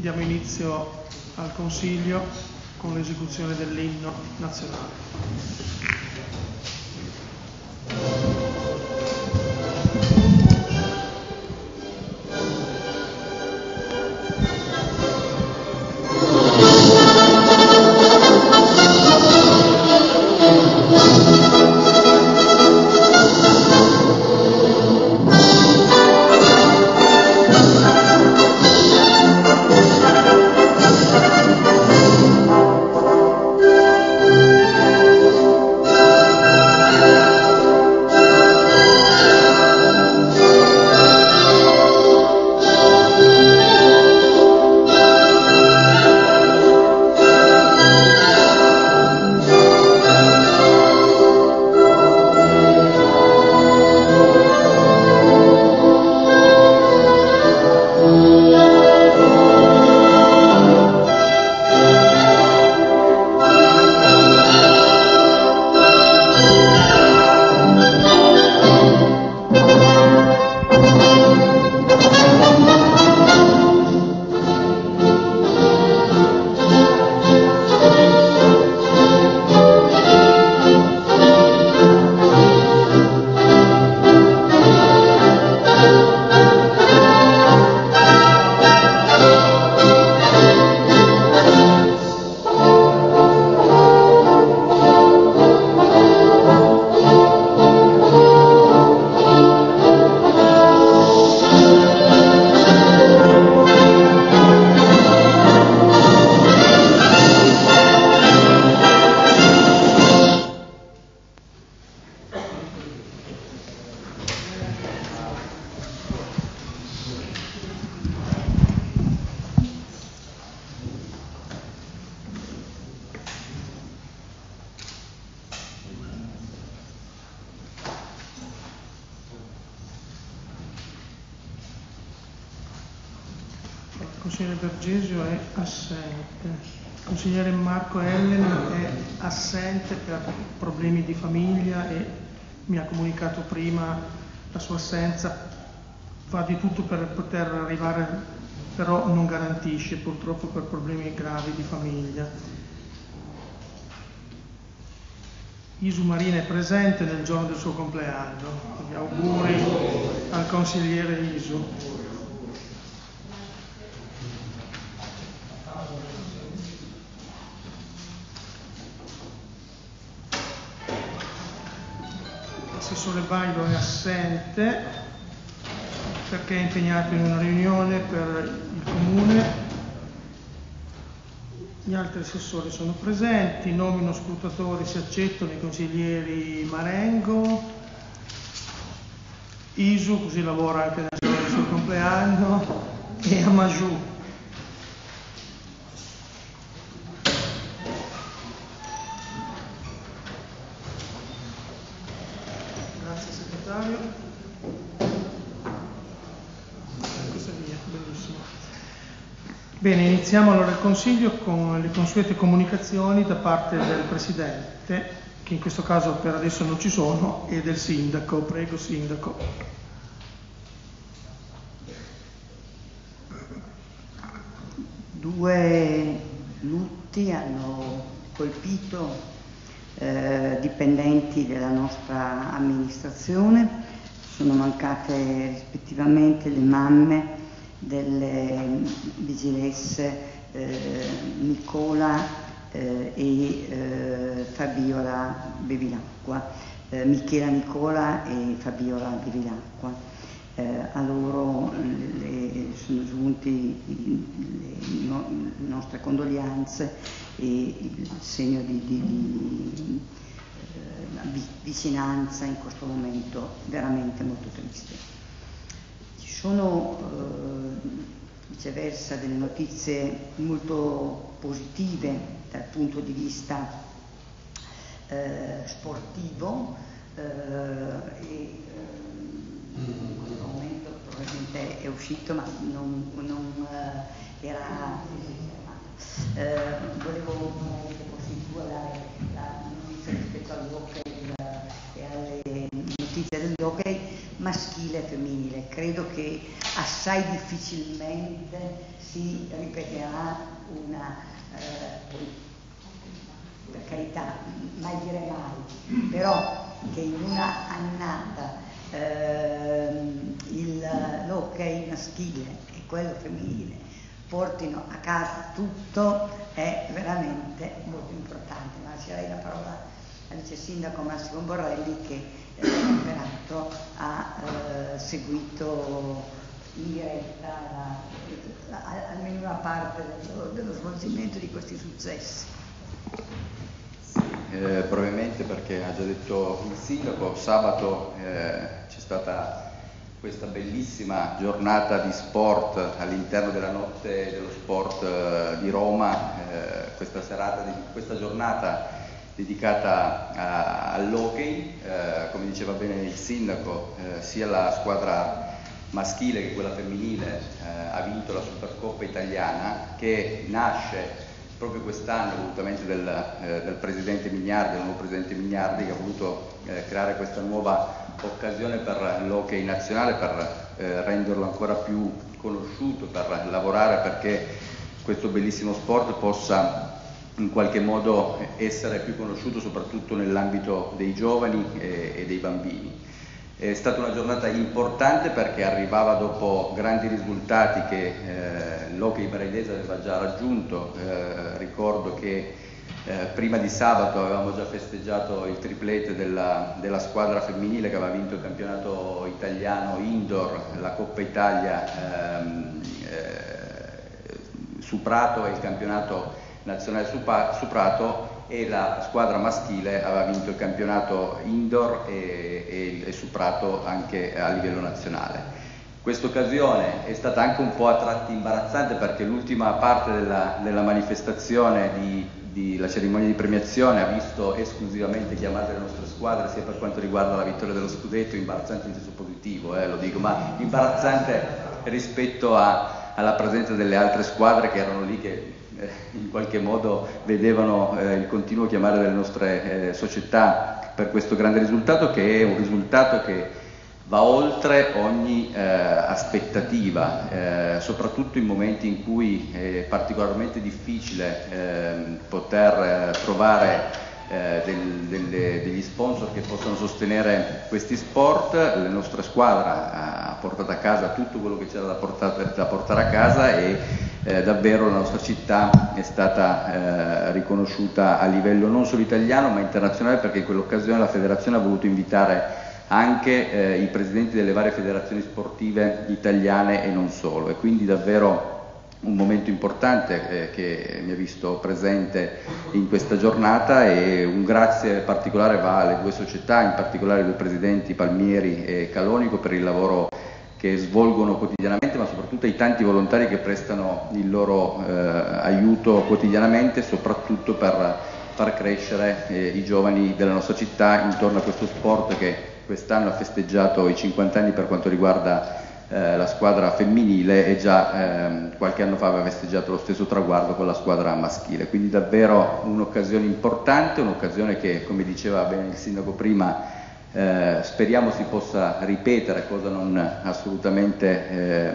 Diamo inizio al Consiglio con l'esecuzione dell'inno nazionale. Presente nel giorno del suo compleanno. Gli auguri al consigliere Isu. L'assessore Bailo è assente perché è impegnato in una riunione per il comune. Gli altri assessori sono presenti, nomino scrutatori, si accettano i consiglieri Marengo, Isu, così lavora anche nel suo compleanno, e Amajou. Grazie segretario. Questa è via, benissimo. Bene, iniziamo allora il Consiglio con le consuete comunicazioni da parte del Presidente, che in questo caso per adesso non ci sono, e del Sindaco. Prego Sindaco. Due lutti hanno colpito eh, dipendenti della nostra amministrazione, sono mancate rispettivamente le mamme delle vigilesse eh, Nicola eh, e eh, Fabiola Bevilacqua, Michela Nicola e Fabiola Bevilacqua. Eh, a loro le, sono giunti le, no, le nostre condoglianze e il segno di, di, di eh, vicinanza in questo momento veramente molto triste. Ci sono eh, viceversa delle notizie molto positive dal punto di vista eh, sportivo eh, e in questo momento probabilmente è uscito ma non, non eh, era eh, volevo a dare la notizia rispetto all'hockey e alle notizie dell'hockey ma maschile e femminile. Credo che assai difficilmente si ripeterà una, eh, per carità, mai dire mai, però che in una annata eh, l'hockey maschile e quello femminile portino a casa tutto è veramente molto importante. Ma lascerei la parola al vice sindaco Massimo Borrelli che peraltro ha eh, seguito in diretta almeno una parte dello, dello svolgimento di questi successi. Eh, brevemente perché ha già detto il sindaco, sabato eh, c'è stata questa bellissima giornata di sport all'interno della notte dello sport eh, di Roma, eh, questa, serata, questa giornata dedicata all'hockey, eh, come diceva bene il sindaco, eh, sia la squadra maschile che quella femminile eh, ha vinto la Supercoppa italiana che nasce proprio quest'anno volutamente del, eh, del, presidente Mignardi, del nuovo presidente Mignardi che ha voluto eh, creare questa nuova occasione per l'hockey nazionale, per eh, renderlo ancora più conosciuto, per lavorare perché questo bellissimo sport possa in qualche modo essere più conosciuto soprattutto nell'ambito dei giovani e, dei bambini. È stata una giornata importante perché arrivava dopo grandi risultati che eh, l'Hockey Braidese aveva già raggiunto. Eh, ricordo che eh, prima di sabato avevamo già festeggiato il triplete della, della, squadra femminile che aveva vinto il campionato italiano indoor, la Coppa Italia ehm, eh, su Prato e il campionato nazionale su, Prato e la squadra maschile aveva vinto il campionato indoor e, e, e superato anche a livello nazionale. Questa occasione è stata anche un po' a tratti imbarazzante perché l'ultima parte della, della manifestazione di, di, la cerimonia di premiazione ha visto esclusivamente chiamate le nostre squadre sia per quanto riguarda la vittoria dello scudetto, imbarazzante in senso positivo, eh, lo dico, ma imbarazzante rispetto a, alla presenza delle altre squadre che erano lì che eh, in qualche modo vedevano eh, il continuo chiamare delle nostre eh, società per questo grande risultato che è un risultato che va oltre ogni eh, aspettativa, eh, soprattutto in momenti in cui è particolarmente difficile ehm, poter trovare eh, del, delle, degli sponsor che possano sostenere questi sport, la nostra squadra ha portato a casa tutto quello che c'era da portare, da portare a casa e eh, davvero la nostra città è stata eh, riconosciuta a livello non solo italiano ma internazionale perché in quell'occasione la federazione ha voluto invitare anche eh, i presidenti delle varie federazioni sportive italiane e non solo. E quindi davvero un momento importante eh, che mi ha visto presente in questa giornata e un grazie particolare va alle due società, in particolare ai due presidenti Palmieri e Calonico per il lavoro che svolgono quotidianamente, ma soprattutto ai tanti volontari che prestano il loro eh, aiuto quotidianamente, soprattutto per far crescere eh, i giovani della nostra città intorno a questo sport che quest'anno ha festeggiato i 50 anni per quanto riguarda eh, la squadra femminile e già eh, qualche anno fa aveva festeggiato lo stesso traguardo con la squadra maschile. Quindi davvero un'occasione importante, un'occasione che, come diceva bene il sindaco prima, eh, speriamo si possa ripetere, cosa non assolutamente eh,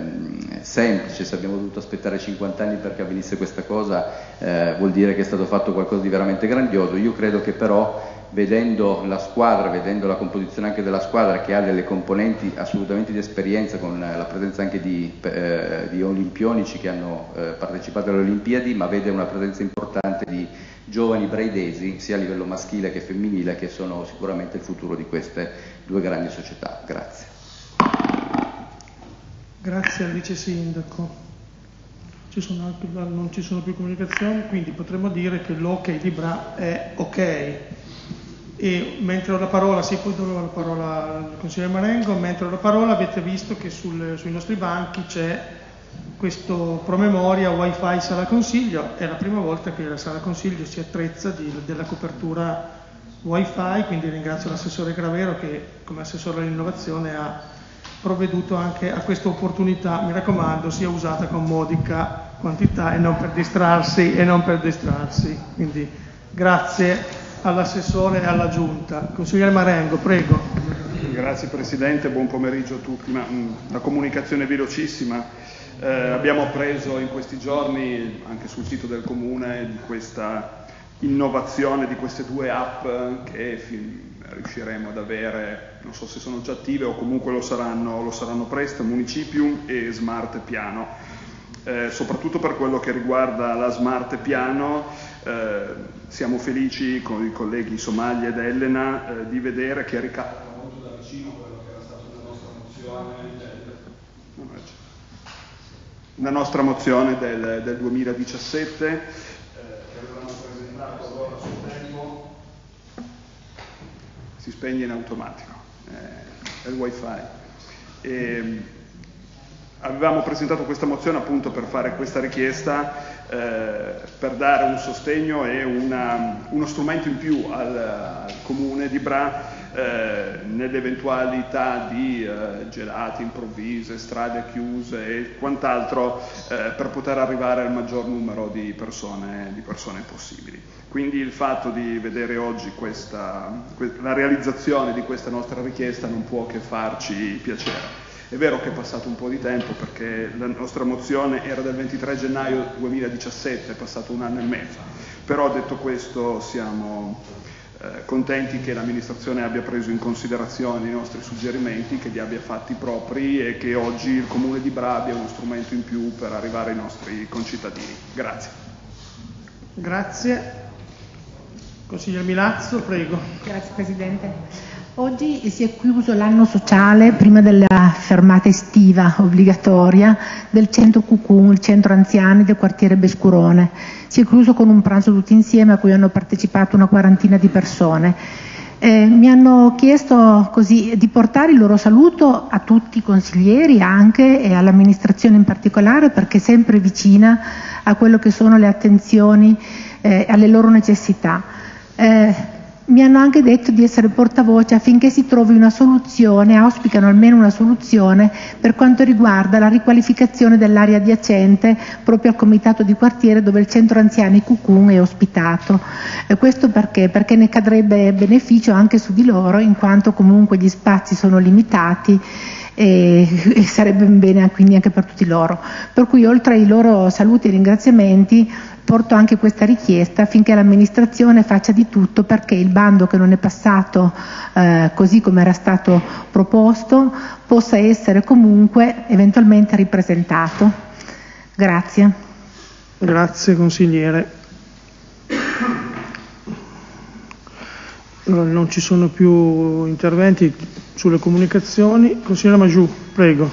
semplice, se abbiamo dovuto aspettare 50 anni perché avvenisse questa cosa eh, vuol dire che è stato fatto qualcosa di veramente grandioso. Io credo che però vedendo la squadra, vedendo la composizione anche della squadra che ha delle componenti assolutamente di esperienza con la presenza anche di, eh, di olimpionici che hanno eh, partecipato alle Olimpiadi, ma vede una presenza importante di giovani braidesi, sia a livello maschile che femminile, che sono sicuramente il futuro di queste due grandi società. Grazie. Grazie al Vice Sindaco. Ci anche, non ci sono più comunicazioni, quindi potremmo dire che l'ok di Bra è ok. E mentre ho la parola, sì, poi do la parola al consigliere Marengo, mentre ho la parola avete visto che sul, sui nostri banchi c'è questo promemoria wifi sala consiglio, è la prima volta che la sala consiglio si attrezza di, della copertura wifi, quindi ringrazio l'assessore Gravero che come assessore all'innovazione ha provveduto anche a questa opportunità, mi raccomando sia usata con modica quantità e non per distrarsi e non per distrarsi. Quindi grazie all'assessore e alla giunta. Consigliere Marengo, prego. Grazie Presidente, buon pomeriggio a tutti. Una, comunicazione velocissima. Eh, abbiamo appreso in questi giorni, anche sul sito del Comune, di questa innovazione di queste due app che riusciremo ad avere, non so se sono già attive o comunque lo saranno, lo saranno presto, Municipium e Smart Piano. Eh, soprattutto per quello che riguarda la Smart Piano, eh, siamo felici con i colleghi Somalia ed Elena eh, di vedere che ricalca molto da vicino quello che era stata una nostra mozione del, una nostra mozione del, del 2017 eh, che avevamo presentato allora sul tempo si spegne in automatico, eh, è il wifi. E, avevamo presentato questa mozione appunto per fare questa richiesta eh, per dare un sostegno e una, uno strumento in più al, al comune di Bra eh, nell'eventualità di eh, gelate improvvise, strade chiuse e quant'altro eh, per poter arrivare al maggior numero di persone, di persone, possibili. Quindi il fatto di vedere oggi questa, la realizzazione di questa nostra richiesta non può che farci piacere. È vero che è passato un po' di tempo perché la nostra mozione era del 23 gennaio 2017, è passato un anno e mezzo, però detto questo siamo eh, contenti che l'amministrazione abbia preso in considerazione i nostri suggerimenti, che li abbia fatti propri e che oggi il Comune di Bra abbia uno strumento in più per arrivare ai nostri concittadini. Grazie. Grazie. Consigliere Milazzo, prego. Grazie Presidente. Oggi si è chiuso l'anno sociale prima della fermata estiva obbligatoria del centro Cucun, il centro anziani del quartiere Bescurone. Si è chiuso con un pranzo tutti insieme a cui hanno partecipato una quarantina di persone. Eh, mi hanno chiesto così, di portare il loro saluto a tutti i consiglieri anche e all'amministrazione in particolare perché è sempre vicina a quello che sono le attenzioni eh, alle loro necessità. Eh, mi hanno anche detto di essere portavoce affinché si trovi una soluzione, auspicano almeno una soluzione per quanto riguarda la riqualificazione dell'area adiacente proprio al comitato di quartiere dove il centro anziani Cucun è ospitato. E questo perché? Perché ne cadrebbe beneficio anche su di loro in quanto comunque gli spazi sono limitati e, e sarebbe un bene quindi anche per tutti loro. Per cui oltre ai loro saluti e ringraziamenti porto anche questa richiesta affinché l'amministrazione faccia di tutto perché il bando che non è passato eh, così come era stato proposto possa essere comunque eventualmente ripresentato. Grazie. Grazie consigliere. Non ci sono più interventi sulle comunicazioni. Consigliere Magiù, prego.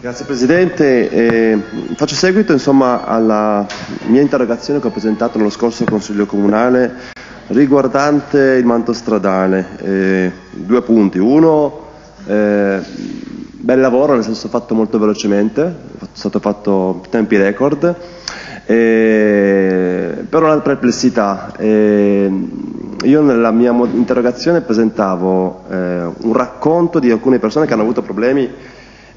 Grazie Presidente, eh, faccio seguito insomma, alla mia interrogazione che ho presentato nello scorso Consiglio Comunale riguardante il manto stradale. Eh, due punti. Uno, eh, bel lavoro, nel senso fatto molto velocemente, è stato fatto tempi record, eh, però una perplessità. Eh, io nella mia interrogazione presentavo eh, un racconto di alcune persone che hanno avuto problemi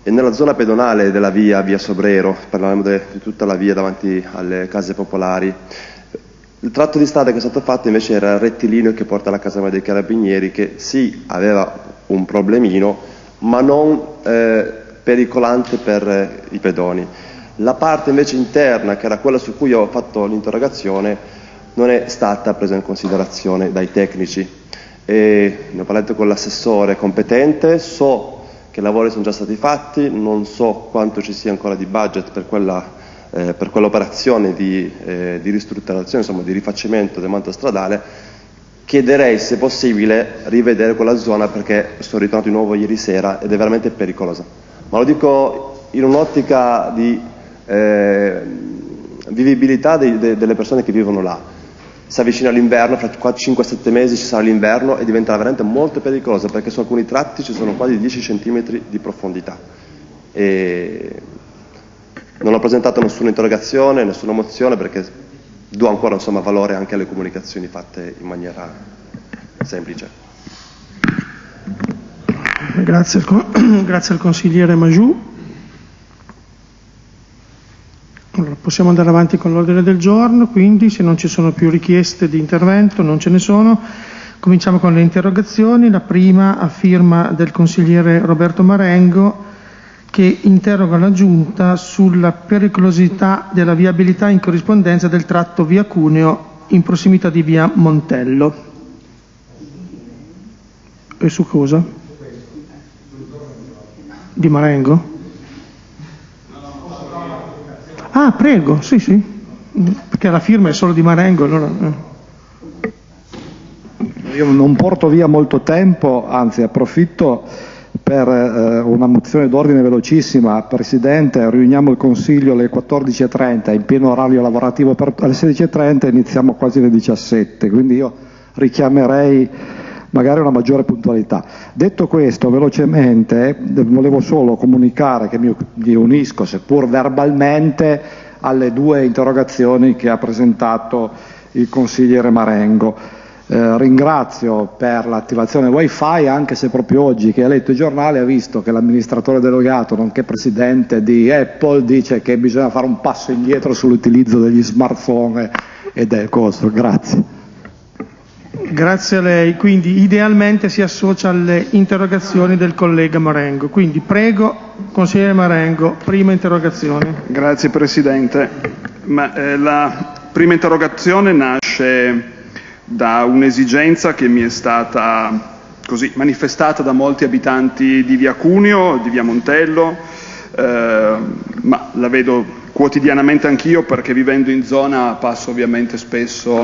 nella zona pedonale della via, via Sobrero, parliamo di tutta la via davanti alle case popolari, il tratto di strada che è stato fatto invece era il rettilineo che porta alla Casa dei Carabinieri, che sì, aveva un problemino, ma non eh, pericolante per eh, i pedoni. La parte invece interna, che era quella su cui ho fatto l'interrogazione, non è stata presa in considerazione dai tecnici. E ne ho parlato con l'assessore competente, so che lavori sono già stati fatti, non so quanto ci sia ancora di budget per, quella, eh, per quell'operazione di, eh, di, ristrutturazione, insomma di rifacimento del manto stradale, chiederei se possibile rivedere quella zona perché sono ritornato di nuovo ieri sera ed è veramente pericolosa. Ma lo dico in un'ottica di eh, vivibilità dei, de, delle persone che vivono là si avvicina l'inverno, fra 5-7 mesi ci sarà l'inverno e diventerà veramente molto pericolosa perché su alcuni tratti ci sono quasi 10 cm di profondità. E non ho presentato nessuna interrogazione, nessuna mozione perché do ancora insomma, valore anche alle comunicazioni fatte in maniera semplice. Grazie grazie al consigliere Magiù. Allora, possiamo andare avanti con l'ordine del giorno, quindi se non ci sono più richieste di intervento, non ce ne sono, Cominciamo con le interrogazioni. La prima a firma del consigliere Roberto Marengo che interroga la Giunta sulla pericolosità della viabilità in corrispondenza del tratto via Cuneo in prossimità di via Montello. E su cosa? Di Marengo? Ah, prego, sì, sì, perché la firma è solo di Marengo, allora... Eh. Io non porto via molto tempo, anzi approfitto per eh, una mozione d'ordine velocissima. Presidente, riuniamo il Consiglio alle 14.30, in pieno orario lavorativo per, alle 16.30 iniziamo quasi alle 17, quindi io richiamerei magari una maggiore puntualità. Detto questo, velocemente, volevo solo comunicare che mi, unisco, seppur verbalmente, alle due interrogazioni che ha presentato il consigliere Marengo. Eh, ringrazio per l'attivazione wifi anche se proprio oggi che ha letto il giornale ha visto che l'amministratore delegato nonché presidente di Apple dice che bisogna fare un passo indietro sull'utilizzo degli smartphone e del costo. Grazie. Grazie a lei. Quindi idealmente si associa alle interrogazioni del collega Marengo. Quindi prego, consigliere Marengo, prima interrogazione. Grazie Presidente. Ma, eh, la prima interrogazione nasce da un'esigenza che mi è stata così, manifestata da molti abitanti di Via Cuneo, di Via Montello, eh, ma la vedo quotidianamente anch'io perché vivendo in zona passo ovviamente spesso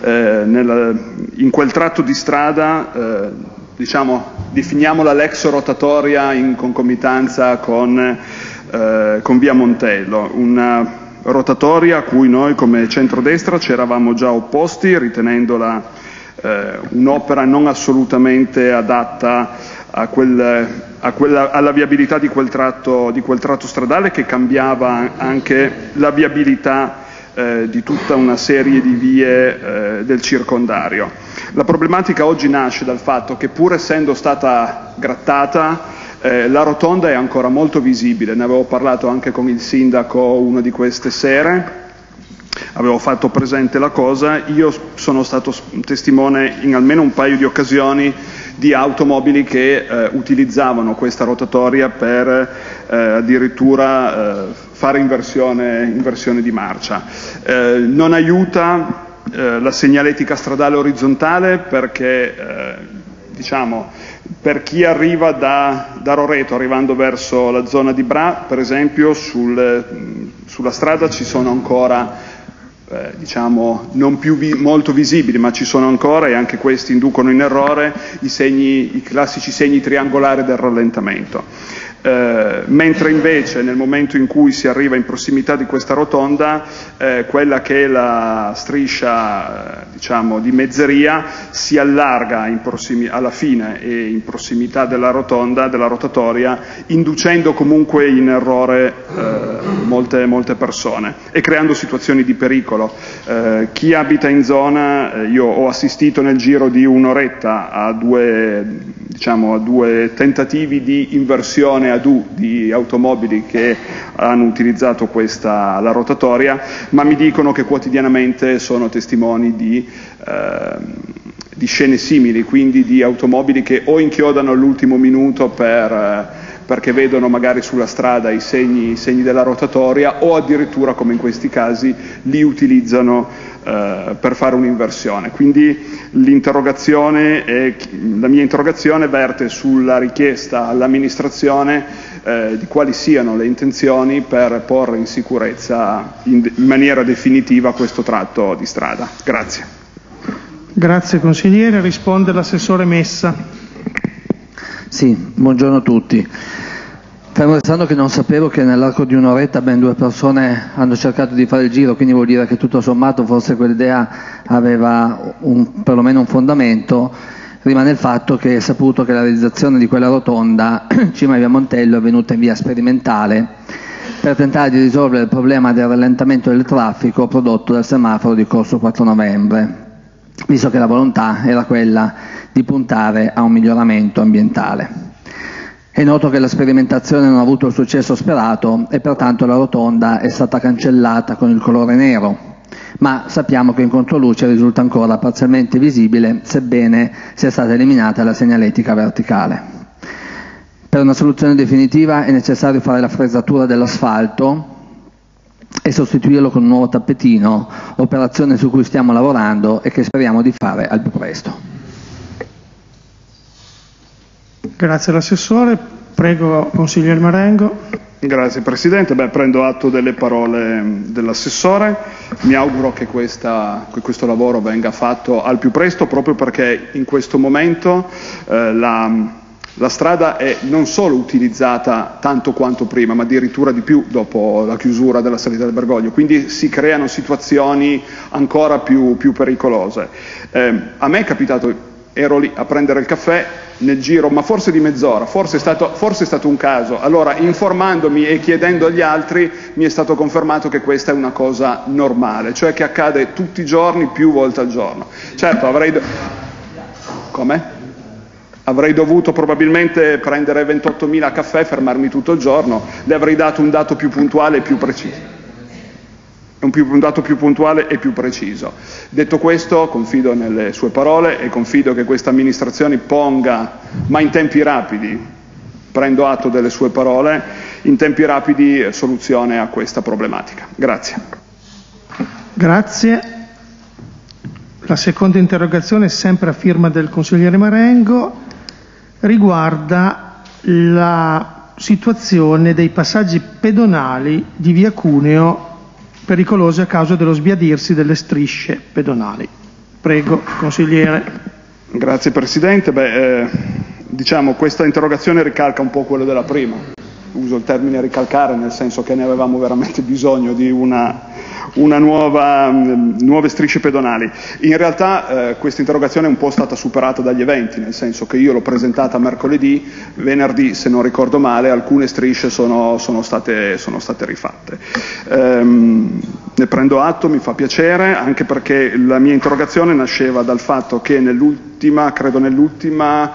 eh, nel, in quel tratto di strada, eh, diciamo, definiamola l'ex rotatoria in concomitanza con, eh, con Via Montello, una rotatoria a cui noi come centrodestra ci eravamo già opposti ritenendola eh, un'opera non assolutamente adatta a quel, quella, alla viabilità di quel, tratto, di quel, tratto, stradale che cambiava anche la viabilità eh, di tutta una serie di vie eh, del circondario. La problematica oggi nasce dal fatto che pur essendo stata grattata eh, la rotonda è ancora molto visibile, ne avevo parlato anche con il sindaco una di queste sere, avevo fatto presente la cosa, io sono stato testimone in almeno un paio di occasioni di automobili che eh, utilizzavano questa rotatoria per eh, addirittura eh, fare inversione, inversione, di marcia. Eh, non aiuta eh, la segnaletica stradale orizzontale perché diciamo, per chi arriva da, da, Roreto arrivando verso la zona di Bra, per esempio, sul, sulla strada ci sono ancora eh, diciamo non più vi- molto visibili, ma ci sono ancora e anche questi inducono in errore i, segni, i classici segni triangolari del rallentamento. Eh, mentre invece nel momento in cui si arriva in prossimità di questa rotonda, eh, quella che è la striscia eh, diciamo, di mezzeria si allarga alla fine e in prossimità della rotonda, della rotatoria, inducendo comunque in errore eh, molte, molte, persone e creando situazioni di pericolo. Chi abita in zona, io ho assistito nel giro di un'oretta a diciamo, a due tentativi di inversione U di automobili che hanno utilizzato questa, la rotatoria, ma mi dicono che quotidianamente sono testimoni di, eh, di scene simili, quindi di automobili che o inchiodano all'ultimo minuto per... Eh, perché vedono magari sulla strada i segni, i segni, della rotatoria o addirittura, come in questi casi, li utilizzano eh, per fare un'inversione. Quindi è, la mia interrogazione verte sulla richiesta all'amministrazione eh, di quali siano le intenzioni per porre in sicurezza in, in maniera definitiva questo tratto di strada. Grazie. Grazie consigliere. Risponde l'assessore Messa. Sì, buongiorno a tutti. Fermo restando che non sapevo che nell'arco di un'oretta ben due persone hanno cercato di fare il giro, quindi vuol dire che tutto sommato forse quell'idea aveva un, perlomeno un fondamento, rimane il fatto che è saputo che la realizzazione di quella rotonda cima via Montello è avvenuta in via sperimentale per tentare di risolvere il problema del rallentamento del traffico prodotto dal semaforo di corso 4 novembre, visto che la volontà era quella di puntare a un miglioramento ambientale. È noto che la sperimentazione non ha avuto il successo sperato e pertanto la rotonda è stata cancellata con il colore nero, ma sappiamo che in controluce risulta ancora parzialmente visibile, sebbene sia stata eliminata la segnaletica verticale. Per una soluzione definitiva è necessario fare la fresatura dell'asfalto e sostituirlo con un nuovo tappetino, operazione su cui stiamo lavorando e che speriamo di fare al più presto. Grazie all'assessore, prego consigliere Marengo. Grazie Presidente, Beh, prendo atto delle parole dell'assessore, mi auguro che, questa, che, questo lavoro venga fatto al più presto proprio perché in questo momento eh, la, la strada è non solo utilizzata tanto quanto prima, ma addirittura di più dopo la chiusura della salita del Bergoglio, quindi si creano situazioni ancora più, più pericolose. Eh, a me è capitato ero lì a prendere il caffè nel giro, ma forse di mezz'ora, forse è, stato, forse è stato un caso. Allora, informandomi e chiedendo agli altri, mi è stato confermato che questa è una cosa normale, cioè che accade tutti i giorni, più volte al giorno. Certo, avrei... Do... Come? Avrei dovuto probabilmente prendere 28.000 caffè, fermarmi tutto il giorno, le avrei dato un dato più puntuale e più preciso un, più, un, dato più puntuale e più preciso. Detto questo, confido nelle sue parole e confido che questa amministrazione ponga, ma in tempi rapidi, prendo atto delle sue parole, in tempi rapidi soluzione a questa problematica. Grazie. Grazie. La seconda interrogazione, sempre a firma del consigliere Marengo, riguarda la situazione dei passaggi pedonali di via Cuneo pericolose a causa dello sbiadirsi delle strisce pedonali. Prego, consigliere. Grazie Presidente. Beh, eh, diciamo, questa interrogazione ricalca un po' quello della prima. Uso il termine ricalcare nel senso che ne avevamo veramente bisogno di una una nuova, mm, nuove strisce pedonali. In realtà eh, questa interrogazione è un po' stata superata dagli eventi, nel senso che io l'ho presentata mercoledì, venerdì se non ricordo male alcune strisce sono, sono, state, sono state, rifatte. Ehm, ne prendo atto, mi fa piacere, anche perché la mia interrogazione nasceva dal fatto che nell'ultima, credo nell'ultima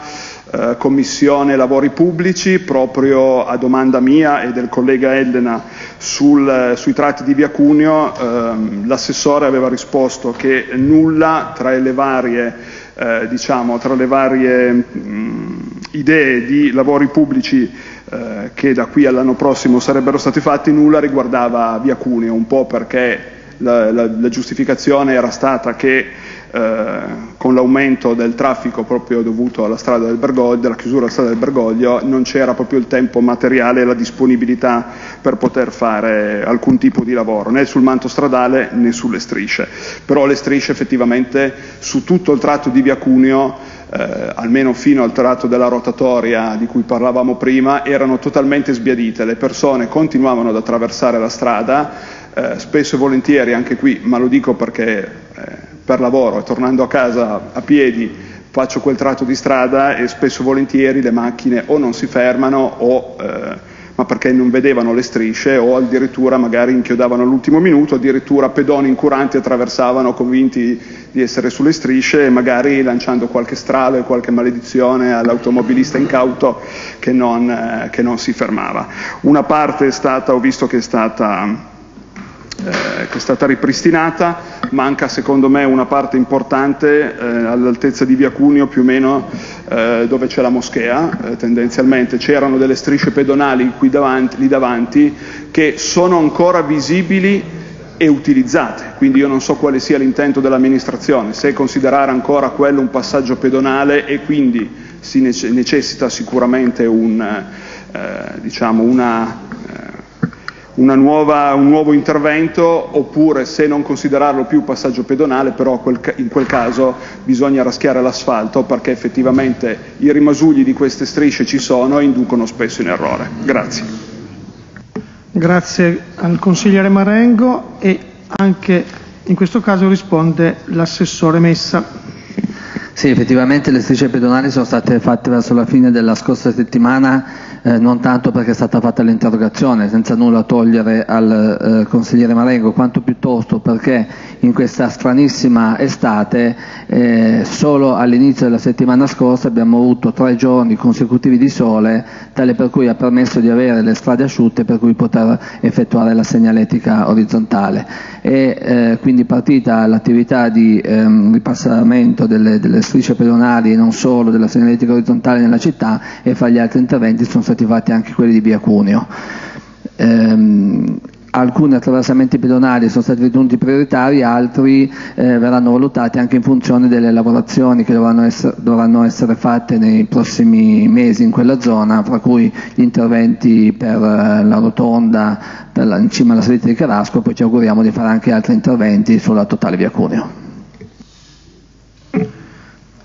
eh, Commissione Lavori Pubblici, proprio a domanda mia e del collega Elena sul, sui tratti di Via Cuneo, ehm, l'assessore aveva risposto che nulla tra le varie, eh, diciamo, tra le varie mh, idee di lavori pubblici eh, che da qui all'anno prossimo sarebbero stati fatti, nulla riguardava Via Cuneo, un po' perché la, la, la giustificazione era stata che eh, con l'aumento del traffico proprio dovuto alla strada del Bergoglio, della chiusura della strada del Bergoglio, non c'era proprio il tempo materiale e la disponibilità per poter fare alcun tipo di lavoro, né sul manto stradale né sulle strisce. Però le strisce effettivamente su tutto il tratto di Via Cuneo eh, almeno fino al tratto della rotatoria di cui parlavamo prima, erano totalmente sbiadite, le persone continuavano ad attraversare la strada, eh, spesso e volentieri anche qui, ma lo dico perché eh, per lavoro e tornando a casa a piedi faccio quel tratto di strada e spesso e volentieri le macchine o non si fermano o eh, ma perché non vedevano le strisce o addirittura magari inchiodavano all'ultimo minuto, addirittura pedoni incuranti attraversavano convinti di essere sulle strisce e magari lanciando qualche strale, qualche maledizione all'automobilista incauto che non, eh, che non si fermava. Una parte è stata, ho visto che è stata eh, che è stata ripristinata, manca secondo me una parte importante eh, all'altezza di Via Cuneo più o meno eh, dove c'è la moschea, eh, tendenzialmente. C'erano delle strisce pedonali davanti, lì davanti che sono ancora visibili e utilizzate, quindi io non so quale sia l'intento dell'amministrazione, se considerare ancora quello un passaggio pedonale e quindi si necessita sicuramente un, eh, diciamo una nuova, un nuovo intervento oppure se non considerarlo più passaggio pedonale però quel, in quel caso bisogna raschiare l'asfalto perché effettivamente i rimasugli di queste strisce ci sono e inducono spesso in errore. Grazie. Grazie al consigliere Marengo e anche in questo caso risponde l'assessore Messa. Sì, effettivamente le strisce pedonali sono state fatte verso la fine della scorsa settimana eh, non tanto perché è stata fatta l'interrogazione, senza nulla togliere al eh, consigliere Marengo, quanto piuttosto perché in questa stranissima estate, eh, solo all'inizio della settimana scorsa abbiamo avuto tre giorni consecutivi di sole, tale per cui ha permesso di avere le strade asciutte per cui poter effettuare la segnaletica orizzontale. E eh, quindi partita l'attività di ehm, ripassamento delle, delle strisce pedonali e non solo della segnaletica orizzontale nella città e fra gli altri interventi sono stati stati fatti anche quelli di via Cuneo. Ehm, alcuni attraversamenti pedonali sono stati ritenuti prioritari, altri eh, verranno valutati anche in funzione delle lavorazioni che dovranno essere, dovranno essere, fatte nei prossimi mesi in quella zona, fra cui gli interventi per eh, la rotonda per in cima alla salita di Carasco, poi ci auguriamo di fare anche altri interventi sulla totale via Cuneo.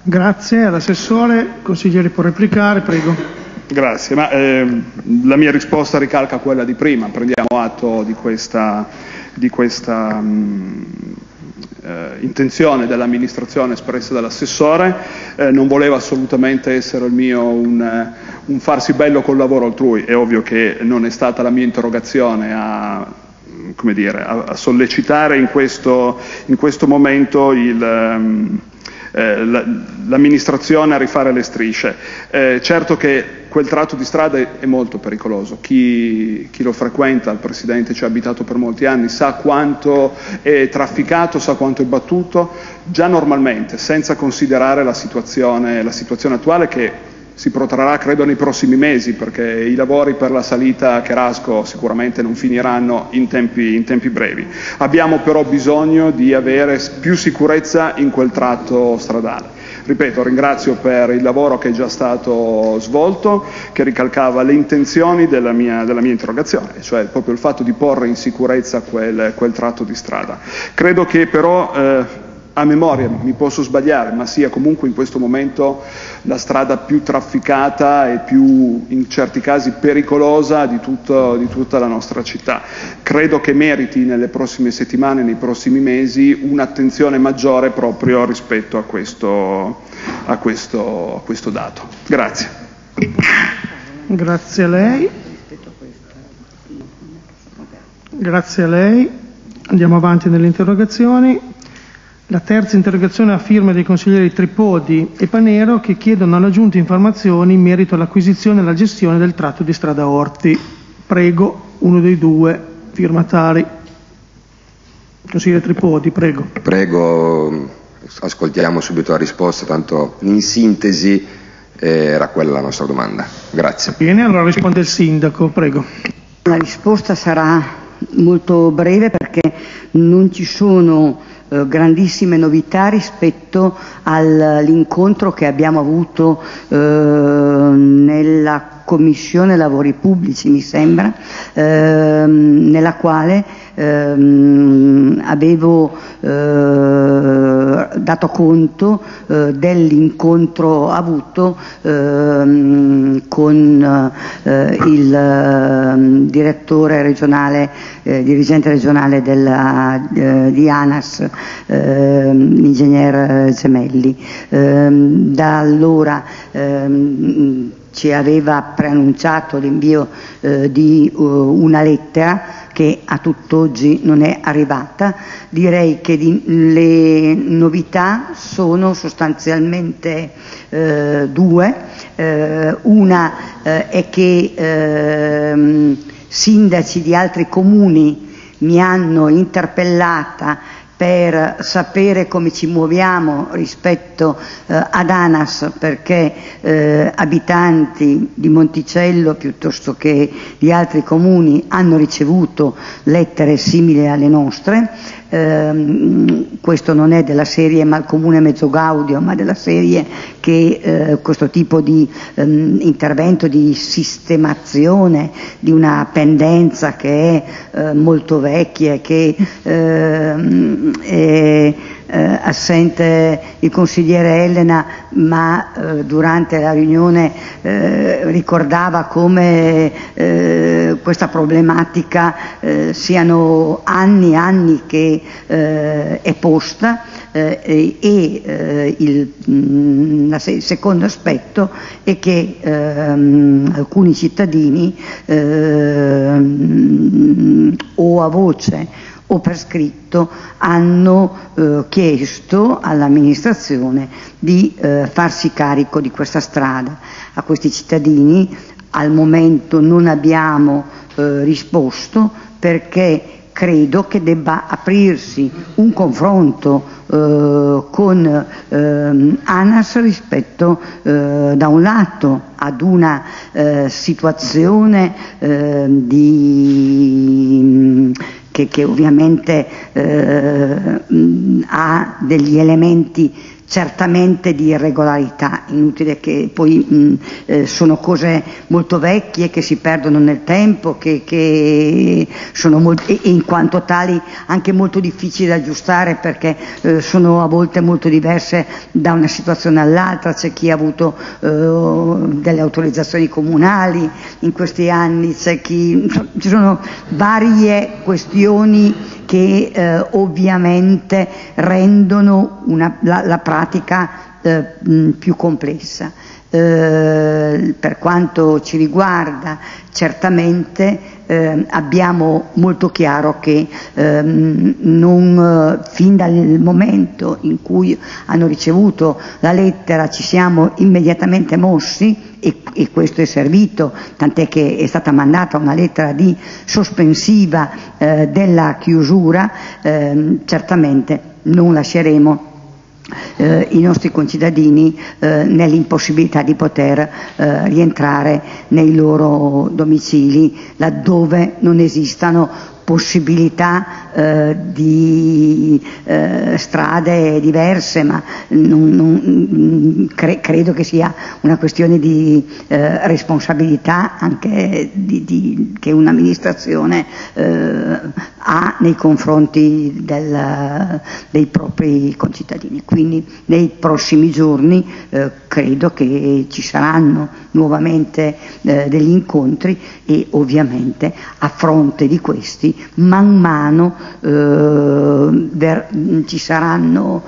Grazie all'assessore, consiglieri può replicare, prego. Grazie, ma eh, la mia risposta ricalca quella di prima, prendiamo atto di questa, di questa mh, eh, intenzione dell'amministrazione espressa dall'assessore, eh, non voleva assolutamente essere il mio un, un, farsi bello col lavoro altrui, è ovvio che non è stata la mia interrogazione a, dire, a, sollecitare in questo, in questo momento il... Um, eh, l'amministrazione a rifare le strisce. Eh, certo che quel tratto di strada è, molto pericoloso, chi, chi, lo frequenta, il Presidente ci ha abitato per molti anni, sa quanto è trafficato, sa quanto è battuto, già normalmente, senza considerare la situazione, la situazione attuale che si protrarrà credo nei prossimi mesi perché i lavori per la salita a Cherasco sicuramente non finiranno in tempi, in tempi brevi. Abbiamo però bisogno di avere più sicurezza in quel tratto stradale. Ripeto, ringrazio per il lavoro che è già stato svolto, che ricalcava le intenzioni della mia, della mia interrogazione, cioè proprio il fatto di porre in sicurezza quel, quel tratto di strada. Credo che però eh, a memoria, mi posso sbagliare, ma sia comunque in questo momento la strada più trafficata e più in certi casi pericolosa di, tutto, di tutta la nostra città. Credo che meriti nelle prossime settimane, nei prossimi mesi, un'attenzione maggiore proprio rispetto a questo, a questo, a questo dato. Grazie. Grazie a lei. Grazie a lei. Andiamo avanti nelle interrogazioni. La terza interrogazione a firma dei consiglieri Tripodi e Panero che chiedono alla Giunta informazioni in merito all'acquisizione e alla gestione del tratto di strada Orti. Prego, uno dei due firmatari. Consigliere Tripodi, prego. Prego, ascoltiamo subito la risposta, tanto in sintesi era quella la nostra domanda. Grazie. Bene, allora risponde il sindaco, prego. La risposta sarà molto breve perché non ci sono eh, grandissime novità rispetto all'incontro che abbiamo avuto eh, nella Commissione Lavori Pubblici, mi sembra, ehm, nella quale ehm, avevo eh, dato conto eh, dell'incontro avuto ehm, con eh, il ehm, direttore regionale, eh, dirigente regionale della, eh, di ANAS, ehm, l'ingegner Gemelli. Ehm, da allora ci aveva preannunciato l'invio eh, di uh, una lettera che a tutt'oggi non è arrivata. Direi che di, le novità sono sostanzialmente eh, due. Eh, una eh, è che ehm, sindaci di altri comuni mi hanno interpellata per sapere come ci muoviamo rispetto eh, ad ANAS perché eh, abitanti di Monticello piuttosto che di altri comuni hanno ricevuto lettere simili alle nostre ehm, questo non è della serie Malcomune Mezzo Gaudio, ma della serie che eh, questo tipo di ehm, intervento di sistemazione di una pendenza che è eh, molto vecchia e che ehm, è eh, assente il consigliere Elena, ma eh, durante la riunione eh, ricordava come eh, questa problematica eh, siano anni e anni che eh, è posta e il, mh, mm, il, secondo aspetto è che ehm, alcuni cittadini ehm, o a voce o per scritto hanno eh, chiesto all'amministrazione di eh, farsi carico di questa strada. A questi cittadini al momento non abbiamo eh, risposto perché credo che debba aprirsi un confronto eh, con eh, ANAS rispetto eh, da un lato ad una eh, situazione eh, di che, che ovviamente eh, ha degli elementi certamente di irregolarità, inutile che poi mh, eh, sono cose molto vecchie che si perdono nel tempo, che, che sono molto, e, in quanto tali anche molto difficili da aggiustare perché eh, sono a volte molto diverse da una situazione all'altra, c'è chi ha avuto eh, delle autorizzazioni comunali in questi anni, c'è chi, ci sono varie questioni che eh, ovviamente rendono una, la, la, pratica eh, più complessa. Eh, per quanto ci riguarda, certamente eh, abbiamo molto chiaro che ehm, non, fin dal momento in cui hanno ricevuto la lettera ci siamo immediatamente mossi e, e, questo è servito, tant'è che è stata mandata una lettera di sospensiva eh, della chiusura, eh, certamente non lasceremo eh, i nostri concittadini eh, nell'impossibilità di poter eh, rientrare nei loro domicili laddove non esistano possibilità eh, di eh, strade diverse, ma non, non, cre- credo che sia una questione di eh, responsabilità anche di, di, che un'amministrazione eh, ha nei confronti del, dei propri concittadini. Quindi nei prossimi giorni eh, credo che ci saranno nuovamente eh, degli incontri e ovviamente a fronte di questi man mano eh, ver- ci saranno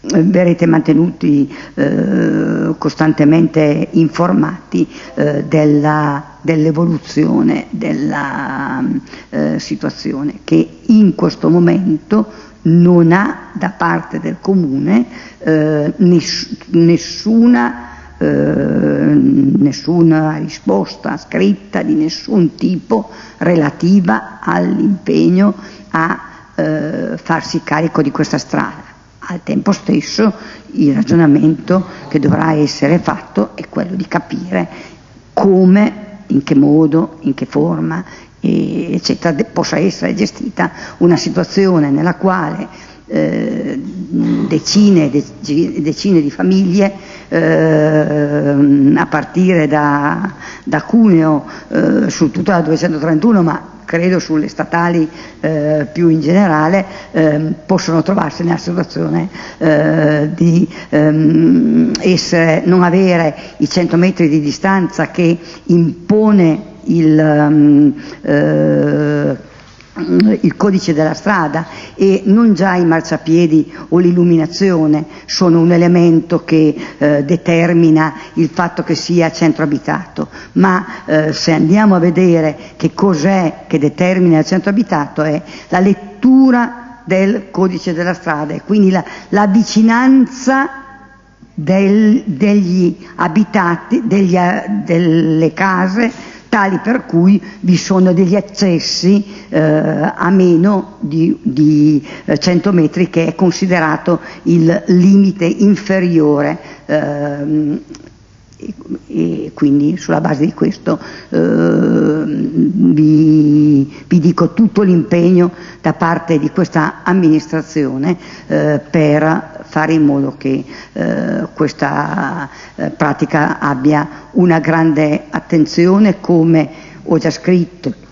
verrete mantenuti eh, costantemente informati eh, dell'evoluzione della eh, situazione che in questo momento non ha da parte del comune eh, ness- nessuna eh, nessuna risposta scritta di nessun tipo relativa all'impegno a eh, farsi carico di questa strada. Al tempo stesso il ragionamento che dovrà essere fatto è quello di capire come, in che modo, in che forma, eccetera, possa essere gestita una situazione nella quale eh, decine e decine di famiglie eh, a partire da, da Cuneo eh, su tutta la 231 ma credo sulle statali eh, più in generale, eh, possono trovarsi nella situazione eh, di ehm, essere, non avere i 100 metri di distanza che impone il, um, il codice della strada e non già i marciapiedi o l'illuminazione sono un elemento che eh, determina il fatto che sia centro abitato, ma eh, se andiamo a vedere che cos'è che determina il centro abitato è la lettura del codice della strada e quindi la, la vicinanza del, degli abitati, degli, delle case tali per cui vi sono degli accessi eh, a meno di, di, 100 eh, metri che è considerato il limite inferiore eh, e quindi sulla base di questo eh, vi, vi, dico tutto l'impegno da parte di questa amministrazione eh, per fare in modo che eh, questa eh, pratica abbia una grande attenzione come ho già scritto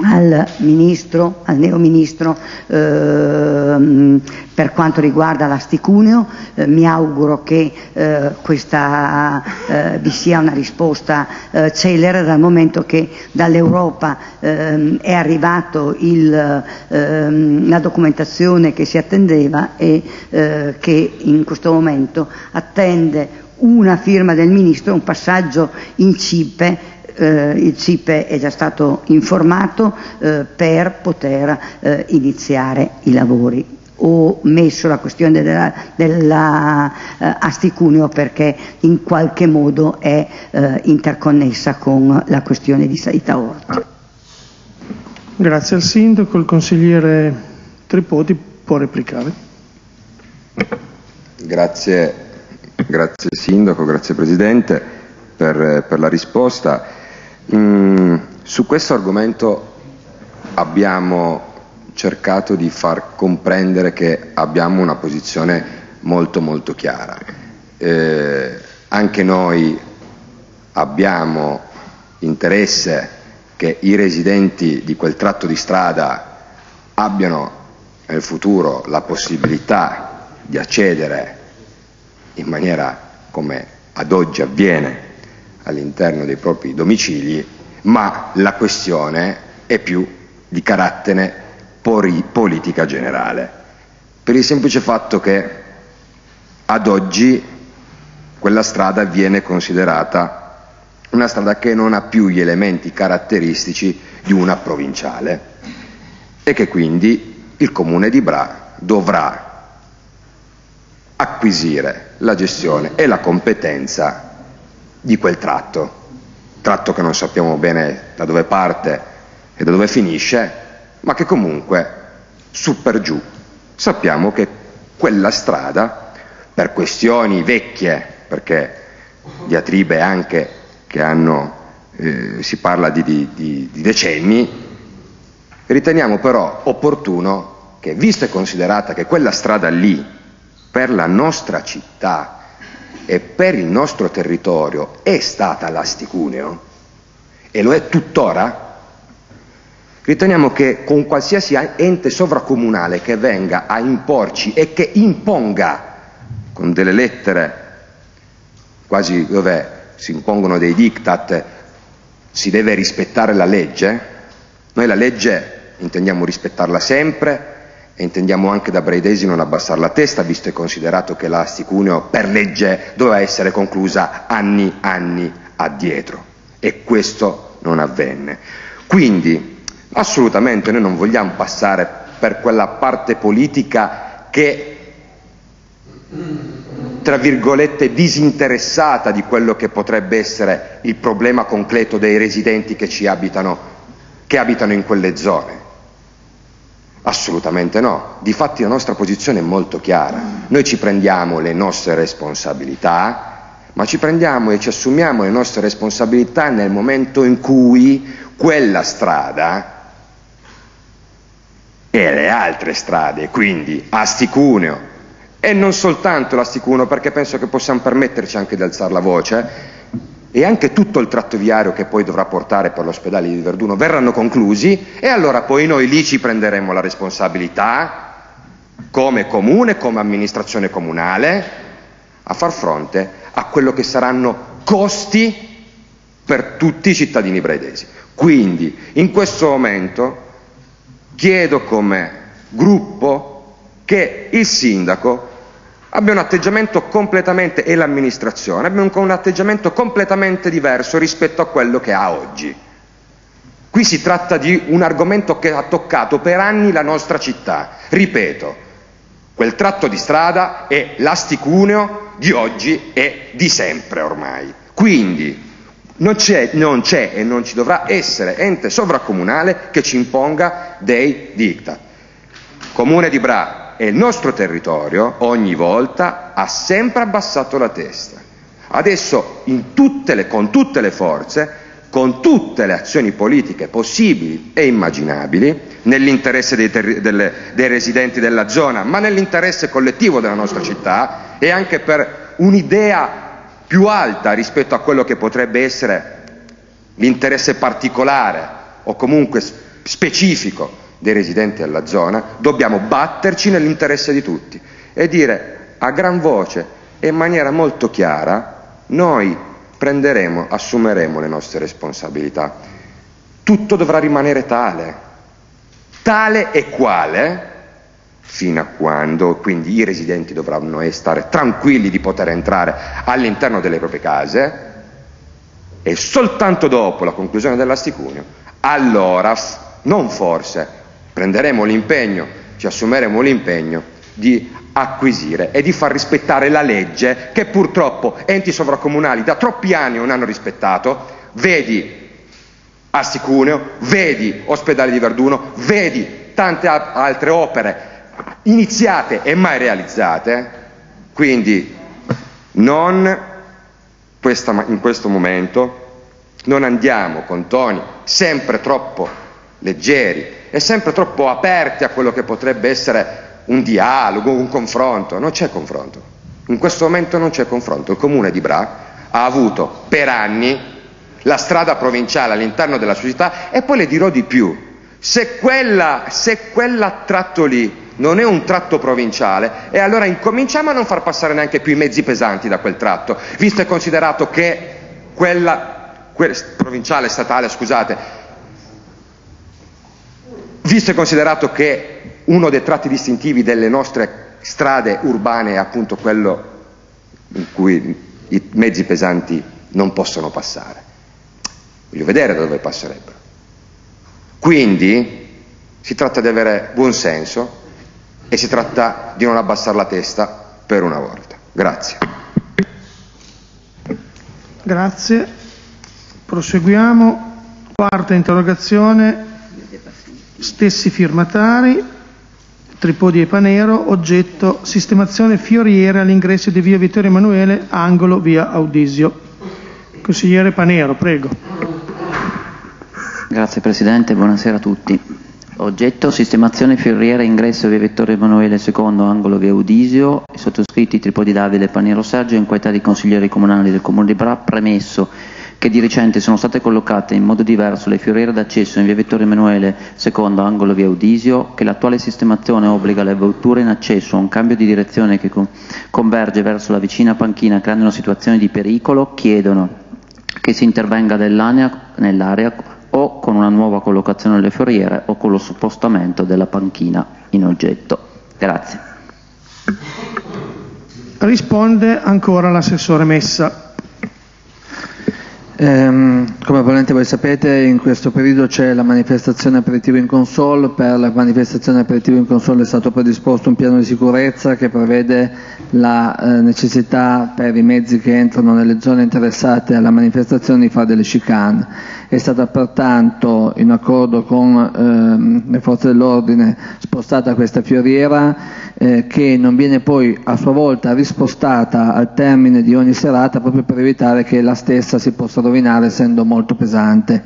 al ministro, al neo ministro ehm, per quanto riguarda l'Asticuneo, eh, mi auguro che eh, questa, eh, vi sia una risposta eh, celere dal momento che dall'Europa ehm, è arrivato il, ehm, la documentazione che si attendeva e eh, che in questo momento attende una firma del ministro, un passaggio in CIPE eh, il CIPE è già stato informato eh, per poter eh, iniziare i lavori. Ho messo la questione della, della eh, perché in qualche modo è eh, interconnessa con la questione di Sanità Orto. Grazie al Sindaco, il consigliere Tripodi può replicare. Grazie, grazie Sindaco, grazie Presidente per, per la risposta. Mm, su questo argomento abbiamo cercato di far comprendere che abbiamo una posizione molto molto chiara. Eh, anche noi abbiamo interesse che i residenti di quel tratto di strada abbiano nel futuro la possibilità di accedere in maniera come ad oggi avviene all'interno dei propri domicili, ma la questione è più di carattere politica generale, per il semplice fatto che ad oggi quella strada viene considerata una strada che non ha più gli elementi caratteristici di una provinciale e che quindi il comune di Bra dovrà acquisire la gestione e la competenza di quel tratto, tratto che non sappiamo bene da dove parte e da dove finisce, ma che comunque su per giù sappiamo che quella strada, per questioni vecchie, perché diatribe anche che hanno, eh, si parla di, di, di, di decenni, riteniamo però opportuno che, visto e considerata che quella strada lì, per la nostra città, e per il nostro territorio è stata l'Asticuneo e lo è tuttora, riteniamo che con qualsiasi ente sovracomunale che venga a imporci e che imponga con delle lettere quasi dove si impongono dei diktat, si deve rispettare la legge, noi la legge intendiamo rispettarla sempre, e intendiamo anche da Braidesi non abbassare la testa, visto e considerato che la Sicuneo per legge doveva essere conclusa anni, anni addietro e questo non avvenne. Quindi assolutamente noi non vogliamo passare per quella parte politica che tra virgolette disinteressata di quello che potrebbe essere il problema concreto dei residenti che ci abitano, che abitano in quelle zone. Assolutamente no. Difatti la nostra posizione è molto chiara. Noi ci prendiamo le nostre responsabilità, ma ci prendiamo e ci assumiamo le nostre responsabilità nel momento in cui quella strada e le altre strade, quindi Asticuneo e non soltanto l'Asticuneo, perché penso che possiamo permetterci anche di alzare la voce, e anche tutto il tratto viario che poi dovrà portare per l'ospedale di Verduno verranno conclusi e allora poi noi lì ci prenderemo la responsabilità come comune, come amministrazione comunale, a far fronte a quello che saranno costi per tutti i cittadini braidesi. Quindi in questo momento chiedo come gruppo che il sindaco abbia un atteggiamento completamente, e l'amministrazione, abbia un, un atteggiamento completamente diverso rispetto a quello che ha oggi. Qui si tratta di un argomento che ha toccato per anni la nostra città. Ripeto, quel tratto di strada è l'asticuneo di oggi e di sempre ormai. Quindi non c'è, non c'è e non ci dovrà essere ente sovracomunale che ci imponga dei diktat. Comune di Bra, e il nostro territorio ogni volta ha sempre abbassato la testa. Adesso tutte le, con tutte le forze, con tutte le azioni politiche possibili e immaginabili, nell'interesse dei, dei residenti della zona, ma nell'interesse collettivo della nostra città e anche per un'idea più alta rispetto a quello che potrebbe essere l'interesse particolare o comunque specifico dei residenti della zona, dobbiamo batterci nell'interesse di tutti e dire a gran voce e in maniera molto chiara noi prenderemo, assumeremo le nostre responsabilità. Tutto dovrà rimanere tale, tale e quale fino a quando quindi i residenti dovranno stare tranquilli di poter entrare all'interno delle proprie case e soltanto dopo la conclusione dell'asticunio, allora, non forse, prenderemo l'impegno, ci assumeremo l'impegno di acquisire e di far rispettare la legge che purtroppo enti sovracomunali da troppi anni non hanno rispettato, vedi Asticuneo, vedi Ospedale di Verduno, vedi tante altre opere iniziate e mai realizzate, quindi non questa, in questo momento non andiamo con toni sempre troppo leggeri e sempre troppo aperti a quello che potrebbe essere un dialogo, un confronto. Non c'è confronto. In questo momento non c'è confronto. Il comune di Bra ha avuto per anni la strada provinciale all'interno della sua città e poi le dirò di più. Se quella, se quella tratto lì non è un tratto provinciale e allora incominciamo a non far passare neanche più i mezzi pesanti da quel tratto, visto e considerato che quella, quella provinciale, statale, scusate, visto e considerato che uno dei tratti distintivi delle nostre strade urbane è appunto quello in cui i mezzi pesanti non possono passare. Voglio vedere da dove passerebbero. Quindi si tratta di avere buon senso e si tratta di non abbassare la testa per una volta. Grazie. Grazie. Proseguiamo. Quarta interrogazione. Stessi firmatari. Tripodi e Panero, oggetto sistemazione fioriere all'ingresso di via Vittorio Emanuele, angolo via Audisio. Consigliere Panero, prego. Grazie Presidente, buonasera a tutti. Oggetto sistemazione fioriera ingresso via Vittorio Emanuele II, angolo via Udisio, sottoscritti Tripodi Davide e Paniero Sergio in qualità di consiglieri comunali del Comune di Bra, premesso che di recente sono state collocate in modo diverso le fioriere d'accesso in via Vittorio Emanuele II, angolo via Udisio, che l'attuale sistemazione obbliga le vetture in accesso a un cambio di direzione che converge verso la vicina panchina creando una situazione di pericolo, chiedono che si intervenga nell'area o con una nuova collocazione delle fioriere o con lo spostamento della panchina in oggetto. Grazie. Risponde ancora l'assessore Messa. Ehm, come probabilmente voi sapete, in questo periodo c'è la manifestazione aperitivo in console. Per la manifestazione aperitivo in console è stato predisposto un piano di sicurezza che prevede la eh, necessità per i mezzi che entrano nelle zone interessate alla manifestazione di fare delle chicane. È stata pertanto, in accordo con ehm, le forze dell'ordine, spostata questa fioriera eh, che non viene poi a sua volta rispostata al termine di ogni serata proprio per evitare che la stessa si possa rovinare essendo molto pesante.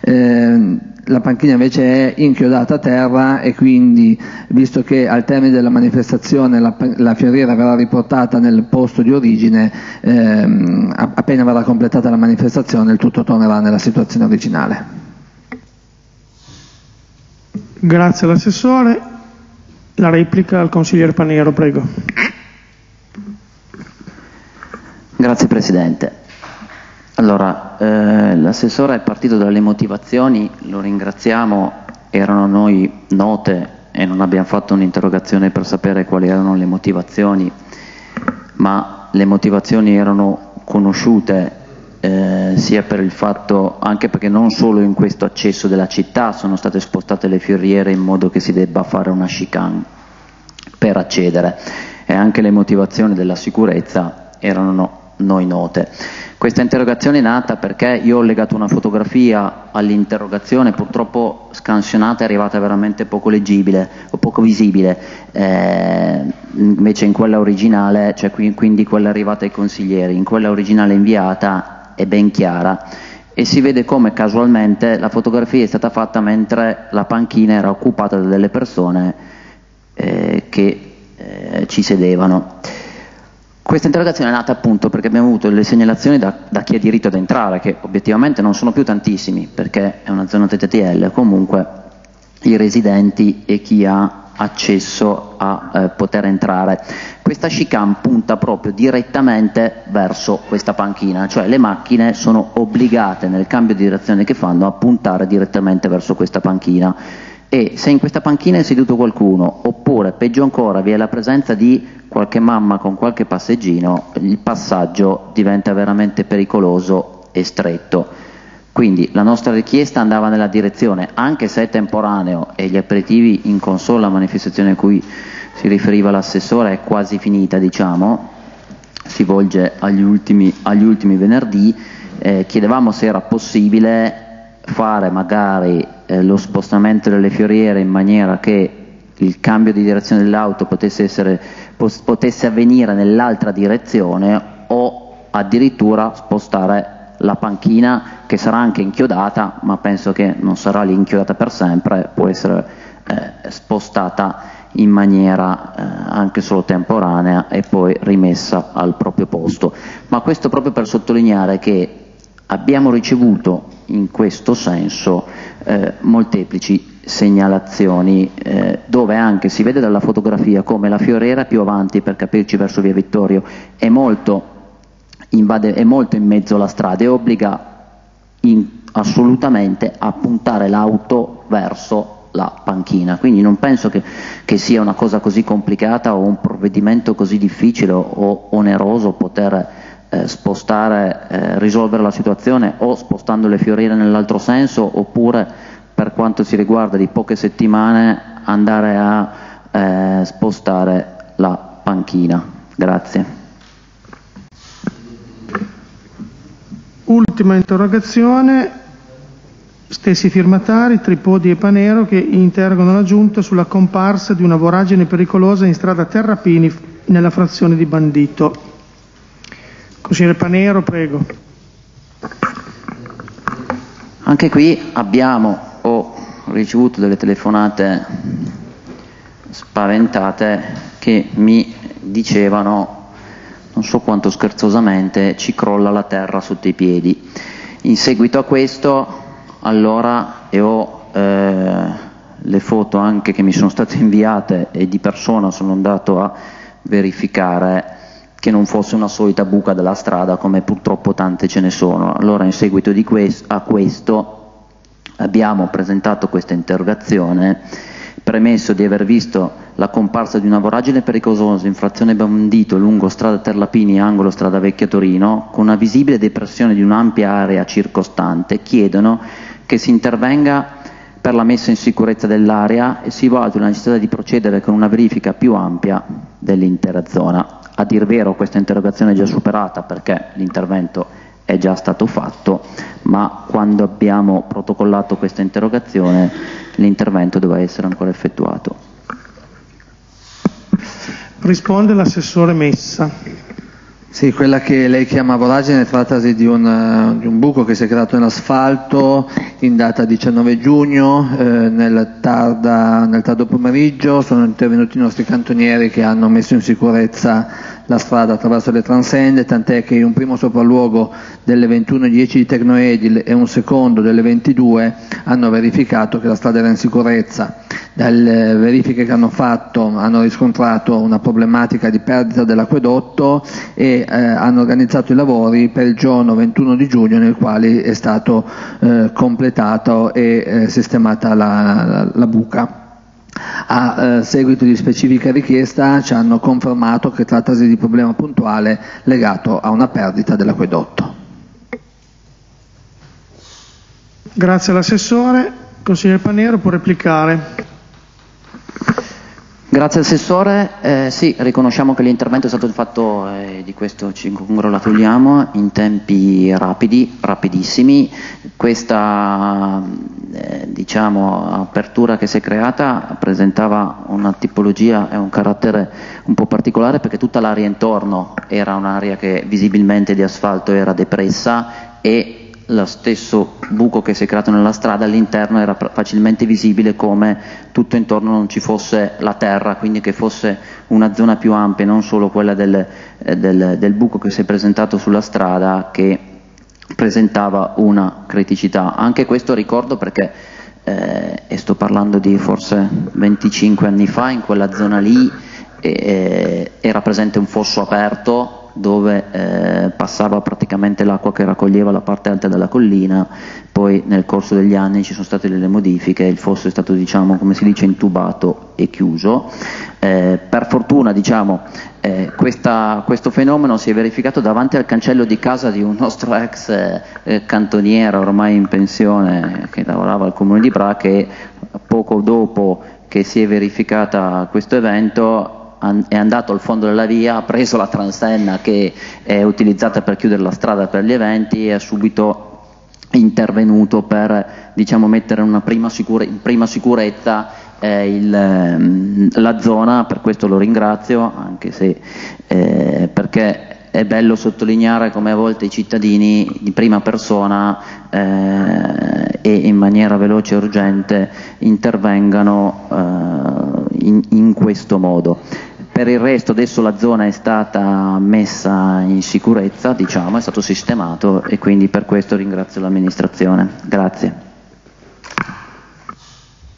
Eh, la panchina invece è inchiodata a terra e quindi, visto che al termine della manifestazione la, la fioriera verrà riportata nel posto di origine, ehm, appena verrà completata la manifestazione il tutto tornerà nella situazione originale. Grazie all'assessore. La replica al consigliere Paniero, prego. Grazie Presidente. Allora, eh, l'assessore è partito dalle motivazioni, lo ringraziamo, erano noi note e non abbiamo fatto un'interrogazione per sapere quali erano le motivazioni, ma le motivazioni erano conosciute eh, sia per il fatto, anche perché non solo in questo accesso della città sono state spostate le fioriere in modo che si debba fare una chicane per accedere, e anche le motivazioni della sicurezza erano no, noi note. Questa interrogazione è nata perché io ho legato una fotografia all'interrogazione, purtroppo scansionata è arrivata veramente poco leggibile o poco visibile, eh, invece in quella originale, cioè quindi quella arrivata ai consiglieri, in quella originale inviata è ben chiara e si vede come casualmente la fotografia è stata fatta mentre la panchina era occupata da delle persone eh, che eh, ci sedevano. Questa interrogazione è nata appunto perché abbiamo avuto delle segnalazioni da, da, chi ha diritto ad entrare, che obiettivamente non sono più tantissimi perché è una zona TTL, comunque i residenti e chi ha accesso a eh, poter entrare. Questa chicane punta proprio direttamente verso questa panchina, cioè le macchine sono obbligate nel cambio di direzione che fanno a puntare direttamente verso questa panchina e se in questa panchina è seduto qualcuno oppure peggio ancora vi è la presenza di qualche mamma con qualche passeggino, il passaggio diventa veramente pericoloso e stretto. Quindi la nostra richiesta andava nella direzione, anche se è temporaneo e gli aperitivi in console, la manifestazione a cui si riferiva l'assessore è quasi finita, diciamo, si volge agli ultimi, agli ultimi venerdì, eh, chiedevamo se era possibile fare magari eh, lo spostamento delle fioriere in maniera che il cambio di direzione dell'auto potesse, essere, potesse avvenire nell'altra direzione o addirittura spostare la panchina che sarà anche inchiodata, ma penso che non sarà lì inchiodata per sempre, può essere eh, spostata in maniera eh, anche solo temporanea e poi rimessa al proprio posto. Ma questo proprio per sottolineare che abbiamo ricevuto in questo senso eh, molteplici segnalazioni eh, dove anche si vede dalla fotografia come la fiorera più avanti per capirci verso via Vittorio è molto invade, è molto in mezzo alla strada e obbliga in, assolutamente a puntare l'auto verso la panchina, quindi non penso che, che, sia una cosa così complicata o un provvedimento così difficile o, oneroso poter eh, spostare, eh, risolvere la situazione o spostando le fioriere nell'altro senso oppure per quanto si riguarda di poche settimane andare a eh, spostare la panchina. Grazie. Ultima interrogazione, stessi firmatari, Tripodi e Panero, che interrogano la Giunta sulla comparsa di una voragine pericolosa in strada Terrapini nella frazione di Bandito. Consigliere Panero, prego. Anche qui abbiamo ho ricevuto delle telefonate spaventate che mi dicevano non so quanto scherzosamente, ci crolla la terra sotto i piedi. In seguito a questo, allora, e ho eh, le foto anche che mi sono state inviate e di persona sono andato a verificare che non fosse una solita buca della strada come purtroppo tante ce ne sono. Allora in seguito quest- a questo abbiamo presentato questa interrogazione premesso di aver visto la comparsa di una voragine pericolosa in frazione Bandito lungo strada Terlapini angolo strada Vecchia Torino, con una visibile depressione di un'ampia area circostante, chiedono che si intervenga per la messa in sicurezza dell'area e si valuti la necessità di procedere con una verifica più ampia dell'intera zona. A dir vero questa interrogazione è già superata perché l'intervento è già stato fatto, ma quando abbiamo protocollato questa interrogazione l'intervento doveva essere ancora effettuato. Risponde l'assessore Messa. Sì, quella che lei chiama voragine trattasi di un, uh, di un buco che si è creato nell'asfalto in data 19 giugno, eh, nel, tarda, nel tardo pomeriggio sono intervenuti i nostri cantonieri che hanno messo in sicurezza la strada attraverso le transende, tant'è che un primo sopralluogo delle 21.10 di Tecnoedil e un secondo delle 22 hanno verificato che la strada era in sicurezza. Dalle verifiche che hanno fatto hanno riscontrato una problematica di perdita dell'acquedotto e eh, hanno organizzato i lavori per il giorno 21 di giugno nel quale è stato eh, completato e eh, sistemata la, la, la buca. A eh, seguito di specifica richiesta ci hanno confermato che trattasi di problema puntuale legato a una perdita dell'acquedotto. Grazie all'assessore. Consigliere Panero può replicare. Grazie Assessore, eh, sì, riconosciamo che l'intervento è stato fatto e eh, di questo ci congratoliamo in tempi rapidi, rapidissimi. Questa eh, diciamo, apertura che si è creata presentava una tipologia e un carattere un po' particolare perché tutta l'area intorno era un'area che visibilmente di asfalto era depressa e lo stesso buco che si è creato nella strada all'interno era facilmente visibile come tutto intorno non ci fosse la terra, quindi che fosse una zona più ampia, non solo quella del, eh, del, del buco che si è presentato sulla strada che presentava una criticità. Anche questo ricordo perché eh, e sto parlando di forse 25 anni fa, in quella zona lì eh, era presente un fosso aperto dove eh, passava praticamente l'acqua che raccoglieva la parte alta della collina, poi nel corso degli anni ci sono state delle modifiche, il fosso è stato diciamo, come si dice intubato e chiuso. Eh, per fortuna diciamo, eh, questa, questo fenomeno si è verificato davanti al cancello di casa di un nostro ex eh, cantoniere ormai in pensione che lavorava al comune di Bra che poco dopo che si è verificata questo evento è andato al fondo della via, ha preso la transenna che è utilizzata per chiudere la strada per gli eventi e ha subito intervenuto per diciamo, mettere in prima, sicure, prima sicurezza eh, il, ehm, la zona, per questo lo ringrazio, anche se eh, perché è bello sottolineare come a volte i cittadini di prima persona eh, e in maniera veloce e urgente intervengano eh, in, in questo modo. Per il resto adesso la zona è stata messa in sicurezza, diciamo, è stato sistemato e quindi per questo ringrazio l'amministrazione. Grazie.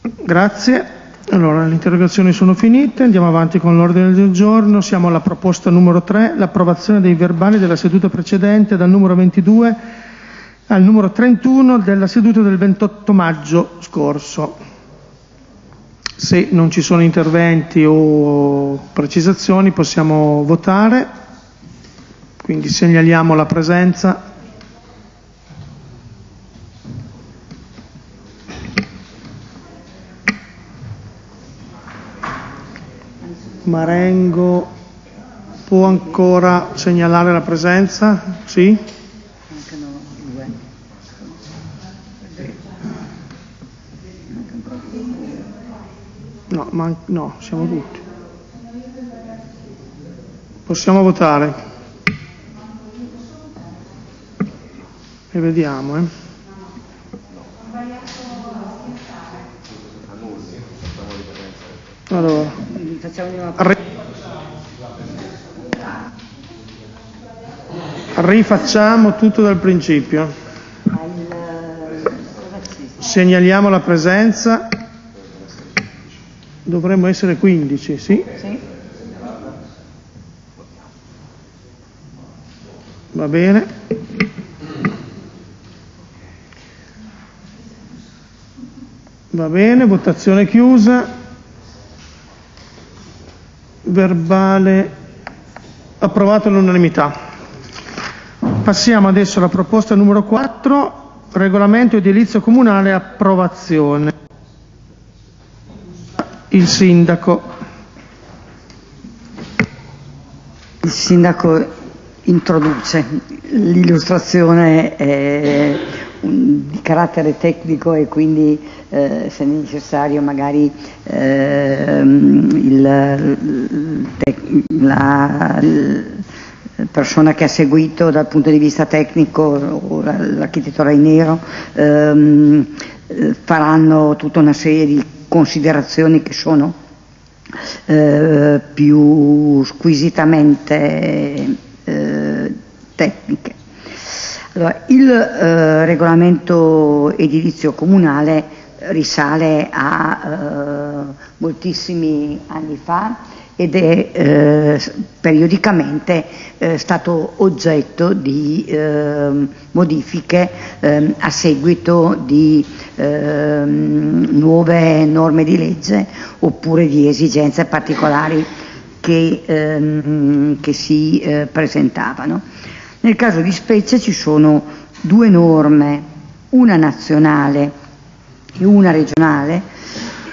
Grazie. Allora, le interrogazioni sono finite, andiamo avanti con l'ordine del giorno. Siamo alla proposta numero 3, l'approvazione dei verbali della seduta precedente dal numero 22 al numero 31 della seduta del 28 maggio scorso. Se non ci sono interventi o precisazioni possiamo votare, quindi segnaliamo la presenza. Marengo può ancora segnalare la presenza? Sì? No, ma, no, siamo tutti. Possiamo votare. E vediamo, eh. Allora, rifacciamo tutto dal principio. Segnaliamo la presenza. Dovremmo essere 15, sì? Sì. Va bene. Va bene, votazione chiusa. Verbale approvato all'unanimità. Passiamo adesso alla proposta numero 4, regolamento edilizio comunale approvazione il sindaco. Il sindaco introduce, l'illustrazione è di carattere tecnico e quindi eh, se necessario magari eh, il, la, persona che ha seguito dal punto di vista tecnico l'architetto Rainero ehm, faranno tutta una serie di considerazioni che sono eh, più squisitamente eh, tecniche. Allora, il eh, regolamento edilizio comunale risale a eh, moltissimi anni fa ed è eh, periodicamente eh, stato oggetto di eh, modifiche ehm, a seguito di ehm, nuove norme di legge oppure di esigenze particolari che, ehm, che si eh, presentavano. Nel caso di specie ci sono due norme, una nazionale e una regionale,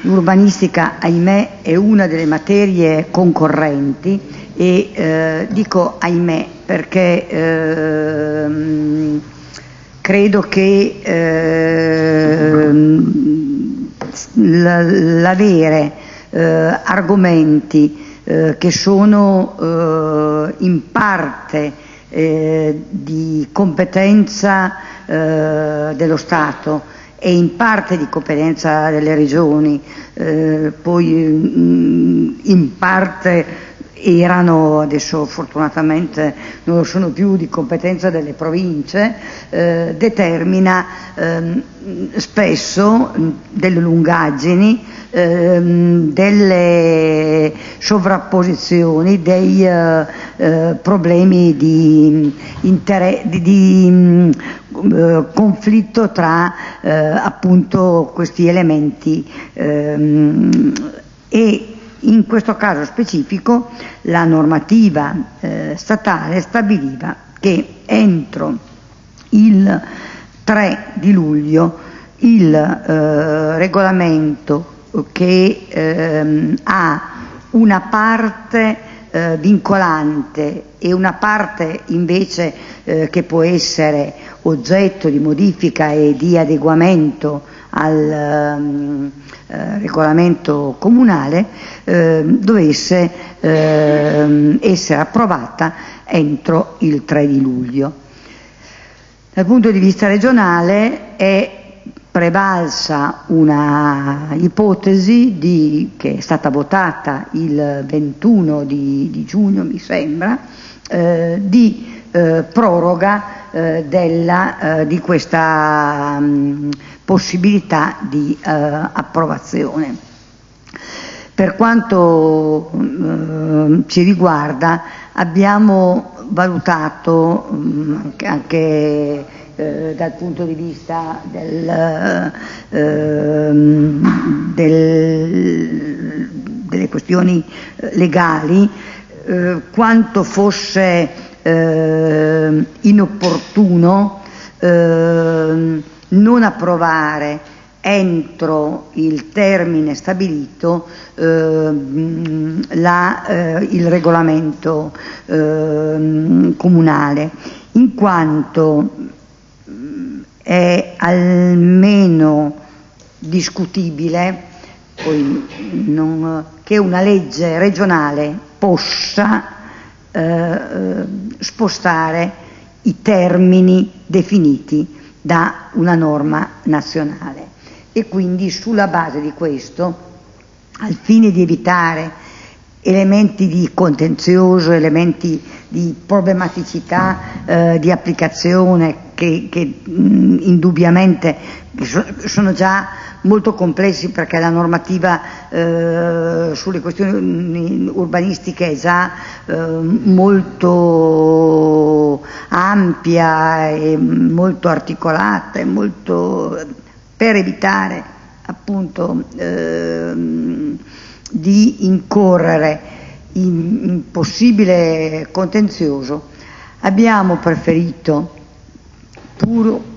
L'urbanistica, ahimè, è una delle materie concorrenti e eh, dico ahimè perché eh, credo che eh, l'avere eh, argomenti eh, che sono eh, in parte di competenza dello Stato e in parte di competenza delle regioni, eh, poi mm, in parte erano, adesso fortunatamente non lo sono più di competenza delle province, eh, determina ehm, spesso delle lungaggini, ehm, delle sovrapposizioni, dei eh, eh, problemi di, inter- di, di eh, conflitto tra eh, appunto questi elementi ehm, e in questo caso specifico la normativa eh, statale stabiliva che entro il 3 di luglio il eh, regolamento che ehm, ha una parte eh, vincolante e una parte invece eh, che può essere oggetto di modifica e di adeguamento al ehm, eh, regolamento comunale eh, dovesse eh, essere approvata entro il 3 di luglio. Dal punto di vista regionale è prevalsa una ipotesi di, che è stata votata il 21 di, di giugno, mi sembra, eh, di eh, proroga eh, della, eh, di questa mh, possibilità di eh, approvazione. Per quanto eh, ci riguarda abbiamo valutato mh, anche, anche eh, dal punto di vista del, eh, del, delle questioni eh, legali eh, quanto fosse inopportuno ehm, non approvare entro il termine stabilito eh, la, eh, il regolamento eh, comunale, in quanto mm, è almeno discutibile non, che una legge regionale possa eh, spostare i termini definiti da una norma nazionale. E quindi sulla base di questo, al fine di evitare elementi di contenzioso, elementi di problematicità eh, di applicazione che, che mh, indubbiamente sono già molto complessi perché la normativa eh, sulle questioni urbanistiche è già eh, molto ampia e molto articolata e molto per evitare appunto eh, di incorrere in, in possibile contenzioso abbiamo preferito pur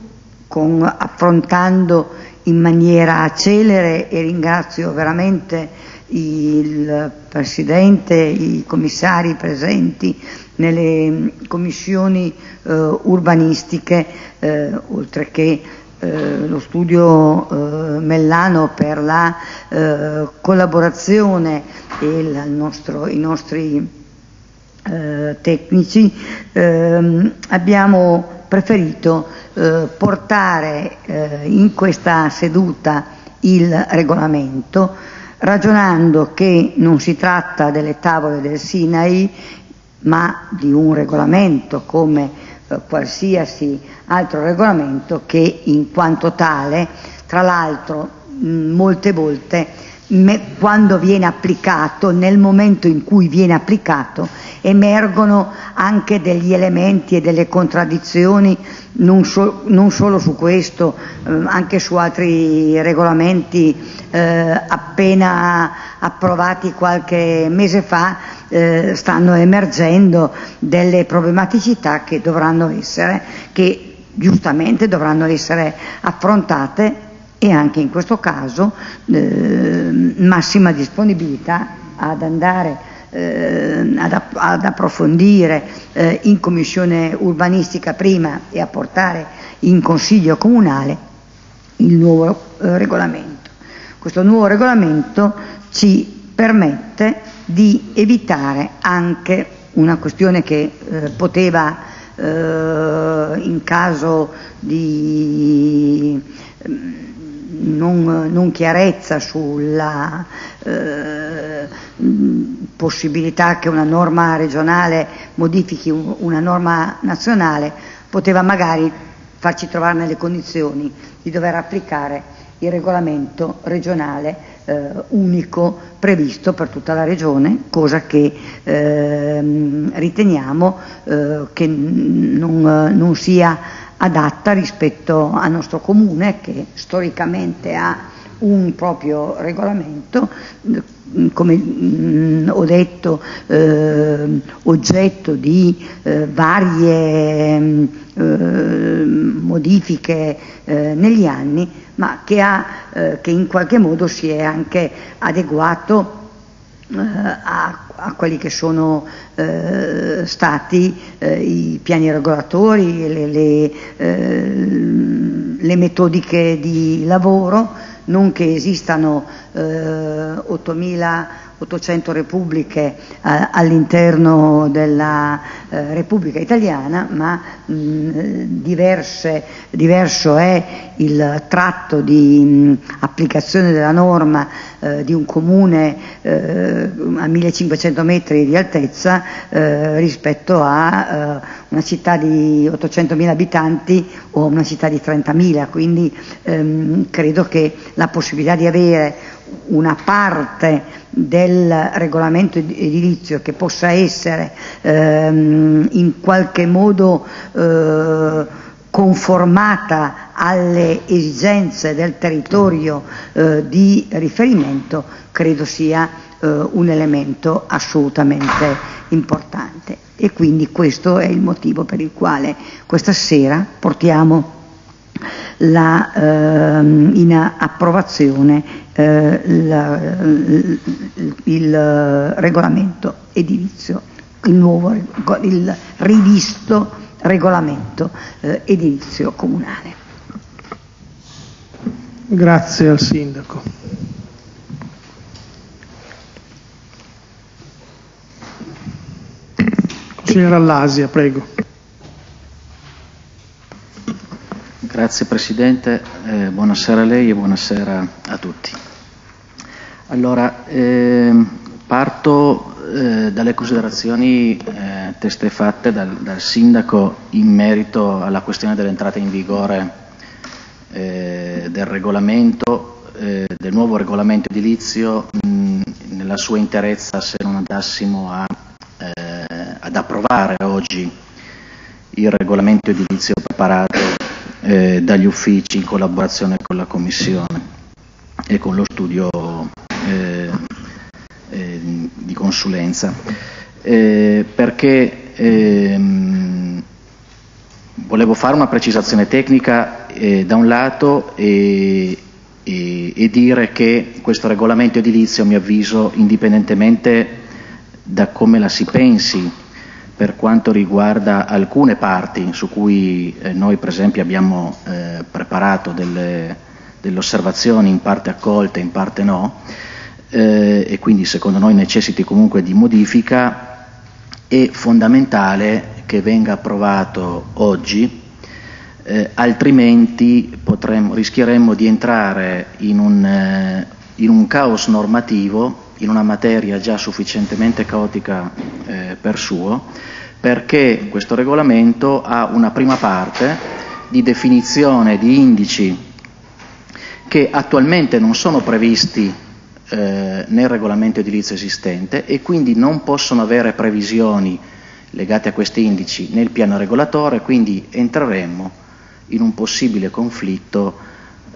con, affrontando in maniera celere e ringrazio veramente il Presidente, i commissari presenti nelle commissioni eh, urbanistiche, eh, oltre che eh, lo studio eh, Mellano per la eh, collaborazione e il nostro, i nostri eh, tecnici, ehm, abbiamo preferito eh, portare eh, in questa seduta il regolamento, ragionando che non si tratta delle tavole del Sinai, ma di un regolamento come eh, qualsiasi altro regolamento che in quanto tale, tra l'altro mh, molte volte me, quando viene applicato, nel momento in cui viene applicato, emergono anche degli elementi e delle contraddizioni non, so, non solo su questo, eh, anche su altri regolamenti eh, appena approvati qualche mese fa, eh, stanno emergendo delle problematicità che dovranno essere, che giustamente dovranno essere affrontate e anche in questo caso eh, massima disponibilità ad andare eh, ad, ad, approfondire eh, in commissione urbanistica prima e a portare in consiglio comunale il nuovo eh, regolamento. Questo nuovo regolamento ci permette di evitare anche una questione che eh, poteva eh, in caso di non, non chiarezza sulla eh, possibilità che una norma regionale modifichi una norma nazionale, poteva magari farci trovare nelle condizioni di dover applicare il regolamento regionale eh, unico previsto per tutta la regione, cosa che eh, riteniamo eh, che non, non sia adatta rispetto al nostro comune che storicamente ha un proprio regolamento, come ho detto, eh, oggetto di eh, varie eh, modifiche eh, negli anni, ma che, ha, eh, che in qualche modo si è anche adeguato eh, a, a, quelli che sono stati eh, i piani regolatori, le, le, eh, le, metodiche di lavoro, non che esistano 8.000 800 repubbliche eh, all'interno della eh, Repubblica Italiana, ma mh, diverse, diverso è il tratto di mh, applicazione della norma eh, di un comune eh, a 1500 metri di altezza eh, rispetto a eh, una città di 800.000 abitanti o una città di 30.000, quindi ehm, credo che la possibilità di avere una parte del regolamento edilizio che possa essere ehm, in qualche modo eh, conformata alle esigenze del territorio eh, di riferimento, credo sia eh, un elemento assolutamente importante. E quindi questo è il motivo per il quale questa sera portiamo la, ehm, in approvazione eh, la, il, il regolamento edilizio, il nuovo, il rivisto regolamento eh, edilizio comunale. Grazie al Sindaco. Consigliere Allasia, prego. Grazie Presidente, eh, buonasera a lei e buonasera a tutti. Allora, eh, parto eh, dalle considerazioni eh, testé fatte dal, dal, Sindaco in merito alla questione dell'entrata in vigore eh, del regolamento, eh, del nuovo regolamento edilizio mh, nella sua interezza se non andassimo a, ad approvare oggi il regolamento edilizio preparato eh, dagli uffici in collaborazione con la Commissione e con lo studio eh, eh, di consulenza, eh, perché ehm, volevo fare una precisazione tecnica eh, da un lato e, e, e dire che questo regolamento edilizio, a mio avviso, indipendentemente da come la si pensi per quanto riguarda alcune parti su cui eh, noi per esempio abbiamo eh, preparato delle, delle, osservazioni in parte accolte, in parte no, eh, e quindi secondo noi necessiti comunque di modifica, è fondamentale che venga approvato oggi, eh, altrimenti potremmo, rischieremmo di entrare in un, eh, in un caos normativo in una materia già sufficientemente caotica eh, per suo, perché questo regolamento ha una prima parte di definizione di indici che attualmente non sono previsti eh, nel regolamento edilizio esistente e quindi non possono avere previsioni legate a questi indici nel piano regolatore, quindi entreremmo in un possibile conflitto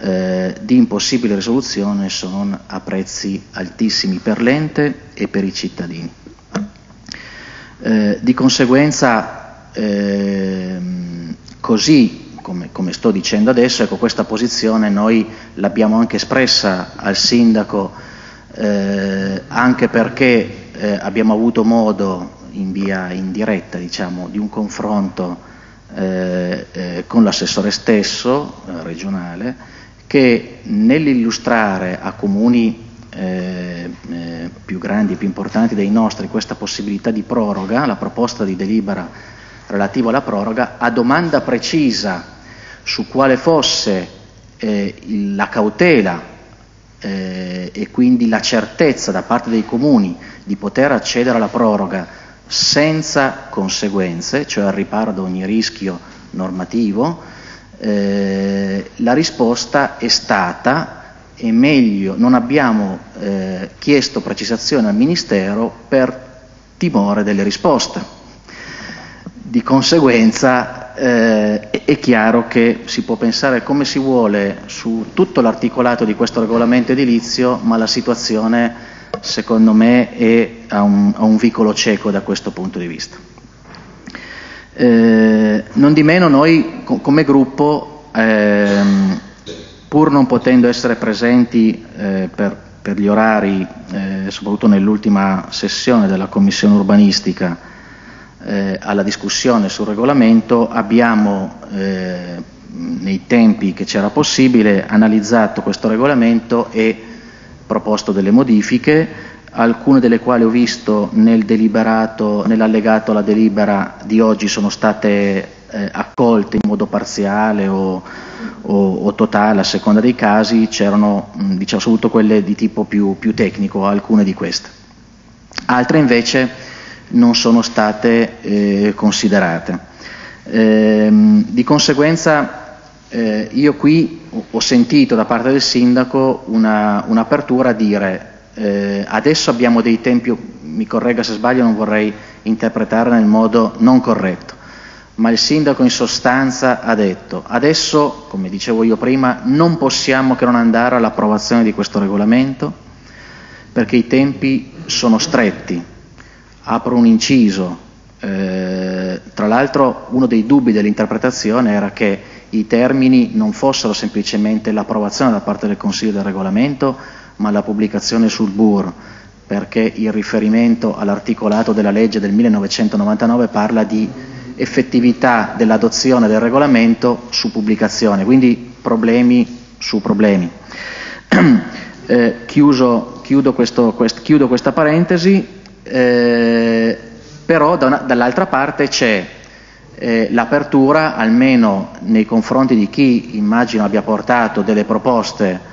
eh, di impossibile risoluzione sono a prezzi altissimi per l'ente e per i cittadini. Eh, di conseguenza, ehm, così come, come, sto dicendo adesso, ecco, questa posizione noi l'abbiamo anche espressa al sindaco, eh, anche perché eh, abbiamo avuto modo in via indiretta diciamo, di un confronto eh, eh, con l'assessore stesso regionale che nell'illustrare a comuni eh, eh, più grandi e più importanti dei nostri questa possibilità di proroga, la proposta di delibera relativa alla proroga, a domanda precisa su quale fosse eh, la cautela eh, e quindi la certezza da parte dei comuni di poter accedere alla proroga senza conseguenze, cioè al riparo da ogni rischio normativo, eh, la risposta è stata è meglio, non abbiamo eh, chiesto precisazione al Ministero per timore delle risposte. Di conseguenza eh, è chiaro che si può pensare come si vuole su tutto l'articolato di questo regolamento edilizio, ma la situazione secondo me è a un, a un vicolo cieco da questo punto di vista. Eh, non di meno noi co- come gruppo ehm, pur non potendo essere presenti eh, per, per, gli orari, eh, soprattutto nell'ultima sessione della Commissione urbanistica, eh, alla discussione sul regolamento, abbiamo eh, nei tempi che c'era possibile analizzato questo regolamento e proposto delle modifiche, alcune delle quali ho visto nel nell'allegato alla delibera di oggi sono state eh, accolte in modo parziale o o, o totale a seconda dei casi, c'erano diciamo, soprattutto quelle di tipo più, più tecnico, alcune di queste. Altre invece non sono state eh, considerate. Eh, di conseguenza eh, io qui ho sentito da parte del sindaco una, un'apertura a dire eh, adesso abbiamo dei tempi, mi corregga se sbaglio, non vorrei interpretare nel modo non corretto ma il sindaco in sostanza ha detto adesso, come dicevo io prima, non possiamo che non andare all'approvazione di questo regolamento perché i tempi sono stretti. Apro un inciso. Eh, tra l'altro uno dei dubbi dell'interpretazione era che i termini non fossero semplicemente l'approvazione da parte del Consiglio del regolamento, ma la pubblicazione sul BUR, perché il riferimento all'articolato della legge del 1999 parla di effettività dell'adozione del regolamento su pubblicazione, quindi problemi su problemi. eh, chiuso, chiudo, questo, quest, chiudo, questa parentesi, eh, però da dall'altra parte c'è eh, l'apertura, almeno nei confronti di chi immagino abbia portato delle proposte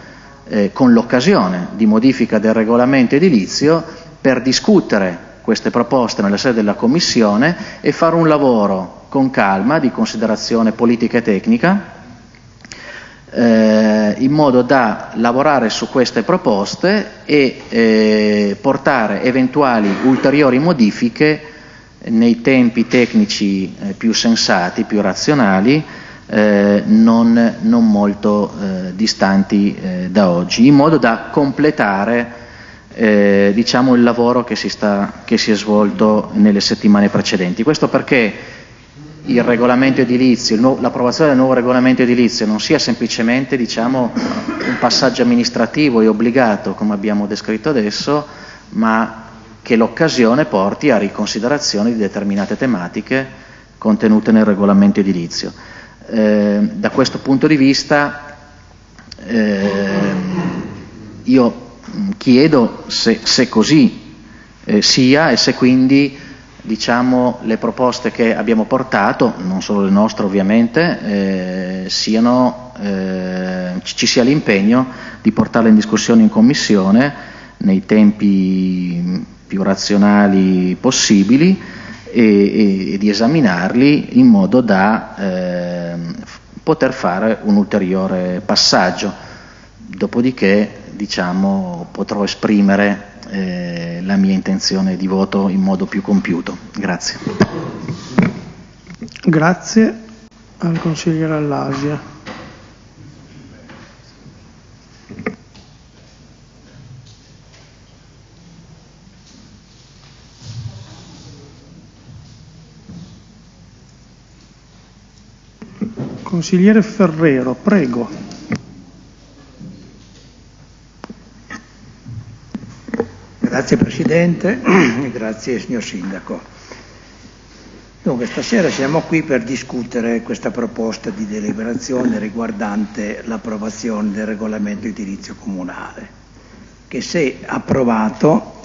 eh, con l'occasione di modifica del regolamento edilizio, per discutere queste proposte nella sede della Commissione e fare un lavoro con calma di considerazione politica e tecnica eh, in modo da lavorare su queste proposte e eh, portare eventuali ulteriori modifiche nei tempi tecnici eh, più sensati, più razionali, eh, non, non, molto eh, distanti eh, da oggi, in modo da completare eh, diciamo il lavoro che si, sta, che si, è svolto nelle settimane precedenti. Questo perché il regolamento edilizio, nu- l'approvazione del nuovo regolamento edilizio non sia semplicemente diciamo, un passaggio amministrativo e obbligato, come abbiamo descritto adesso, ma che l'occasione porti a riconsiderazione di determinate tematiche contenute nel regolamento edilizio. Eh, da questo punto di vista eh, io chiedo se, se così eh, sia e se quindi diciamo, le proposte che abbiamo portato, non solo le nostre ovviamente, eh, siano, eh, ci sia l'impegno di portarle in discussione in Commissione nei tempi più razionali possibili e, e, di esaminarli in modo da eh, poter fare un ulteriore passaggio. Dopodiché diciamo, potrò esprimere eh, la mia intenzione di voto in modo più compiuto. Grazie. Grazie al consigliere All'Asia. Consigliere Ferrero, prego. Grazie Presidente e grazie signor Sindaco. Dunque, stasera siamo qui per discutere questa proposta di deliberazione riguardante l'approvazione del regolamento edilizio comunale, che se approvato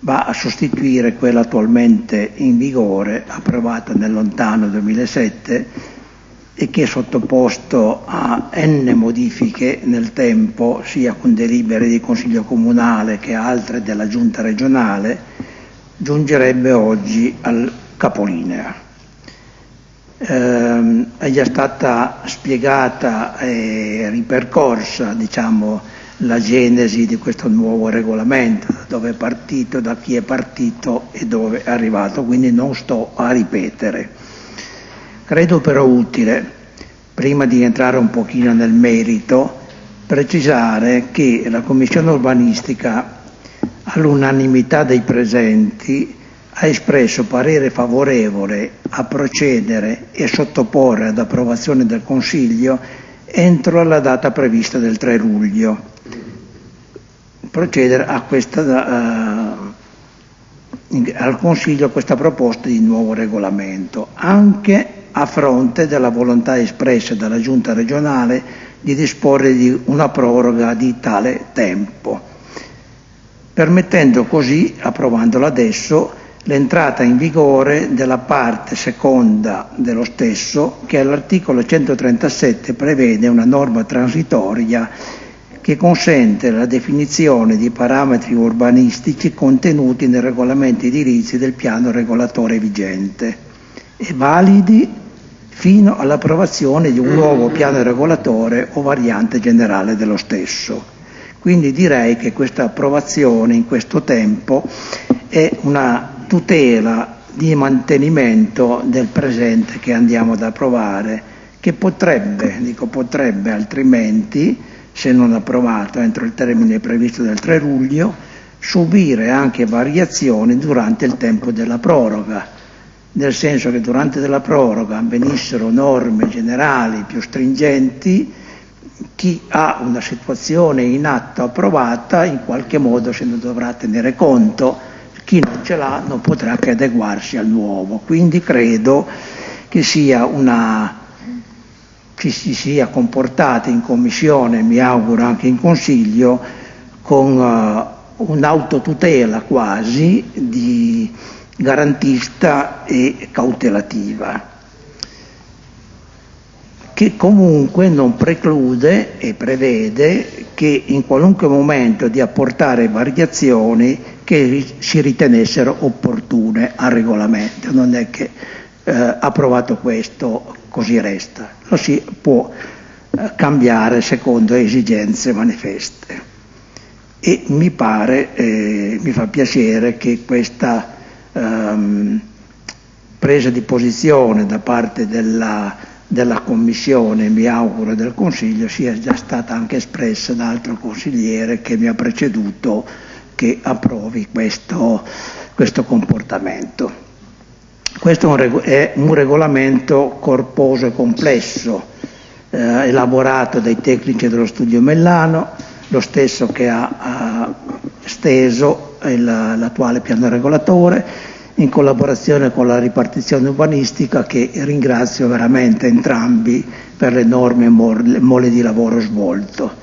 va a sostituire quella attualmente in vigore, approvata nel lontano 2007, e che è sottoposto a n modifiche nel tempo, sia con delibere di Consiglio Comunale che altre della Giunta regionale, giungerebbe oggi al capolinea. Eh, è già stata spiegata e ripercorsa diciamo, la genesi di questo nuovo regolamento, da dove è partito, da chi è partito e dove è arrivato, quindi non sto a ripetere. Credo però utile, prima di entrare un pochino nel merito, precisare che la Commissione urbanistica all'unanimità dei presenti ha espresso parere favorevole a procedere e sottoporre ad approvazione del Consiglio entro la data prevista del 3 luglio. Procedere questa, uh, al Consiglio a questa proposta di nuovo regolamento, anche a fronte della volontà espressa dalla Giunta regionale di disporre di una proroga di tale tempo, permettendo così, approvandola adesso, l'entrata in vigore della parte seconda dello stesso che all'articolo 137 prevede una norma transitoria che consente la definizione di parametri urbanistici contenuti nei regolamenti edilizi del piano regolatore vigente e validi fino all'approvazione di un nuovo piano regolatore o variante generale dello stesso. Quindi direi che questa approvazione in questo tempo è una tutela di mantenimento del presente che andiamo ad approvare, che potrebbe, dico potrebbe altrimenti, se non approvato entro il termine previsto del 3 luglio, subire anche variazioni durante il tempo della proroga nel senso che durante la proroga venissero norme generali più stringenti, chi ha una situazione in atto approvata in qualche modo se ne dovrà tenere conto, chi non ce l'ha non potrà che adeguarsi al nuovo. Quindi credo che sia una, ci si sia comportati in commissione, mi auguro anche in consiglio, con uh, un'autotutela quasi di garantista e cautelativa, che comunque non preclude e prevede che in qualunque momento di apportare variazioni che si ritenessero opportune al regolamento, non è che eh, approvato questo così resta, lo si può eh, cambiare secondo esigenze manifeste. E mi pare, eh, mi fa piacere che questa ehm, presa di posizione da parte della, della Commissione, mi auguro del Consiglio, sia già stata anche espressa da altro consigliere che mi ha preceduto che approvi questo, questo comportamento. Questo è un, regolamento corposo e complesso, eh, elaborato dai tecnici dello studio Mellano, lo stesso che ha, ha steso l'attuale piano regolatore, in collaborazione con la ripartizione urbanistica che ringrazio veramente entrambi per l'enorme mole di lavoro svolto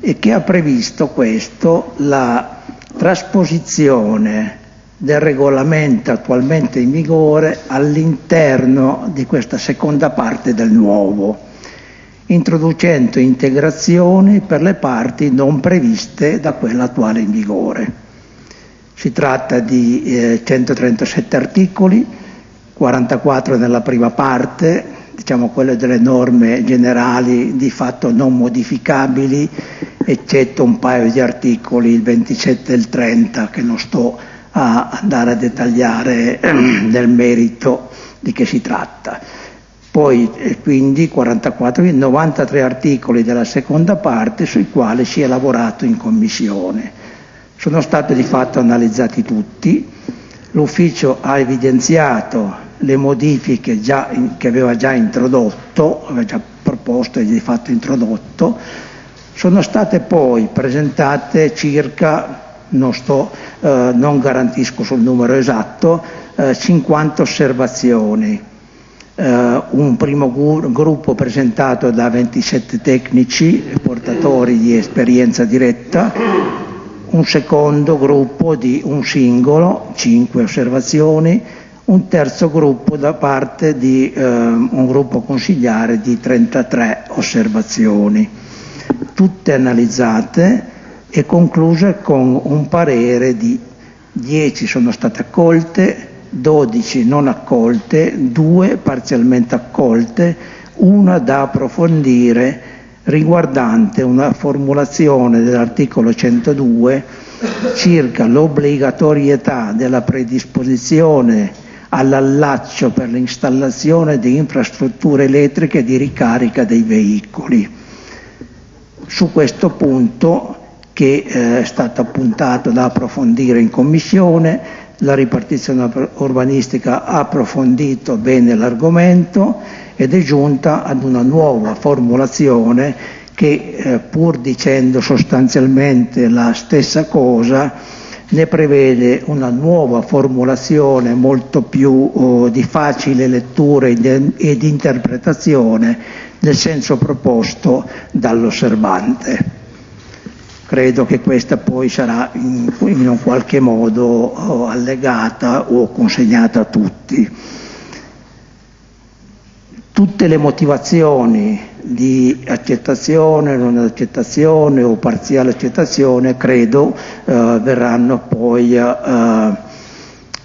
e che ha previsto questo la trasposizione del regolamento attualmente in vigore all'interno di questa seconda parte del nuovo, introducendo integrazioni per le parti non previste da quella attuale in vigore. Si tratta di eh, 137 articoli, 44 nella prima parte, diciamo quelle delle norme generali di fatto non modificabili, eccetto un paio di articoli, il 27 e il 30, che non sto a andare a dettagliare nel merito di che si tratta. Poi eh, quindi 44, 93 articoli della seconda parte sui quali si è lavorato in commissione. Sono stati di fatto analizzati tutti, l'ufficio ha evidenziato le modifiche già, che aveva già introdotto, aveva già proposto e di fatto introdotto, sono state poi presentate circa, non, sto, eh, non garantisco sul numero esatto, eh, 50 osservazioni. Uh, un primo gruppo presentato da 27 tecnici portatori di esperienza diretta, un secondo gruppo di un singolo, cinque osservazioni, un terzo gruppo da parte di eh, un gruppo consigliare di 33 osservazioni, tutte analizzate e concluse con un parere di 10 sono state accolte, 12 non accolte, 2 parzialmente accolte, una da approfondire riguardante una formulazione dell'articolo 102 circa l'obbligatorietà della predisposizione all'allaccio per l'installazione di infrastrutture elettriche di ricarica dei veicoli. Su questo punto, che eh, è stato appuntato da approfondire in commissione, la ripartizione urbanistica ha approfondito bene l'argomento ed è giunta ad una nuova formulazione che eh, pur dicendo sostanzialmente la stessa cosa ne prevede una nuova formulazione molto più oh, di facile lettura ed interpretazione nel senso proposto dall'osservante. Credo che questa poi sarà in, in un qualche modo oh, allegata o consegnata a tutti. Tutte le motivazioni di accettazione, non accettazione o parziale accettazione, credo eh, verranno poi eh,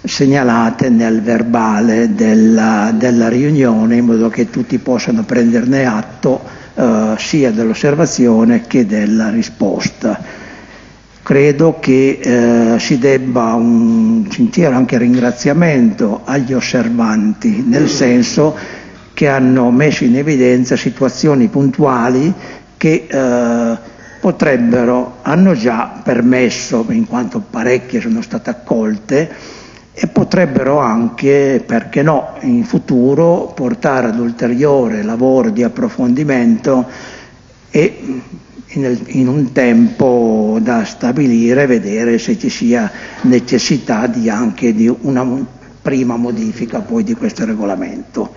segnalate nel verbale della, della, riunione in modo che tutti possano prenderne atto eh, sia dell'osservazione che della risposta. Credo che eh, si debba un sincero anche ringraziamento agli osservanti, nel senso che hanno messo in evidenza situazioni puntuali che eh, potrebbero, hanno già permesso, in quanto parecchie sono state accolte, e potrebbero anche, perché no, in futuro portare ad ulteriore lavoro di approfondimento e in, un tempo da stabilire, vedere se ci sia necessità di anche di una prima modifica poi di questo regolamento.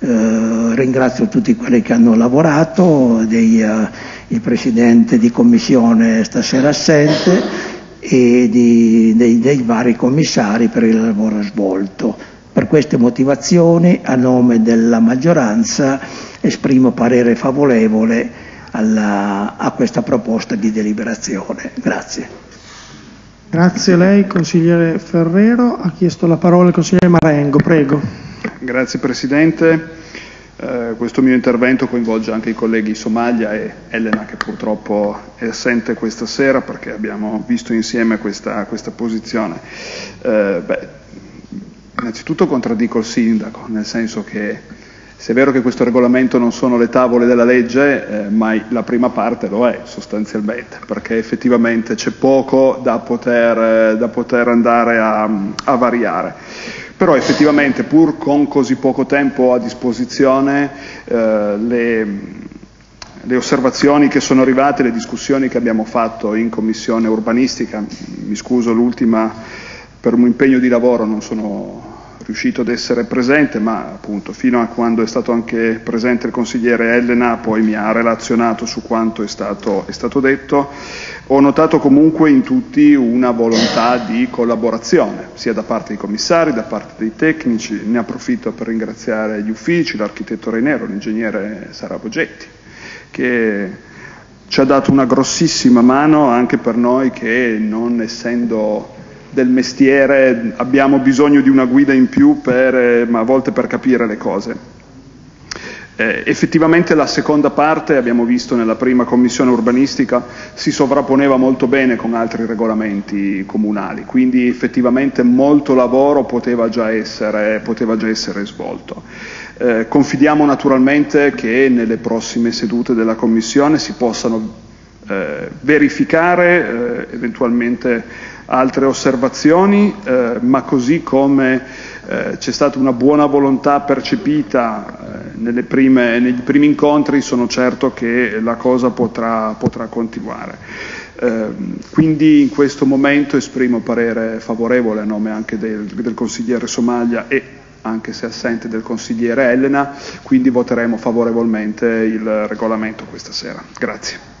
Eh, ringrazio tutti quelli che hanno lavorato, dei, uh, il Presidente di Commissione stasera assente e di, dei, dei vari commissari per il lavoro svolto. Per queste motivazioni, a nome della maggioranza, esprimo parere favorevole alla, a questa proposta di deliberazione. Grazie. Grazie a lei, consigliere Ferrero. Ha chiesto la parola il consigliere Marengo, prego. Grazie Presidente. Eh, questo mio intervento coinvolge anche i colleghi Somalia e Elena che purtroppo è assente questa sera perché abbiamo visto insieme questa, questa posizione. Eh, beh, innanzitutto contraddico il sindaco, nel senso che se è vero che questo regolamento non sono le tavole della legge, eh, ma la prima parte lo è sostanzialmente, perché effettivamente c'è poco da poter, da poter andare a, a variare però effettivamente pur con così poco tempo a disposizione eh, le, le, osservazioni che sono arrivate, le discussioni che abbiamo fatto in commissione urbanistica, mi scuso l'ultima per un impegno di lavoro non sono riuscito ad essere presente, ma appunto fino a quando è stato anche presente il consigliere Elena poi mi ha relazionato su quanto è stato, è stato detto. Ho notato comunque in tutti una volontà di collaborazione, sia da parte dei commissari, da parte dei tecnici. Ne approfitto per ringraziare gli uffici, l'architetto Reinero, l'ingegnere Sara Bogetti, che ci ha dato una grossissima mano anche per noi che non essendo del mestiere abbiamo bisogno di una guida in più per, eh, a volte per capire le cose. Eh, effettivamente la seconda parte, abbiamo visto nella prima commissione urbanistica, si sovrapponeva molto bene con altri regolamenti comunali, quindi effettivamente molto lavoro poteva già essere, poteva già essere svolto. Eh, confidiamo naturalmente che nelle prossime sedute della commissione si possano eh, verificare eh, eventualmente altre osservazioni, eh, ma così come eh, c'è stata una buona volontà percepita eh, prime, nei primi incontri, sono certo che la cosa potrà, potrà continuare. Eh, quindi in questo momento esprimo parere favorevole a nome anche del, del consigliere Somaglia e anche se assente del consigliere Elena, quindi voteremo favorevolmente il regolamento questa sera. Grazie.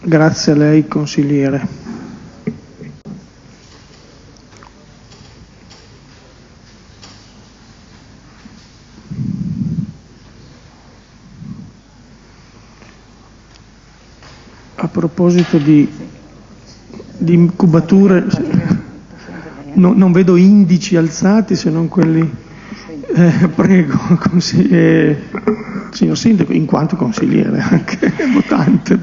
Grazie a lei consigliere. Proposito di, di incubature, no, non vedo indici alzati se non quelli. Eh, prego, consigliere, signor Sindaco, in quanto consigliere anche votante.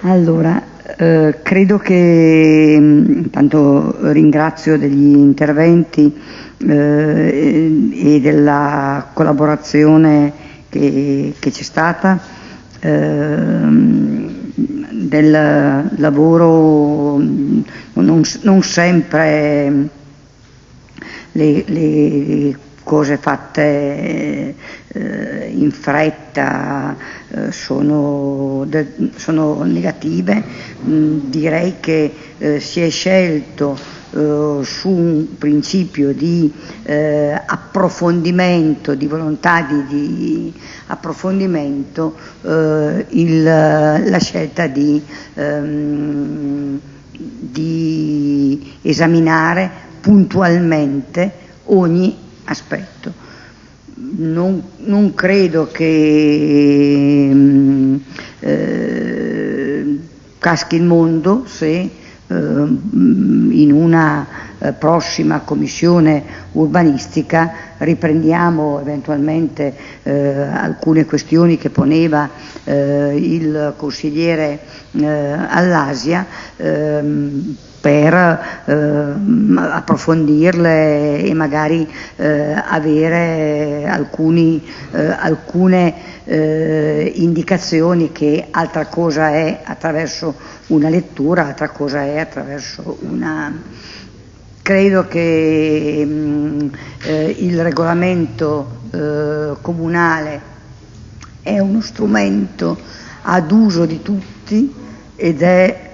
Allora, eh, credo che intanto ringrazio degli interventi eh, e della collaborazione che, che c'è stata, eh, del lavoro non, non sempre le, le cose fatte eh, in fretta eh, sono, de, sono, negative, mm, direi che eh, si è scelto eh, su un principio di eh, approfondimento, di volontà di, di approfondimento, eh, il, la scelta di, ehm, di esaminare puntualmente ogni aspetto. Non, non credo che mm, eh, caschi il mondo se in una eh, prossima commissione urbanistica riprendiamo eventualmente eh, alcune questioni che poneva eh, il consigliere all'Asia ehm, per eh, approfondirle e magari avere alcuni, alcune eh, indicazioni che altra cosa è attraverso una lettura, altra cosa è attraverso una... Credo che mh, mm, eh, il regolamento eh, comunale è uno strumento ad uso di tutti ed è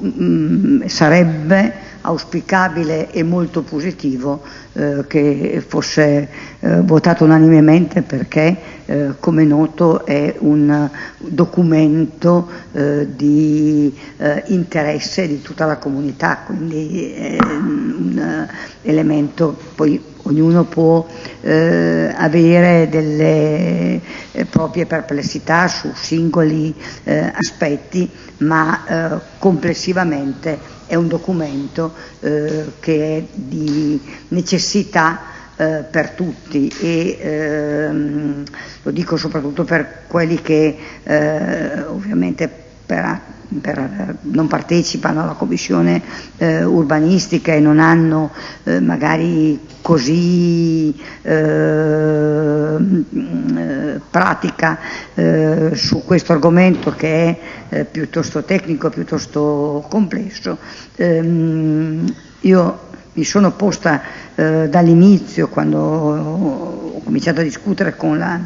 Mm, sarebbe auspicabile e molto positivo eh, che fosse eh, votato unanimemente perché, eh, come noto, è un documento eh, di eh, interesse di tutta la comunità, quindi è un elemento, poi ognuno può eh, avere delle proprie perplessità su singoli aspetti, ma complessivamente è un documento eh, che è di necessità eh, per tutti e ehm, lo dico soprattutto per quelli che eh, ovviamente per, per, non partecipano alla commissione eh, urbanistica e non hanno eh, magari così eh, pratica eh, su questo argomento che è eh, piuttosto tecnico, piuttosto complesso. Ehm, io mi sono posta eh, dall'inizio, quando ho cominciato a discutere con la,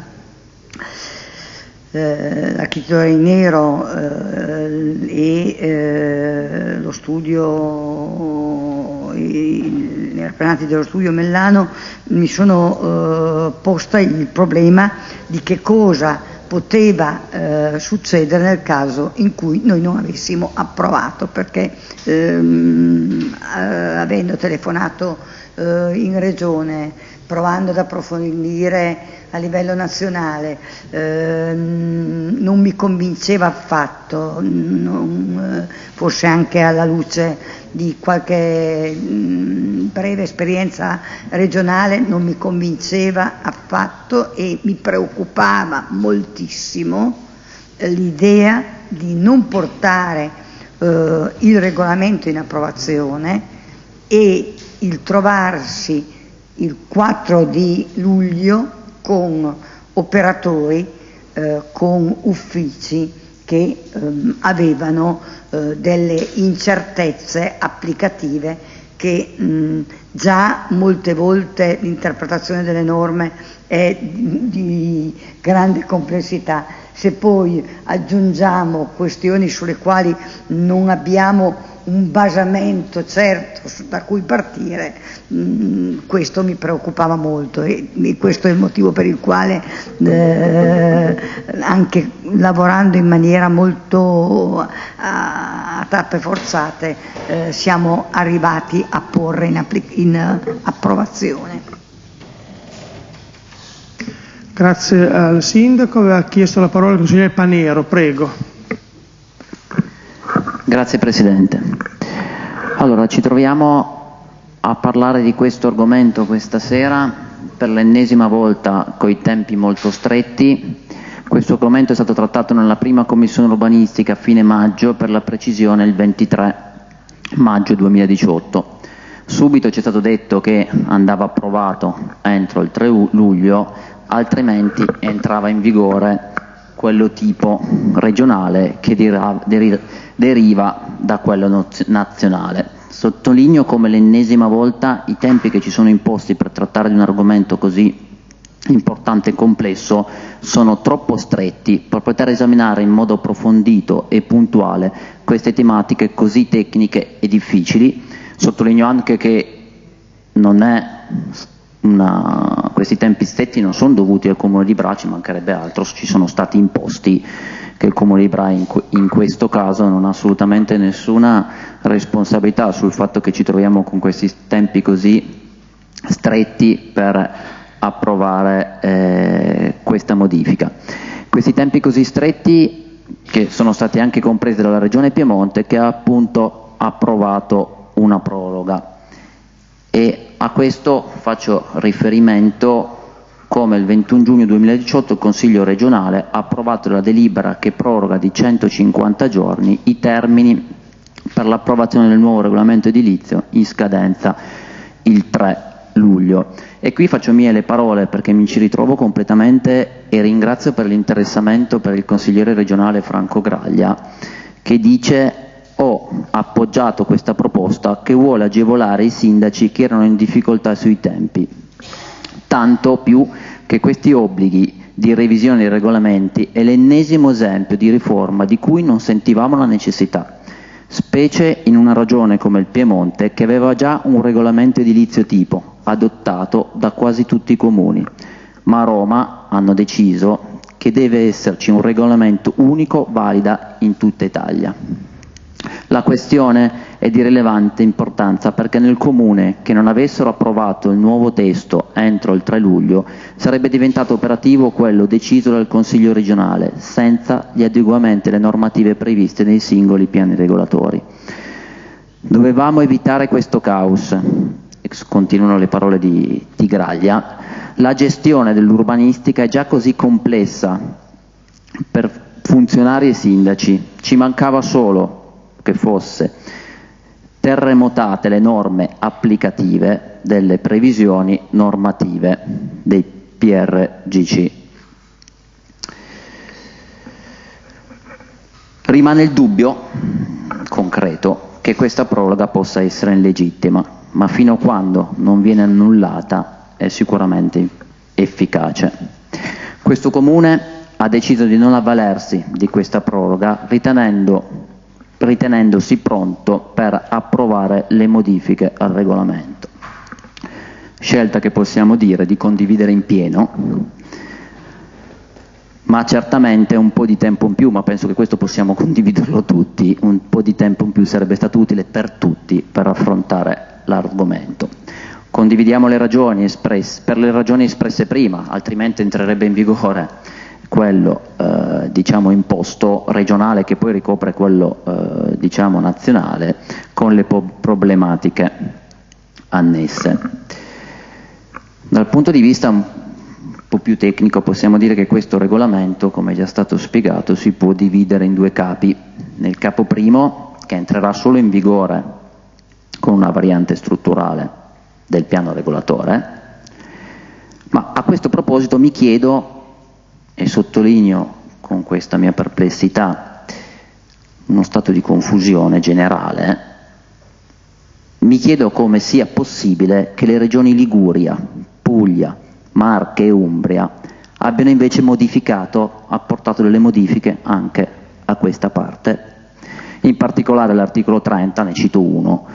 eh, l'architettura in nero eh, e eh, lo studio, i rappresentanti dello studio Mellano, mi sono eh, posta il problema di che cosa poteva eh, succedere nel caso in cui noi non avessimo approvato, perché ehm, eh, avendo telefonato eh, in regione, provando ad approfondire a livello nazionale, ehm, non mi convinceva affatto, non, eh, forse anche alla luce di qualche mh, breve esperienza regionale non mi convinceva affatto e mi preoccupava moltissimo l'idea di non portare eh, il regolamento in approvazione e il trovarsi il 4 di luglio con operatori, eh, con uffici che ehm, avevano eh, delle incertezze applicative che mh, già molte volte l'interpretazione delle norme è di, di grande complessità. Se poi aggiungiamo questioni sulle quali non abbiamo un basamento certo da cui partire, mh, mm, questo mi preoccupava molto e, e, questo è il motivo per il quale eh, anche lavorando in maniera molto a, a tappe forzate eh, siamo arrivati a porre in, applic- in approvazione. Grazie al Sindaco, aveva chiesto la parola il consigliere Panero, prego. Grazie Presidente. Allora, ci troviamo a parlare di questo argomento questa sera per l'ennesima volta con i tempi molto stretti. Questo argomento è stato trattato nella prima commissione urbanistica a fine maggio, per la precisione il 23 maggio 2018. Subito ci è stato detto che andava approvato entro il 3 luglio, altrimenti entrava in vigore quello tipo regionale che deriva da quello nazionale. Sottolineo come l'ennesima volta i tempi che ci sono imposti per trattare di un argomento così importante e complesso sono troppo stretti per poter esaminare in modo approfondito e puntuale queste tematiche così tecniche e difficili. Sottolineo anche che una, questi tempi stretti non sono dovuti al Comune di Bra, ci mancherebbe altro, ci sono stati imposti che il Comune di Bra in, in questo caso non ha assolutamente nessuna responsabilità sul fatto che ci troviamo con questi tempi così stretti per approvare eh, questa modifica. Questi tempi così stretti che sono stati anche compresi dalla Regione Piemonte che ha appunto approvato una proroga e a questo faccio riferimento come il 21 giugno 2018 il Consiglio regionale ha approvato la delibera che proroga di 150 giorni i termini per l'approvazione del nuovo regolamento edilizio in scadenza il 3 luglio. E qui faccio mie le parole perché mi ci ritrovo completamente e ringrazio per l'interessamento per il consigliere regionale Franco Graglia che dice ho appoggiato questa proposta che vuole agevolare i sindaci che erano in difficoltà sui tempi tanto più che questi obblighi di revisione dei regolamenti è l'ennesimo esempio di riforma di cui non sentivamo la necessità, specie in una regione come il Piemonte che aveva già un regolamento edilizio tipo, adottato da quasi tutti i comuni, ma a Roma hanno deciso che deve esserci un regolamento unico valida in tutta Italia. La questione è di rilevante importanza perché nel comune che non avessero approvato il nuovo testo entro il 3 luglio sarebbe diventato operativo quello deciso dal Consiglio regionale senza gli adeguamenti alle normative previste nei singoli piani regolatori. Dovevamo evitare questo caos, continuano le parole di, di Graglia, la gestione dell'urbanistica è già così complessa per funzionari e sindaci, ci mancava solo che fosse terremotate le norme applicative delle previsioni normative dei PRGC. Rimane il dubbio concreto che questa proroga possa essere illegittima, ma fino a quando non viene annullata è sicuramente efficace. Questo Comune ha deciso di non avvalersi di questa proroga ritenendo ritenendosi pronto per approvare le modifiche al regolamento. Scelta che possiamo dire di condividere in pieno, ma certamente un po' di tempo in più, ma penso che questo possiamo condividerlo tutti, un po' di tempo in più sarebbe stato utile per tutti per affrontare l'argomento. Condividiamo le ragioni espresse, per le ragioni espresse prima, altrimenti entrerebbe in vigore quello eh, diciamo imposto regionale che poi ricopre quello eh, diciamo nazionale con le problematiche annesse. Dal punto di vista un po' più tecnico possiamo dire che questo regolamento, come è già stato spiegato, si può dividere in due capi. Nel capo primo, che entrerà solo in vigore con una variante strutturale del piano regolatore, ma a questo proposito mi chiedo e sottolineo con questa mia perplessità uno stato di confusione generale, mi chiedo come sia possibile che le regioni Liguria, Puglia, Marche e Umbria abbiano invece modificato, apportato delle modifiche anche a questa parte. In particolare l'articolo 30, ne cito uno,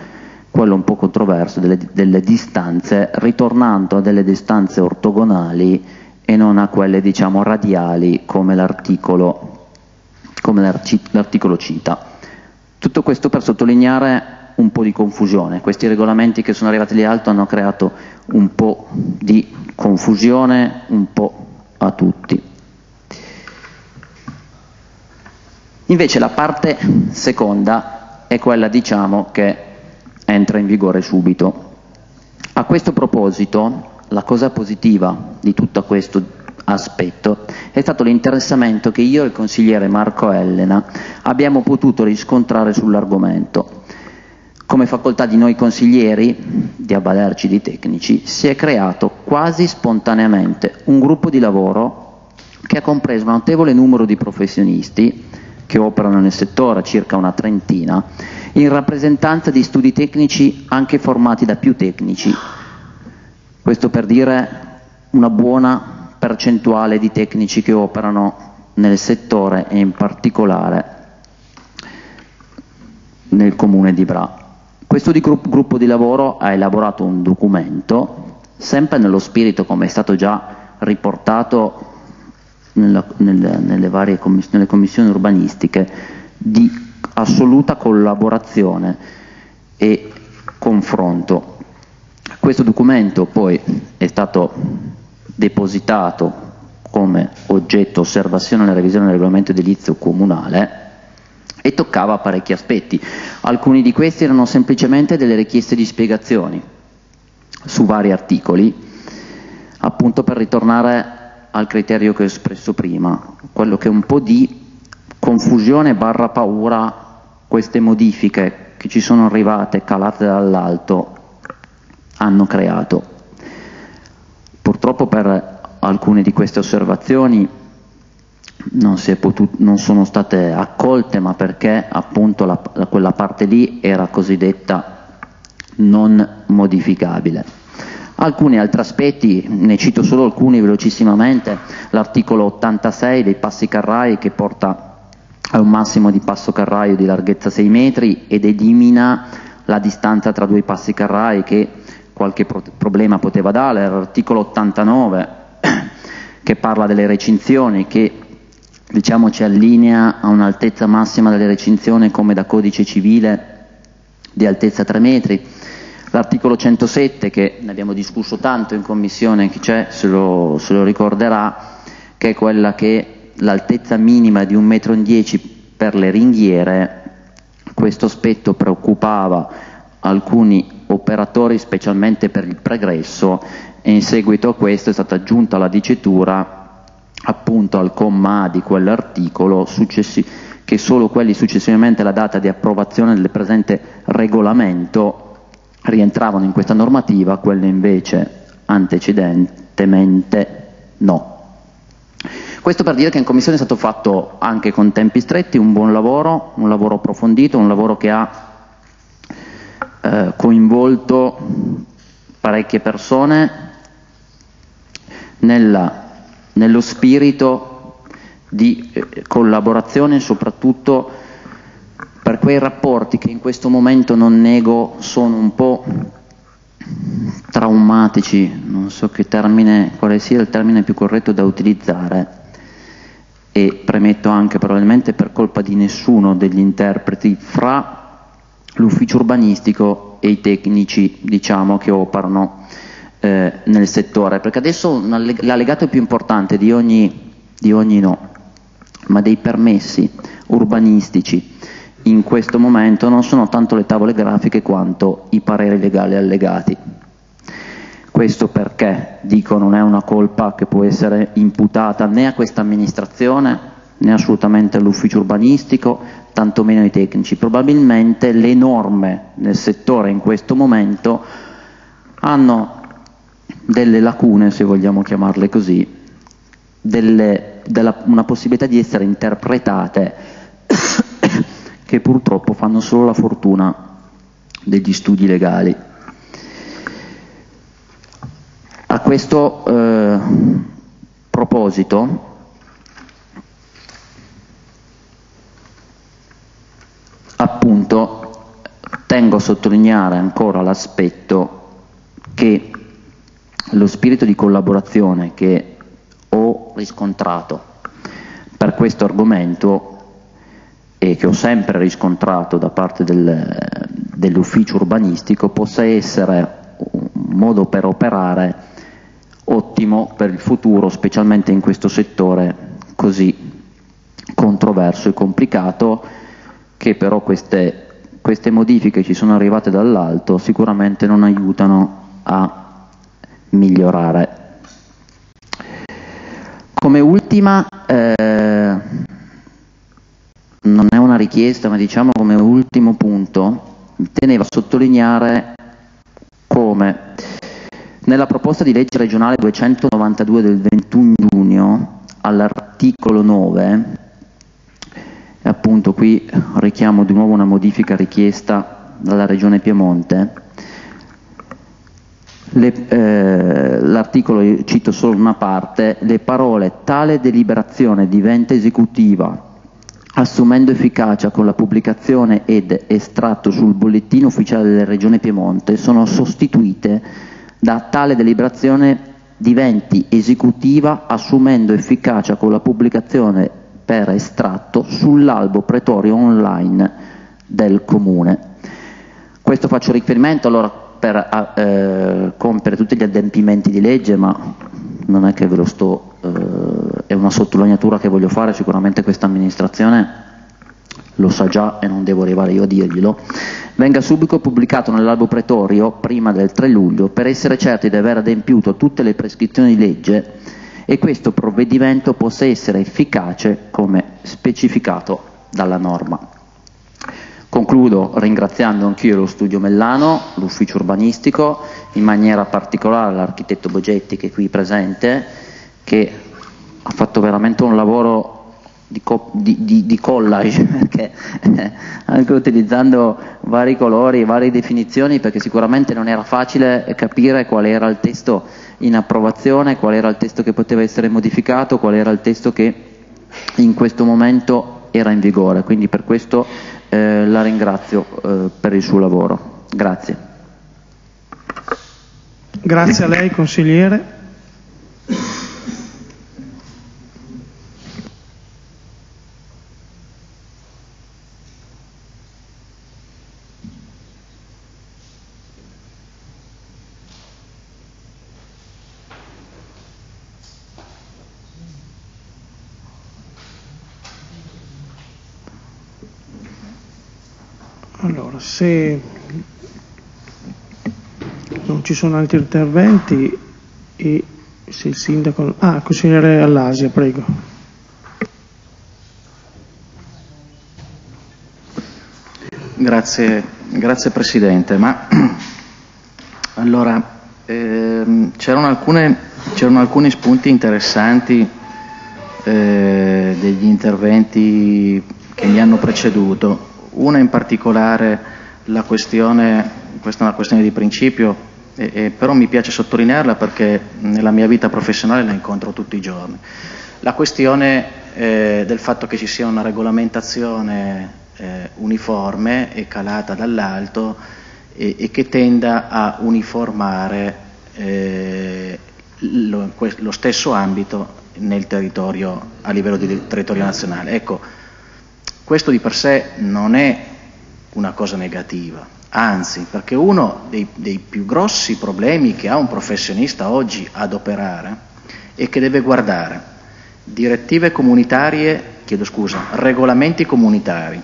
quello un po' controverso delle, delle distanze, ritornando a delle distanze ortogonali e non a quelle diciamo radiali come l'articolo, cita. Tutto questo per sottolineare un po' di confusione. Questi regolamenti che sono arrivati lì alto hanno creato un po' di confusione un po' a tutti. Invece la parte seconda è quella diciamo che entra in vigore subito. A questo proposito, la cosa positiva di tutto questo aspetto è stato l'interessamento che io e il consigliere Marco Elena abbiamo potuto riscontrare sull'argomento. Come facoltà di noi consiglieri, di avvalerci di tecnici, si è creato quasi spontaneamente un gruppo di lavoro che ha compreso un notevole numero di professionisti che operano nel settore, circa una trentina, in rappresentanza di studi tecnici anche formati da più tecnici. Questo per dire una buona percentuale di tecnici che operano nel settore e in particolare nel comune di Bra. Questo di gruppo di lavoro ha elaborato un documento, sempre nello spirito come è stato già riportato nella, nelle, nelle varie commissioni, nelle commissioni urbanistiche, di assoluta collaborazione e confronto. Questo documento poi è stato depositato come oggetto osservazione e revisione del regolamento edilizio comunale e toccava parecchi aspetti. Alcuni di questi erano semplicemente delle richieste di spiegazioni su vari articoli, appunto per ritornare al criterio che ho espresso prima, quello che un po' di confusione barra paura queste modifiche che ci sono arrivate calate dall'alto hanno creato. Purtroppo per alcune di queste osservazioni non, potut- non, sono state accolte, ma perché appunto la, quella parte lì era cosiddetta non modificabile. Alcuni altri aspetti, ne cito solo alcuni velocissimamente, l'articolo 86 dei passi carrai che porta a un massimo di passo carraio di larghezza 6 metri ed elimina la distanza tra due passi carrai che qualche pro- problema poteva dare, l'articolo 89 che parla delle recinzioni che diciamo ci allinea a un'altezza massima delle recinzioni come da codice civile di altezza 3 metri, l'articolo 107 che ne abbiamo discusso tanto in commissione, chi c'è se lo, se lo ricorderà, che è quella che l'altezza minima di 1,10 m per le ringhiere, questo aspetto preoccupava alcuni operatori specialmente per il pregresso e in seguito a questo è stata aggiunta la dicitura appunto al comma A di quell'articolo che solo quelli successivamente alla data di approvazione del presente regolamento rientravano in questa normativa, quelle invece antecedentemente no. Questo per dire che in Commissione è stato fatto anche con tempi stretti un buon lavoro, un lavoro approfondito, un lavoro che ha eh, coinvolto parecchie persone nella nello spirito di eh, collaborazione soprattutto per quei rapporti che in questo momento non nego sono un po' traumatici, non so termine, quale sia il termine più corretto da utilizzare. E premetto anche probabilmente per colpa di nessuno degli interpreti fra l'ufficio urbanistico e i tecnici diciamo, che operano eh, nel settore, perché adesso l'allegato più importante di ogni, di ogni no, ma dei permessi urbanistici in questo momento non sono tanto le tavole grafiche quanto i pareri legali allegati. Questo perché, dico, non è una colpa che può essere imputata né a questa amministrazione né assolutamente all'ufficio urbanistico, tantomeno ai tecnici. Probabilmente le norme nel settore in questo momento hanno delle lacune, se vogliamo chiamarle così, delle, della, una possibilità di essere interpretate che purtroppo fanno solo la fortuna degli studi legali. A questo eh, proposito appunto tengo a sottolineare ancora l'aspetto che lo spirito di collaborazione che ho riscontrato per questo argomento e che ho sempre riscontrato da parte del, dell'ufficio urbanistico possa essere un modo per operare ottimo per il futuro, specialmente in questo settore così controverso e complicato, che però queste queste modifiche ci sono arrivate dall'alto sicuramente non aiutano a migliorare. Come ultima, eh, non è una richiesta, ma diciamo come ultimo punto, tenevo a sottolineare come nella proposta di legge regionale 292 del 21 giugno, all'articolo 9, appunto qui richiamo di nuovo una modifica richiesta dalla Regione Piemonte, eh, l'articolo, cito solo una parte, le parole tale deliberazione diventa esecutiva assumendo efficacia con la pubblicazione ed estratto sul bollettino ufficiale della Regione Piemonte sono sostituite da tale deliberazione diventi esecutiva assumendo efficacia con la pubblicazione per estratto sull'albo pretorio online del Comune. Questo faccio riferimento allora per eh, compiere tutti gli adempimenti di legge, ma non è che ve lo sto, eh, è una sottolineatura che voglio fare, sicuramente questa amministrazione lo sa già e non devo arrivare io a dirglielo, venga subito pubblicato nell'albo pretorio prima del 3 luglio per essere certi di aver adempiuto tutte le prescrizioni di legge e questo provvedimento possa essere efficace come specificato dalla norma. Concludo ringraziando anch'io lo studio Mellano, l'ufficio urbanistico, in maniera particolare l'architetto Bogetti che è qui presente, che ha fatto veramente un lavoro di, di, di, di collage, perché, anche utilizzando vari colori, varie definizioni, perché sicuramente non era facile capire qual era il testo in approvazione, qual era il testo che poteva essere modificato, qual era il testo che in questo momento era in vigore. Quindi per questo eh, la ringrazio eh, per il suo lavoro. Grazie. Grazie a lei consigliere. Allora, se non ci sono altri interventi e se il sindaco... Ah, consigliere Allasia, prego. Grazie, grazie Presidente. Ma allora, ehm, c'erano, alcuni spunti interessanti eh, degli interventi che mi hanno preceduto. Una in particolare, la questione, questa è una questione di principio, e, e, però mi piace sottolinearla perché nella mia vita professionale la incontro tutti i giorni. La questione eh, del fatto che ci sia una regolamentazione eh, uniforme e calata dall'alto e, e, che tenda a uniformare eh, lo, lo, stesso ambito territorio, a livello di territorio nazionale. Ecco, questo di per sé non è una cosa negativa, anzi, perché uno dei, dei più grossi problemi che ha un professionista oggi ad operare è che deve guardare direttive comunitarie, chiedo scusa, regolamenti comunitari,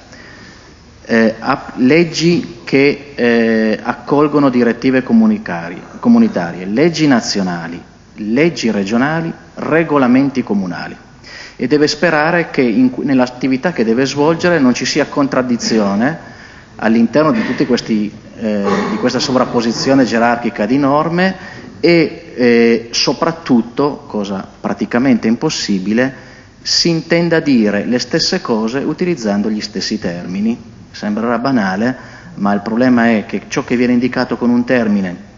eh, leggi che eh, accolgono direttive comunitarie, leggi nazionali, leggi regionali, regolamenti comunali. E deve sperare che nell'attività che deve svolgere non ci sia contraddizione all'interno di, questi, eh, di questa sovrapposizione gerarchica di norme e eh, soprattutto, cosa praticamente impossibile, si intenda dire le stesse cose utilizzando gli stessi termini. Sembrerà banale, ma il problema è che ciò che viene indicato con un termine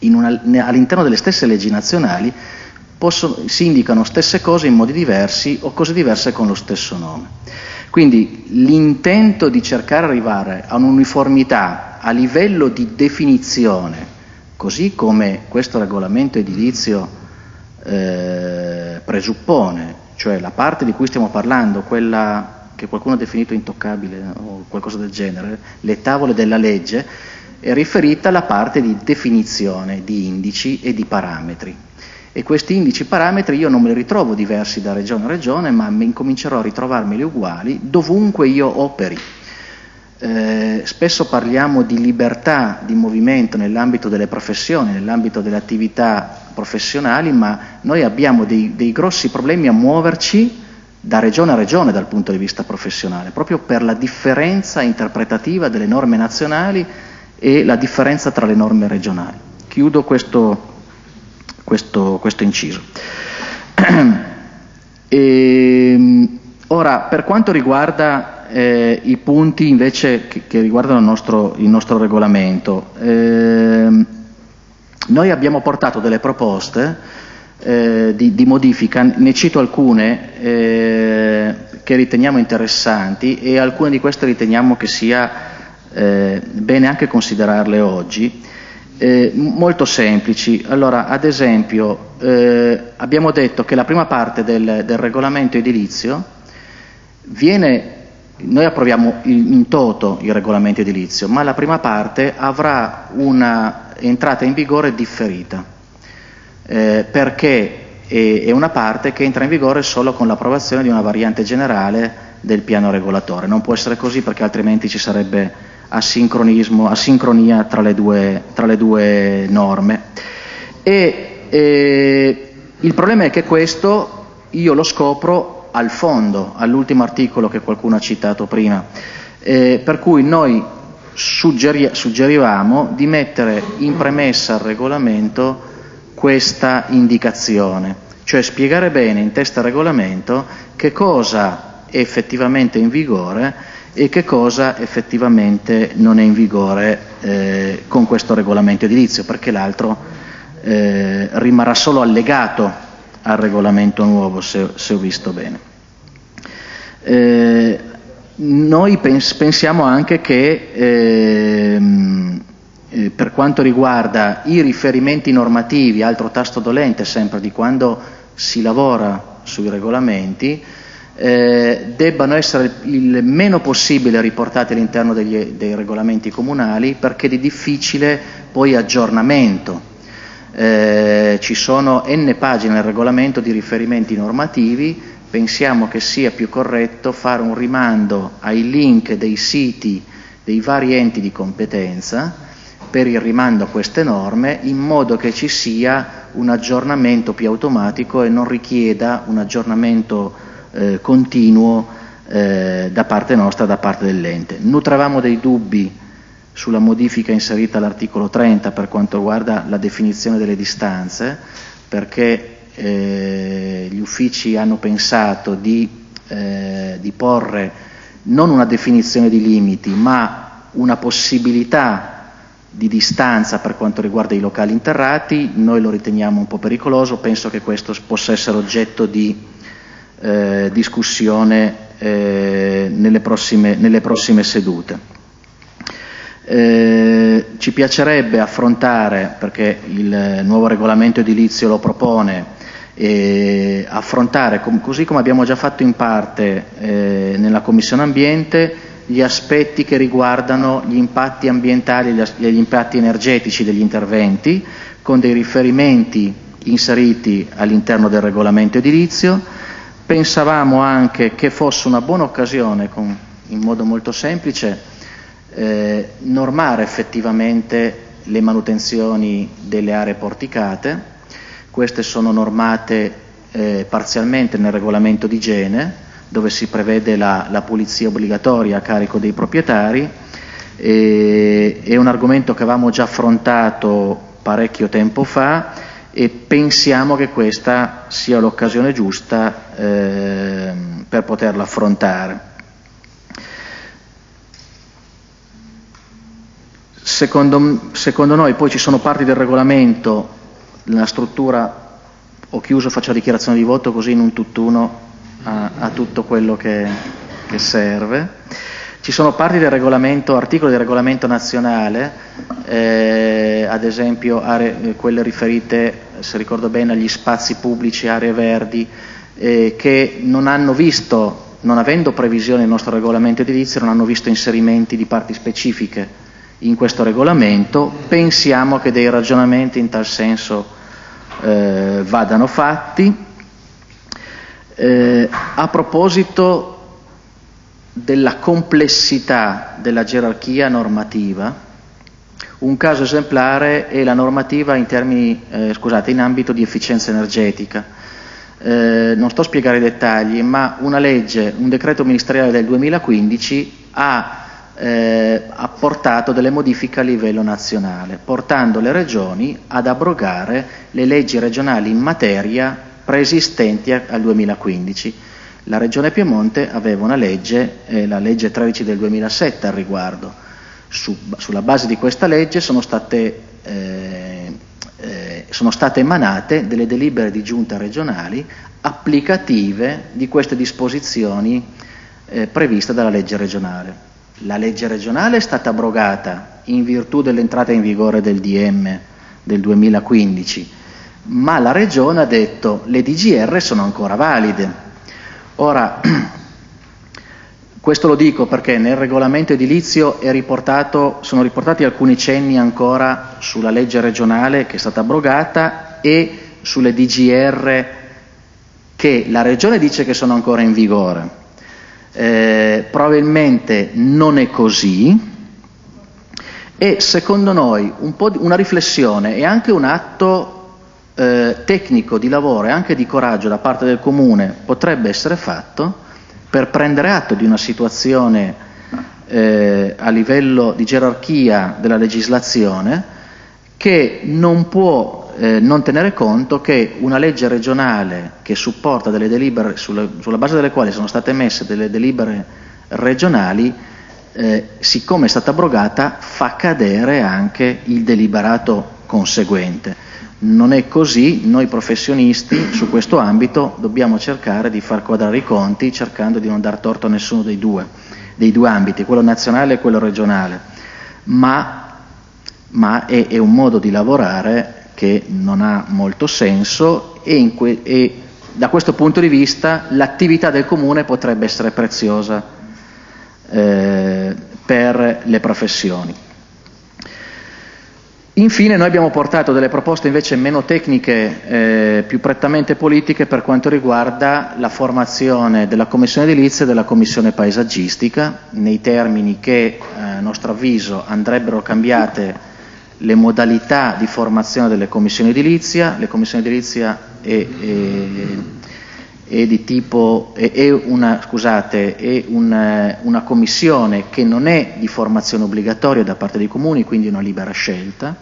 una, all'interno delle stesse leggi nazionali possono, si indicano stesse cose in modi diversi o cose diverse con lo stesso nome. Quindi l'intento di cercare di arrivare a un'uniformità a livello di definizione, così come questo regolamento edilizio eh, presuppone, cioè la parte di cui stiamo parlando, quella che qualcuno ha definito intoccabile o qualcosa del genere, le tavole della legge, è riferita alla parte di definizione di indici e di parametri e questi indici parametri io non me li ritrovo diversi da regione a regione, ma incomincerò a ritrovarmeli uguali dovunque io operi. Eh, spesso parliamo di libertà di movimento nell'ambito delle professioni, nell'ambito delle attività professionali, ma noi abbiamo dei, dei grossi problemi a muoverci da regione a regione dal punto di vista professionale, proprio per la differenza interpretativa delle norme nazionali e la differenza tra le norme regionali. Chiudo questo, questo, questo inciso. e, ehm, ora, per quanto riguarda eh, i punti invece che, che riguardano il nostro, il nostro regolamento, eh, noi abbiamo portato delle proposte eh, di, di, modifica, ne cito alcune eh, che riteniamo interessanti e alcune di queste riteniamo che sia eh, bene anche considerarle oggi. Eh, molto semplici. Allora, ad esempio, eh, abbiamo detto che la prima parte del, del regolamento edilizio viene, noi approviamo in, in toto il regolamento edilizio, ma la prima parte avrà una entrata in vigore differita eh, perché è, è una parte che entra in vigore solo con l'approvazione di una variante generale del piano regolatore. Non può essere così perché altrimenti ci sarebbe asincronismo, asincronia tra le due, tra le due norme. E, eh, il problema è che questo io lo scopro al fondo, all'ultimo articolo che qualcuno ha citato prima, eh, per cui noi suggeri- suggerivamo di mettere in premessa al regolamento questa indicazione, cioè spiegare bene in testa regolamento che cosa è effettivamente in vigore e che cosa effettivamente non è in vigore eh, con questo regolamento edilizio, perché l'altro eh, rimarrà solo allegato al regolamento nuovo, se, se ho visto bene. Eh, noi pens- pensiamo anche che ehm, eh, per quanto riguarda i riferimenti normativi, altro tasto dolente sempre di quando si lavora sui regolamenti, eh, debbano essere il meno possibile riportati all'interno degli, dei regolamenti comunali perché di difficile poi aggiornamento. Eh, ci sono n pagine nel regolamento di riferimenti normativi, pensiamo che sia più corretto fare un rimando ai link dei siti dei vari enti di competenza per il rimando a queste norme in modo che ci sia un aggiornamento più automatico e non richieda un aggiornamento eh, continuo eh, da parte nostra, da parte dell'ente. Nutravamo dei dubbi sulla modifica inserita all'articolo 30 per quanto riguarda la definizione delle distanze, perché eh, gli uffici hanno pensato di, eh, di porre non una definizione di limiti, ma una possibilità di distanza per quanto riguarda i locali interrati, noi lo riteniamo un po' pericoloso, penso che questo possa essere oggetto di eh, discussione eh, nelle, prossime, nelle, prossime, sedute. Eh, ci piacerebbe affrontare, perché il nuovo regolamento edilizio lo propone, affrontare, com- così come abbiamo già fatto in parte eh, nella Commissione Ambiente, gli aspetti che riguardano gli impatti ambientali e gli impatti energetici degli interventi, con dei riferimenti inseriti all'interno del regolamento edilizio. Pensavamo anche che fosse una buona occasione, con, in modo molto semplice, eh, normare effettivamente le manutenzioni delle aree porticate. Queste sono normate eh, parzialmente nel regolamento di igiene, dove si prevede la, la pulizia obbligatoria a carico dei proprietari. E, è un argomento che avevamo già affrontato parecchio tempo fa e pensiamo che questa sia l'occasione giusta eh, per poterla affrontare. Secondo, secondo, noi poi ci sono parti del regolamento, nella struttura, ho chiuso, faccio la dichiarazione di voto così in un tutt'uno a, a tutto quello che, che, serve. Ci sono parti del regolamento, articoli del regolamento nazionale, eh, ad esempio aree, quelle riferite, se ricordo bene, agli spazi pubblici, aree verdi, eh, che non hanno visto, non avendo previsione nel nostro regolamento edilizio, non hanno visto inserimenti di parti specifiche in questo regolamento. Pensiamo che dei ragionamenti in tal senso eh, vadano fatti. Eh, a proposito della complessità della gerarchia normativa. Un caso esemplare è la normativa in, termini, eh, scusate, in ambito di efficienza energetica. Eh, non sto a spiegare i dettagli, ma una legge, un decreto ministeriale del 2015 ha eh, apportato delle modifiche a livello nazionale, portando le regioni ad abrogare le leggi regionali in materia preesistenti al 2015. La Regione Piemonte aveva una legge, eh, la legge 13 del 2007 al riguardo. Su, sulla base di questa legge sono state, eh, eh, sono state emanate delle delibere di giunta regionali applicative di queste disposizioni eh, previste dalla legge regionale. La legge regionale è stata abrogata in virtù dell'entrata in vigore del DM del 2015, ma la Regione ha detto le DGR sono ancora valide. Ora, questo lo dico perché nel regolamento edilizio sono riportati alcuni cenni ancora sulla legge regionale che è stata abrogata e sulle DGR che la Regione dice che sono ancora in vigore. Eh, probabilmente non è così e secondo noi un di, una riflessione e anche un atto eh, tecnico di lavoro e anche di coraggio da parte del Comune potrebbe essere fatto per prendere atto di una situazione eh, a livello di gerarchia della legislazione che non può eh, non tenere conto che una legge regionale che supporta delle delibere sulla, sulla base delle quali sono state emesse delle delibere regionali, eh, siccome è stata abrogata, fa cadere anche il deliberato conseguente. Non è così, noi professionisti su questo ambito dobbiamo cercare di far quadrare i conti cercando di non dar torto a nessuno dei due, dei due ambiti, quello nazionale e quello regionale, ma, ma è, è un modo di lavorare che non ha molto senso e, que- e da questo punto di vista l'attività del comune potrebbe essere preziosa eh, per le professioni. Infine noi abbiamo portato delle proposte invece meno tecniche, eh, più prettamente politiche per quanto riguarda la formazione della Commissione edilizia e della Commissione paesaggistica, nei termini che a nostro avviso andrebbero cambiate le modalità di formazione delle commissioni edilizia, le commissioni edilizia è, è, è di tipo, è, una, scusate, è una, una, commissione che non è di formazione obbligatoria da parte dei comuni, quindi una libera scelta.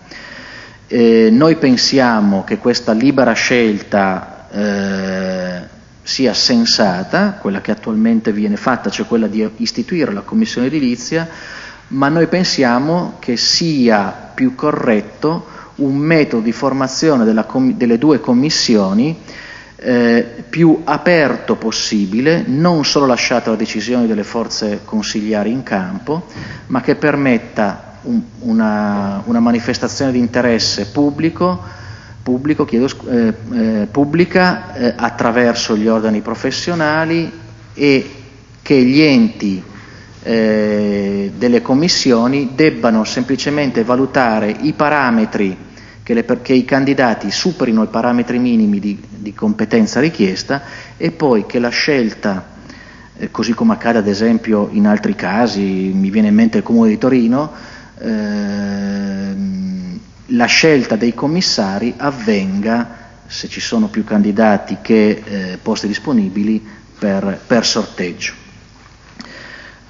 Eh, noi pensiamo che questa libera scelta eh, sia sensata, quella che attualmente viene fatta, cioè quella di istituire la commissione edilizia, ma noi pensiamo che sia più corretto un metodo di formazione delle due commissioni eh, più aperto possibile, non solo lasciato alla decisione delle forze consigliari in campo, ma che permetta un, una, una, manifestazione di interesse pubblico, pubblico chiedo, eh, eh, pubblica eh, attraverso gli organi professionali e che gli enti eh, delle commissioni debbano semplicemente valutare i parametri che, le, che, i candidati superino i parametri minimi di, di competenza richiesta e poi che la scelta, eh, così come accade ad esempio in altri casi, mi viene in mente il Comune di Torino, eh, la scelta dei commissari avvenga, se ci sono più candidati che eh, posti disponibili, per, per sorteggio.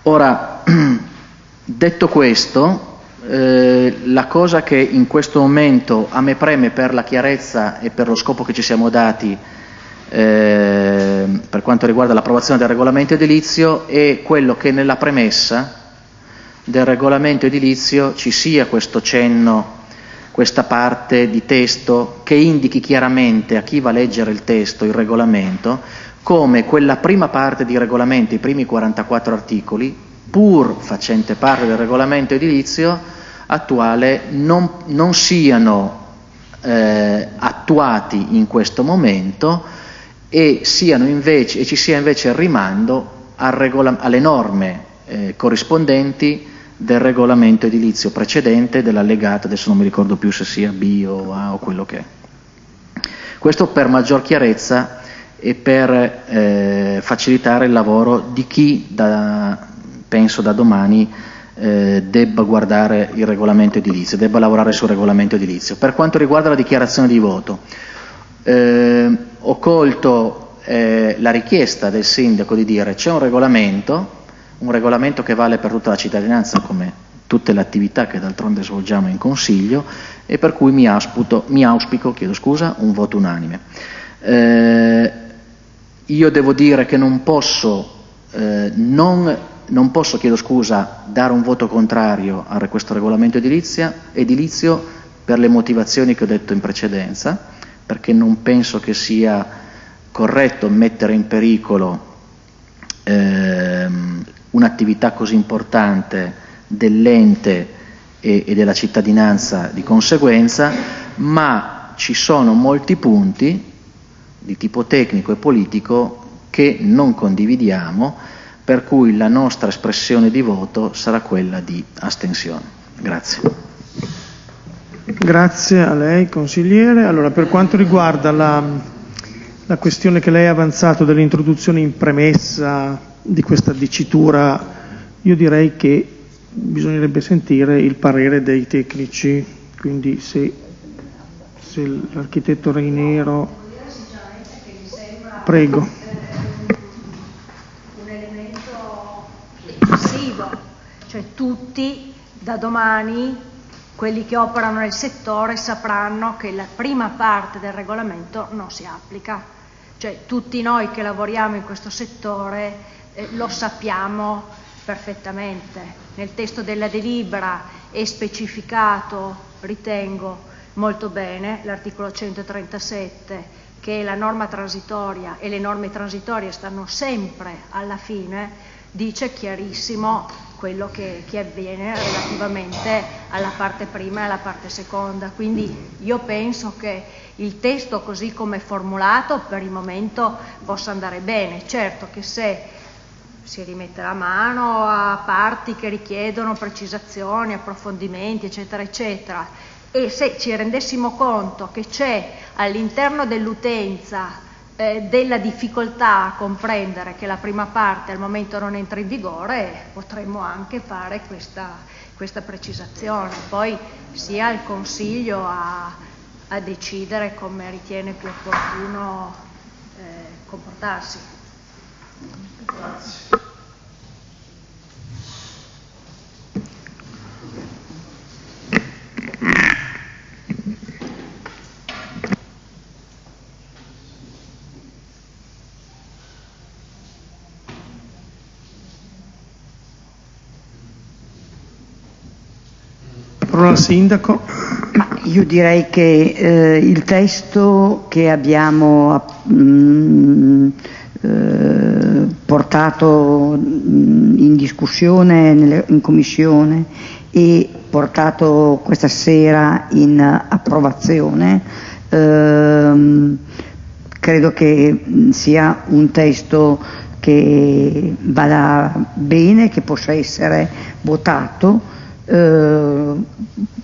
Ora, detto questo, eh, la cosa che in questo momento a me preme per la chiarezza e per lo scopo che ci siamo dati eh, per quanto riguarda l'approvazione del regolamento edilizio è quello che nella premessa del regolamento edilizio ci sia questo cenno, questa parte di testo che indichi chiaramente a chi va a leggere il testo, il regolamento, come quella prima parte di regolamento, i primi 44 articoli, pur facente parte del regolamento edilizio attuale, non, non siano eh, attuati in questo momento e, invece, e, ci sia invece il rimando regola, alle norme eh, corrispondenti del regolamento edilizio precedente dell'allegato, adesso non mi ricordo più se sia B o A o quello che è. Questo per maggior chiarezza e per eh, facilitare il lavoro di chi da, penso da domani eh, debba guardare il regolamento edilizio, debba lavorare sul regolamento edilizio. Per quanto riguarda la dichiarazione di voto, eh, ho colto eh, la richiesta del sindaco di dire c'è un regolamento, un regolamento che vale per tutta la cittadinanza come tutte le attività che d'altronde svolgiamo in Consiglio e per cui mi, auspico, mi auspico scusa, un voto unanime. Eh, io devo dire che non posso, eh, non, non posso scusa, dare un voto contrario a questo regolamento edilizia, edilizio per le motivazioni che ho detto in precedenza, perché non penso che sia corretto mettere in pericolo ehm, un'attività così importante dell'ente e, e della cittadinanza di conseguenza, ma ci sono molti punti di tipo tecnico e politico che non condividiamo, per cui la nostra espressione di voto sarà quella di astensione. Grazie. Grazie a lei, consigliere. Allora, per quanto riguarda la, la questione che lei ha avanzato dell'introduzione in premessa di questa dicitura, io direi che bisognerebbe sentire il parere dei tecnici, quindi se, se l'architetto Reinero... Prego. Un elemento decisivo, cioè tutti da domani quelli che operano nel settore sapranno che la prima parte del regolamento non si applica. Cioè tutti noi che lavoriamo in questo settore eh, lo sappiamo perfettamente. Nel testo della delibera è specificato, ritengo, molto bene l'articolo 137 che la norma transitoria e le norme transitorie stanno sempre alla fine, dice chiarissimo quello che, che, avviene relativamente alla parte prima e alla parte seconda. Quindi io penso che il testo così come è formulato per il momento possa andare bene. Certo che se si rimetterà mano a parti che richiedono precisazioni, approfondimenti, eccetera, eccetera. E se ci rendessimo conto che c'è all'interno dell'utenza eh, della difficoltà a comprendere che la prima parte al momento non entra in vigore, potremmo anche fare questa, questa precisazione. Poi sia il Consiglio a, a decidere come ritiene più opportuno eh, comportarsi. Grazie. Parola al Sindaco. Io direi che eh, il testo che abbiamo mh, mm, eh, portato mm, in discussione nelle, in commissione e portato questa sera in approvazione, ehm, credo che mm, sia un testo che vada bene, che possa essere votato. Eh,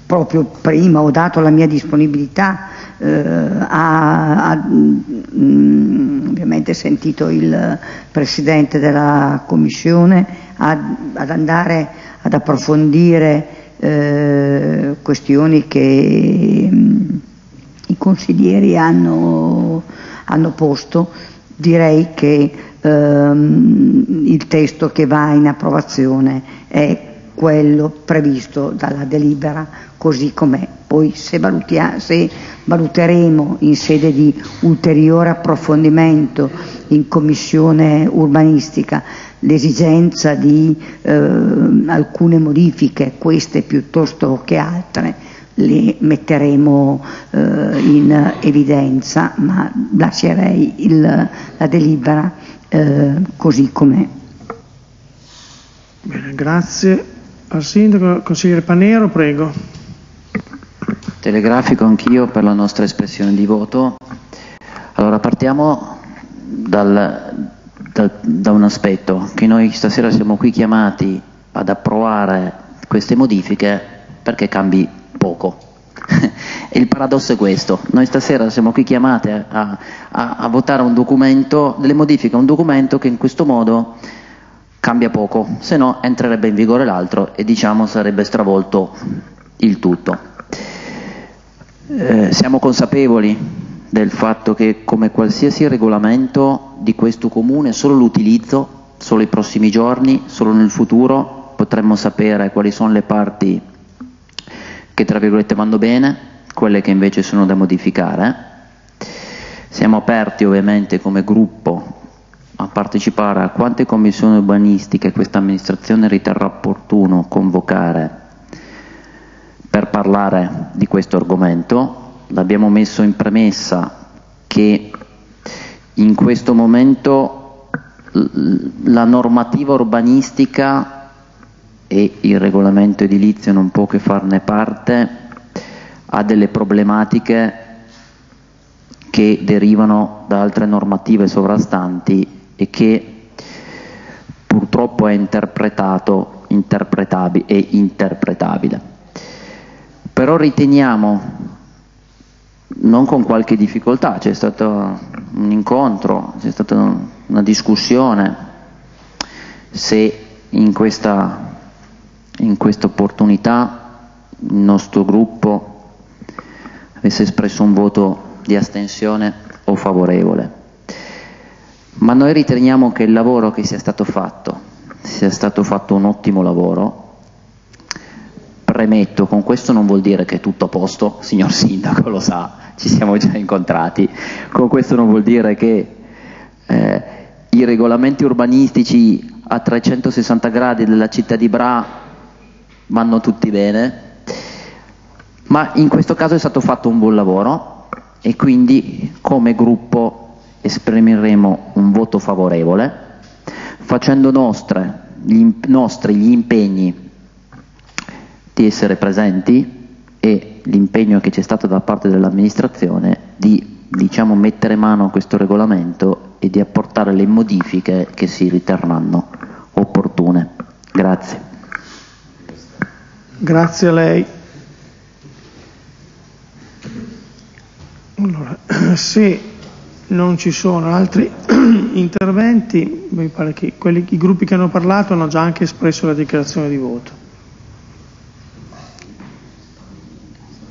proprio prima ho dato la mia disponibilità eh, a, a mh, ovviamente sentito il Presidente della Commissione ad, ad andare ad approfondire eh, questioni che mh, i consiglieri hanno, hanno posto, direi che ehm, il testo che va in approvazione è quello previsto dalla delibera così com'è. Poi se, valutia, se valuteremo in sede di ulteriore approfondimento in commissione urbanistica l'esigenza di eh, alcune modifiche, queste piuttosto che altre, le metteremo eh, in evidenza, ma lascerei il, la delibera eh, così com'è. Bene, grazie. Al sindaco, consigliere Panero, prego. Telegrafico anch'io per la nostra espressione di voto. Allora partiamo dal, dal, da un aspetto, che noi stasera siamo qui chiamati ad approvare queste modifiche perché cambi poco. il paradosso è questo, noi stasera siamo qui chiamati a, a, a votare un documento, delle modifiche a un documento che in questo modo cambia poco, se no entrerebbe in vigore l'altro e diciamo sarebbe stravolto il tutto. Eh, siamo consapevoli del fatto che come qualsiasi regolamento di questo comune solo l'utilizzo, solo i prossimi giorni, solo nel futuro potremmo sapere quali sono le parti che tra virgolette vanno bene, quelle che invece sono da modificare. Siamo aperti ovviamente come gruppo a partecipare a quante commissioni urbanistiche questa amministrazione riterrà opportuno convocare per parlare di questo argomento. L'abbiamo messo in premessa che in questo momento la normativa urbanistica e il regolamento edilizio non può che farne parte, ha delle problematiche che derivano da altre normative sovrastanti e che purtroppo è interpretato e interpretabile. Però riteniamo, non con qualche difficoltà, c'è stato un incontro, c'è stata una discussione, se in questa, in questa opportunità il nostro gruppo avesse espresso un voto di astensione o favorevole ma noi riteniamo che il lavoro che sia stato fatto sia stato fatto un ottimo lavoro. Premetto, con questo non vuol dire che è tutto a posto, signor Sindaco lo sa, ci siamo già incontrati, con questo non vuol dire che eh, i regolamenti urbanistici a 360 gradi della città di Bra vanno tutti bene, ma in questo caso è stato fatto un buon lavoro e quindi come gruppo esprimeremo un voto favorevole facendo nostre, gli, nostri gli impegni di essere presenti e l'impegno che c'è stato da parte dell'amministrazione di diciamo, mettere mano a questo regolamento e di apportare le modifiche che si riterranno opportune. Grazie. Grazie a lei. Allora, se non ci sono altri interventi, mi pare che quelli, i gruppi che hanno parlato hanno già anche espresso la dichiarazione di voto.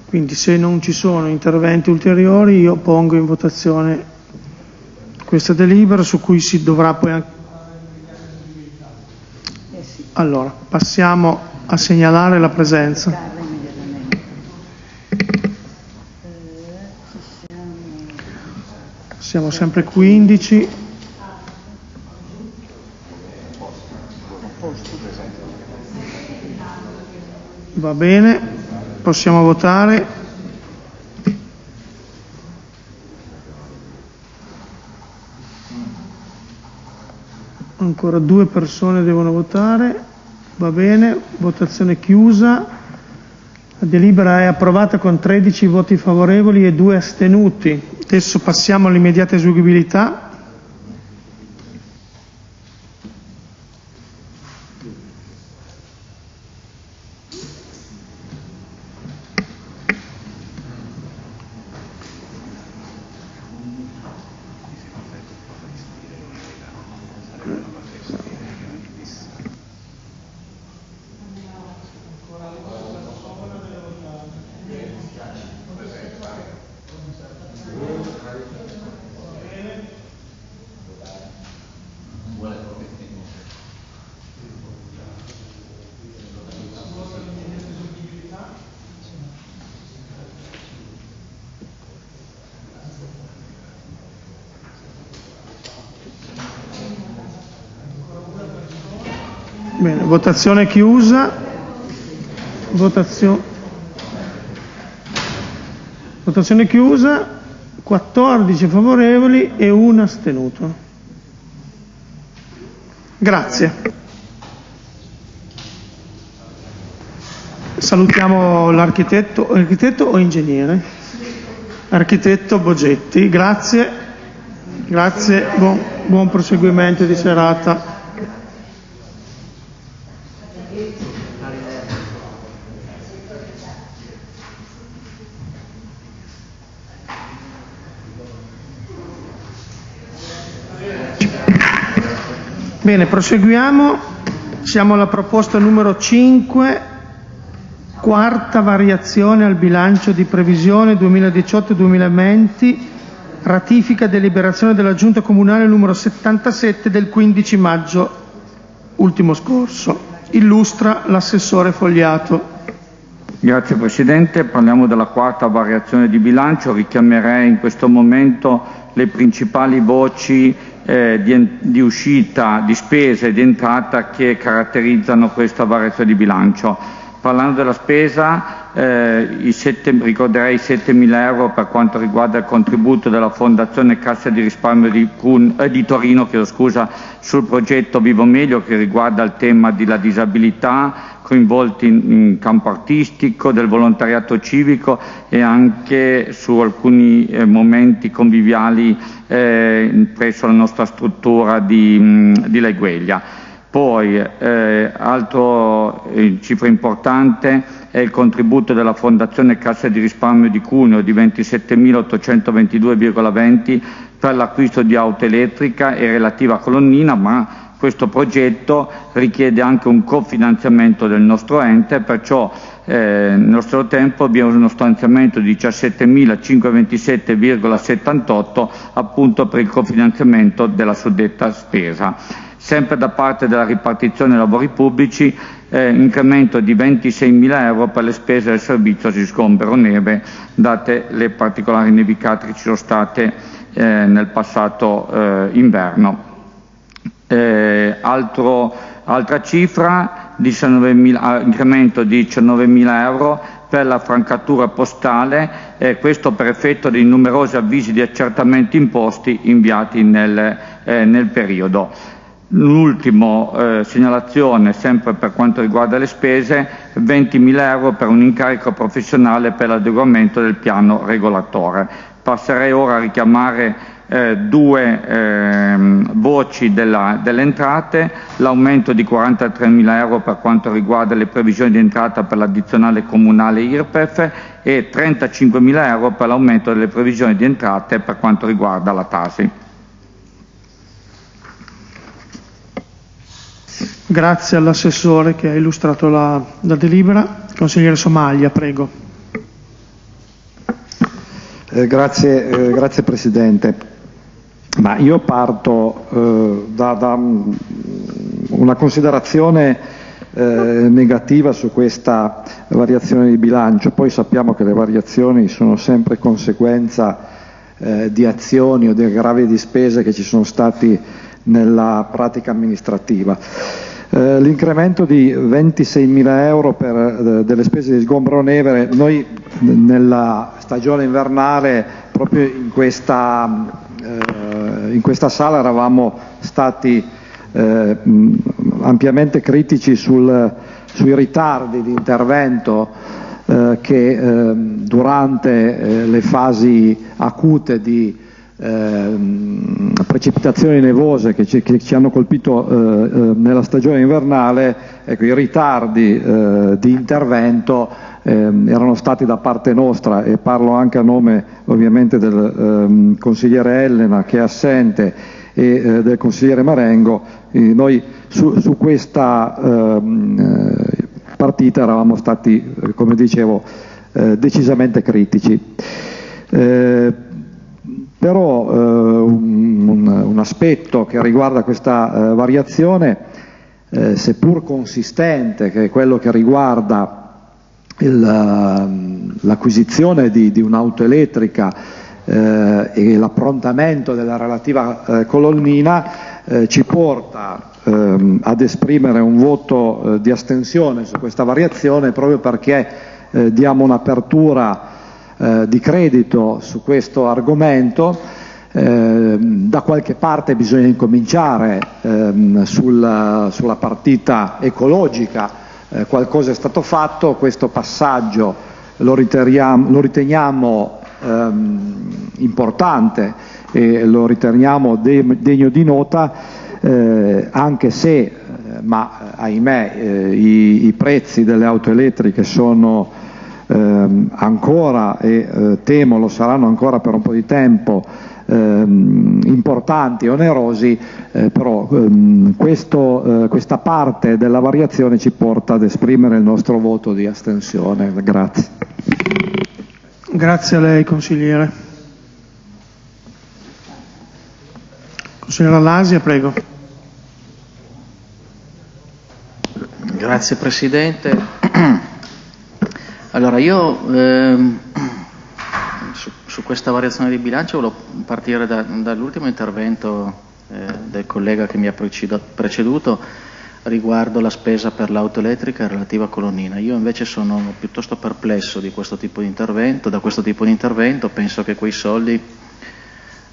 Quindi se non ci sono interventi ulteriori io pongo in votazione questa delibera su cui si dovrà poi anche... Allora, passiamo a segnalare la presenza. Siamo sempre 15. Va bene, possiamo votare. Ancora due persone devono votare. Va bene, votazione chiusa. La delibera è approvata con 13 voti favorevoli e 2 astenuti. Adesso passiamo all'immediata eseguibilità. Bene, votazione chiusa. Votazio... Votazione chiusa. 14 favorevoli e 1 astenuto. Grazie. Salutiamo l'architetto, architetto o ingegnere? Architetto Bogetti, grazie, grazie, buon, buon proseguimento di serata. Bene, proseguiamo. Siamo alla proposta numero 5, quarta variazione al bilancio di previsione 2018-2020, ratifica deliberazione della Giunta Comunale numero 77 del 15 maggio ultimo scorso. Illustra l'assessore Fogliato. Grazie Presidente, parliamo della quarta variazione di bilancio, richiamerei in questo momento le principali voci eh, di, di, uscita, di spesa e di entrata che caratterizzano questa variazione di bilancio. Parlando della spesa, eh, 7, ricorderei i 7.000 euro per quanto riguarda il contributo della Fondazione Cassa di Risparmio di, Prun, eh, di Torino scusa, sul progetto Vivo Meglio che riguarda il tema della disabilità, coinvolti in, in, campo artistico, del volontariato civico e anche su alcuni eh, momenti conviviali eh, presso la nostra struttura di, mh, di Legueglia. Poi, eh, altro eh, cifra importante è il contributo della Fondazione Cassa di Risparmio di Cuneo di 27.822,20 per l'acquisto di auto elettrica e relativa colonnina, ma questo progetto richiede anche un cofinanziamento del nostro ente, perciò eh, nel nostro tempo abbiamo uno stanziamento di 17.527,78 appunto per il cofinanziamento della suddetta spesa. Sempre da parte della ripartizione dei lavori pubblici eh, incremento di 26.000 euro per le spese del servizio di sgombero neve, date le particolari nevicate che ci sono state eh, nel passato eh, inverno. Eh, altro, altra cifra, 19 ah, incremento di 19.000 euro per la francatura postale, eh, questo per effetto dei numerosi avvisi di accertamento imposti inviati nel, eh, nel periodo. L'ultima eh, segnalazione, sempre per quanto riguarda le spese, 20.000 euro per un incarico professionale per l'adeguamento del piano regolatore. Passerei ora a richiamare eh, due eh, voci della, delle entrate, l'aumento di 43.000 euro per quanto riguarda le previsioni di entrata per l'addizionale comunale IRPEF e 35.000 euro per l'aumento delle previsioni di entrate per quanto riguarda la Tasi. Grazie all'assessore che ha illustrato la, la delibera. Consigliere Somaglia, prego. Eh, grazie, eh, grazie, Presidente. Ma io parto eh, da, da, una considerazione eh, negativa su questa variazione di bilancio, poi sappiamo che le variazioni sono sempre conseguenza eh, di azioni o di aggravi di spese che ci sono stati nella pratica amministrativa. Eh, l'incremento di 26.000 euro per eh, delle spese di sgombro neve, noi nella stagione invernale proprio in questa in questa sala eravamo stati eh, ampiamente critici sul, sui ritardi di intervento eh, che ehm, durante eh, le fasi acute di ehm, precipitazioni nevose che ci, che ci hanno colpito eh, eh, nella stagione invernale, ecco, i ritardi di intervento erano stati da parte nostra e parlo anche a nome ovviamente del ehm, consigliere Elena che è assente e eh, del consigliere Marengo, eh, noi su, su questa ehm, eh, partita eravamo stati, eh, come dicevo, eh, decisamente critici. Eh, però un, un, aspetto che riguarda questa variazione, seppur consistente, che è quello che riguarda Ehm, l'acquisizione di, di, un'auto elettrica eh, e l'approntamento della relativa eh, colonnina eh, ci porta ehm, ad esprimere un voto eh, di astensione su questa variazione proprio perché eh, diamo un'apertura eh, di credito su questo argomento. Ehm, da qualche parte bisogna incominciare sulla, sulla partita ecologica eh, qualcosa è stato fatto, questo passaggio lo riteniamo, lo riteniamo ehm, importante e lo riteniamo de- degno di nota, eh, anche se, eh, ma ahimè, eh, i, i, prezzi delle auto elettriche sono ehm, ancora e eh, temo lo saranno ancora per un po' di tempo ehm, importanti onerosi, eh, però ehm, questo, eh, questa parte della variazione ci porta ad esprimere il nostro voto di astensione. Grazie. Grazie a lei consigliere. Consigliera Lasia, prego. Grazie Presidente. Allora io ehm, su, su, questa variazione di bilancio volevo partire da, dall'ultimo intervento eh, del collega che mi ha preceduto riguardo la spesa per l'auto elettrica relativa a colonnina. Io invece sono piuttosto perplesso di questo tipo di intervento, da questo tipo di intervento penso che quei soldi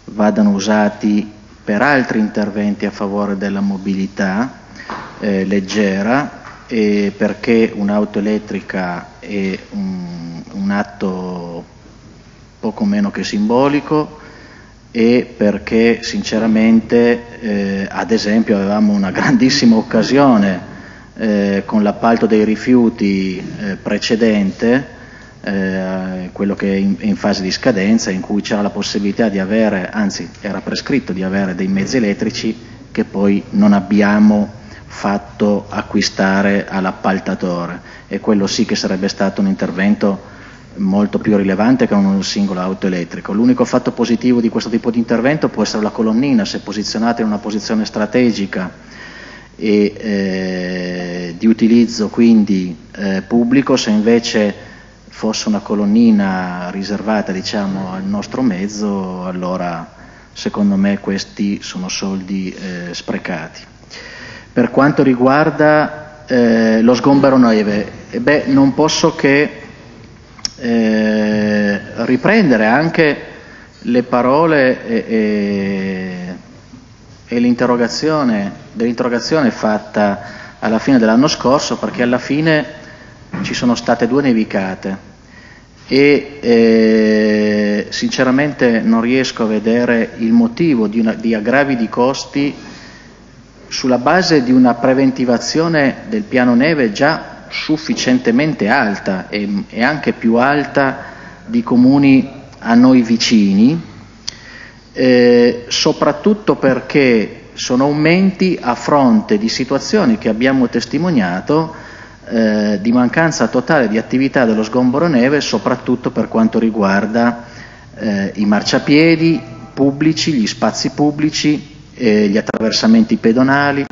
vadano usati per altri interventi a favore della mobilità eh, leggera e perché un'auto elettrica è un, un atto poco meno che simbolico e perché sinceramente eh, ad esempio avevamo una grandissima occasione eh, con l'appalto dei rifiuti eh, precedente, eh, quello che è in, in, fase di scadenza, in cui c'era la possibilità di avere, anzi era prescritto di avere dei mezzi elettrici che poi non abbiamo fatto acquistare all'appaltatore. E quello sì che sarebbe stato un intervento molto più rilevante che un singolo auto elettrico. L'unico fatto positivo di questo tipo di intervento può essere la colonnina, se posizionata in una posizione strategica e eh, di utilizzo quindi eh, pubblico, se invece fosse una colonnina riservata diciamo, al nostro mezzo, allora secondo me questi sono soldi eh, sprecati. Per quanto riguarda eh, lo sgombero neve, eh beh, non posso che eh, riprendere anche le parole e, e, e l'interrogazione, dell'interrogazione fatta alla fine dell'anno scorso, perché alla fine ci sono state due nevicate. E eh, sinceramente non riesco a vedere il motivo di, una, di aggravi di costi sulla base di una preventivazione del piano neve già sufficientemente alta e, e anche più alta di comuni a noi vicini, eh, soprattutto perché sono aumenti a fronte di situazioni che abbiamo testimoniato eh, di mancanza totale di attività dello sgombero neve, soprattutto per quanto riguarda eh, i marciapiedi pubblici, gli spazi pubblici, eh, gli attraversamenti pedonali,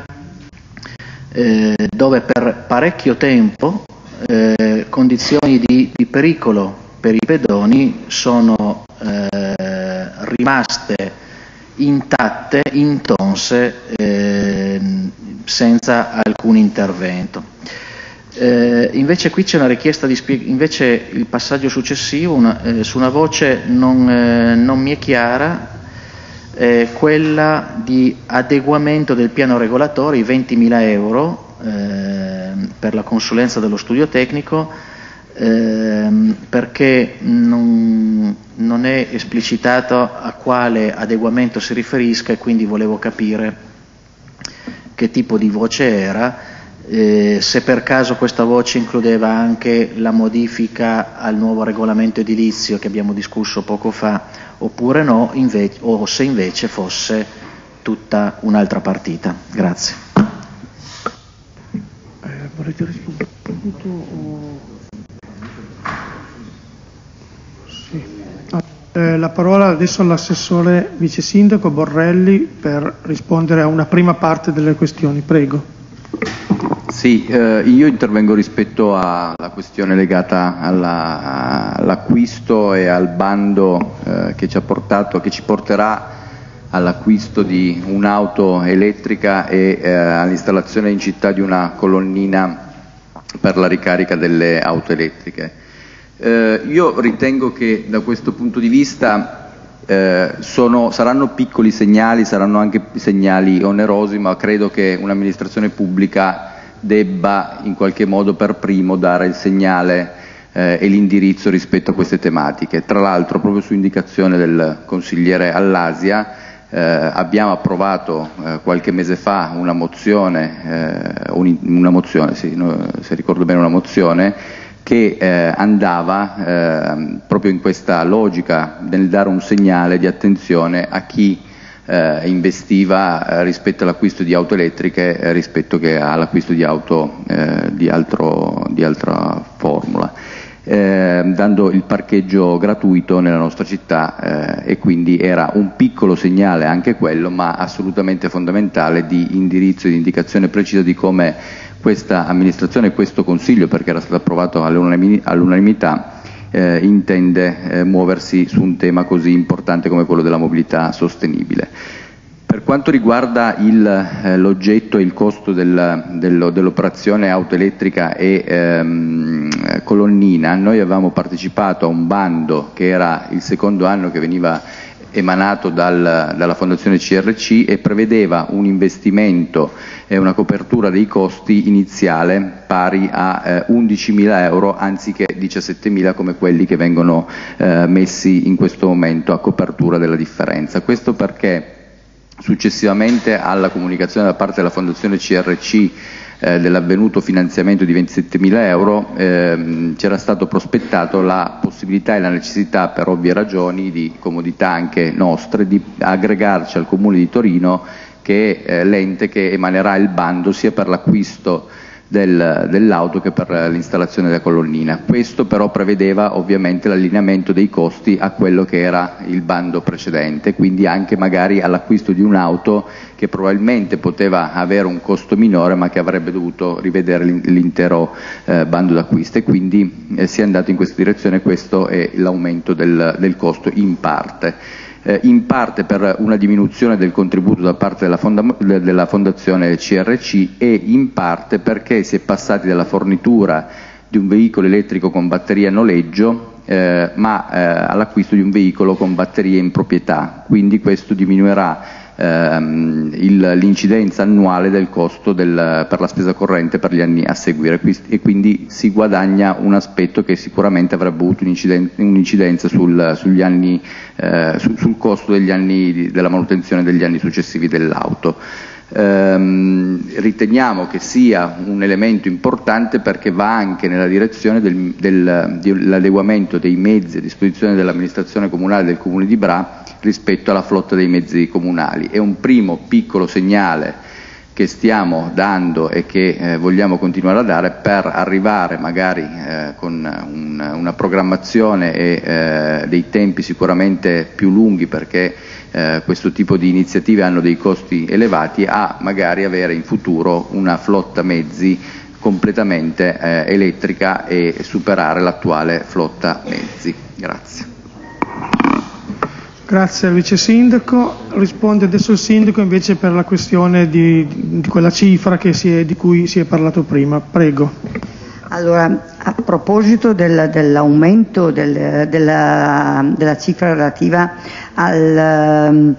eh, dove per parecchio tempo eh, condizioni di, di, pericolo per i pedoni sono eh, rimaste intatte, intonse, eh, senza alcun intervento. Eh, invece qui c'è una richiesta di spiegare, invece il passaggio successivo una, eh, su una voce non, eh, non mi è chiara, eh, quella di adeguamento del piano regolatore, i 20.000 euro eh, per la consulenza dello studio tecnico, eh, perché non, non, è esplicitato a quale adeguamento si riferisca e quindi volevo capire che tipo di voce era. Eh, se per caso questa voce includeva anche la modifica al nuovo regolamento edilizio che abbiamo discusso poco fa oppure no, invece, o se invece fosse tutta un'altra partita. Grazie. Eh, volete rispondere? O... Sì. Ah, eh, la parola adesso all'assessore vice sindaco Borrelli per rispondere a una prima parte delle questioni. Prego. Sì, eh, io intervengo rispetto alla questione legata alla, all'acquisto e al bando eh, che ci ha portato, che ci porterà all'acquisto di un'auto elettrica e eh, all'installazione in città di una colonnina per la ricarica delle auto elettriche. Eh, io ritengo che da questo punto di vista eh, sono, saranno piccoli segnali, saranno anche segnali onerosi, ma credo che un'amministrazione pubblica debba in qualche modo per primo dare il segnale eh, e l'indirizzo rispetto a queste tematiche. Tra l'altro, proprio su indicazione del consigliere All'Asia, eh, abbiamo approvato eh, qualche mese fa una mozione, eh, un, una mozione sì, no, se ricordo bene una mozione, che eh, andava eh, proprio in questa logica nel dare un segnale di attenzione a chi eh, investiva eh, rispetto all'acquisto di auto elettriche eh, rispetto che all'acquisto di auto eh, di, altro, di, altra formula. Dando il parcheggio gratuito nella nostra città e quindi era un piccolo segnale anche quello, ma assolutamente fondamentale di indirizzo e di indicazione precisa di come questa amministrazione e questo Consiglio, perché era stato approvato all'unanimità, eh, intende eh, muoversi su un tema così importante come quello della mobilità sostenibile. Per quanto riguarda eh, l'oggetto e il costo del, del, dell'operazione auto elettrica e ehm, colonnina, noi avevamo partecipato a un bando che era il secondo anno che veniva emanato dal, dalla Fondazione CRC e prevedeva un investimento e una copertura dei costi iniziale pari a eh, 11.000 euro anziché 17.000 come quelli che vengono eh, messi in questo momento a copertura della differenza. Questo perché successivamente alla comunicazione da parte della Fondazione CRC eh, dell'avvenuto finanziamento di 27.000 euro ehm, c'era stato prospettato la possibilità e la necessità per ovvie ragioni di comodità anche nostre di aggregarci al Comune di Torino che è eh, l'ente che emanerà il bando sia per l'acquisto del, dell'auto che per l'installazione della colonnina. Questo però prevedeva ovviamente l'allineamento dei costi a quello che era il bando precedente, quindi anche magari all'acquisto di un'auto che probabilmente poteva avere un costo minore ma che avrebbe dovuto rivedere l'intero eh, bando d'acquisto e quindi eh, si è andato in questa direzione, questo è l'aumento del, del costo in parte eh, in parte per una diminuzione del contributo da parte della, fonda della Fondazione CRC e in parte perché si è passati dalla fornitura di un veicolo elettrico con batteria a noleggio eh, ma eh, all'acquisto di un veicolo con batterie in proprietà, quindi questo diminuirà ehm, l'incidenza annuale del costo del, per la spesa corrente per gli anni a seguire e quindi si guadagna un aspetto che sicuramente avrebbe avuto un'incidenza sul, eh, sul, sul costo anni della manutenzione degli anni successivi dell'auto. Ehm, riteniamo che sia un elemento importante perché va anche nella direzione del, del, dell'adeguamento dei mezzi a disposizione dell'amministrazione comunale del Comune di Bra rispetto alla flotta dei mezzi comunali. È un primo piccolo segnale che stiamo dando e che eh, vogliamo continuare a dare per arrivare magari eh, con un, una programmazione e eh, dei tempi sicuramente più lunghi perché eh, questo tipo di iniziative hanno dei costi elevati a magari avere in futuro una flotta mezzi completamente eh, elettrica e superare l'attuale flotta mezzi. Grazie. Grazie al vice sindaco. Risponde adesso il sindaco invece per la questione di, di quella cifra è, di cui si è parlato prima. Prego. Allora, a proposito del, dell'aumento del, della, della, cifra relativa al,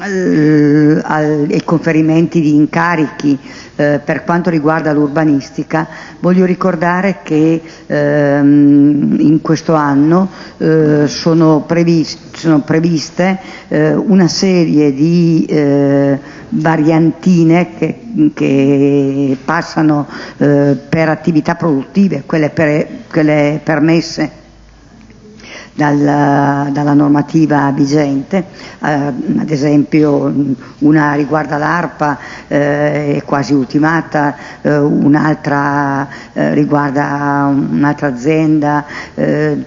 al, ai conferimenti di incarichi eh, per quanto riguarda l'urbanistica, voglio ricordare che ehm, in questo anno eh, sono, previst, sono, previste eh, una serie di eh, variantine che, che passano eh, per attività produttive, quelle, per, quelle permesse dalla, dalla normativa vigente, eh, ad esempio una riguarda l'ARPA, eh, è quasi ultimata, eh, un'altra eh, riguarda un'altra azienda, eh,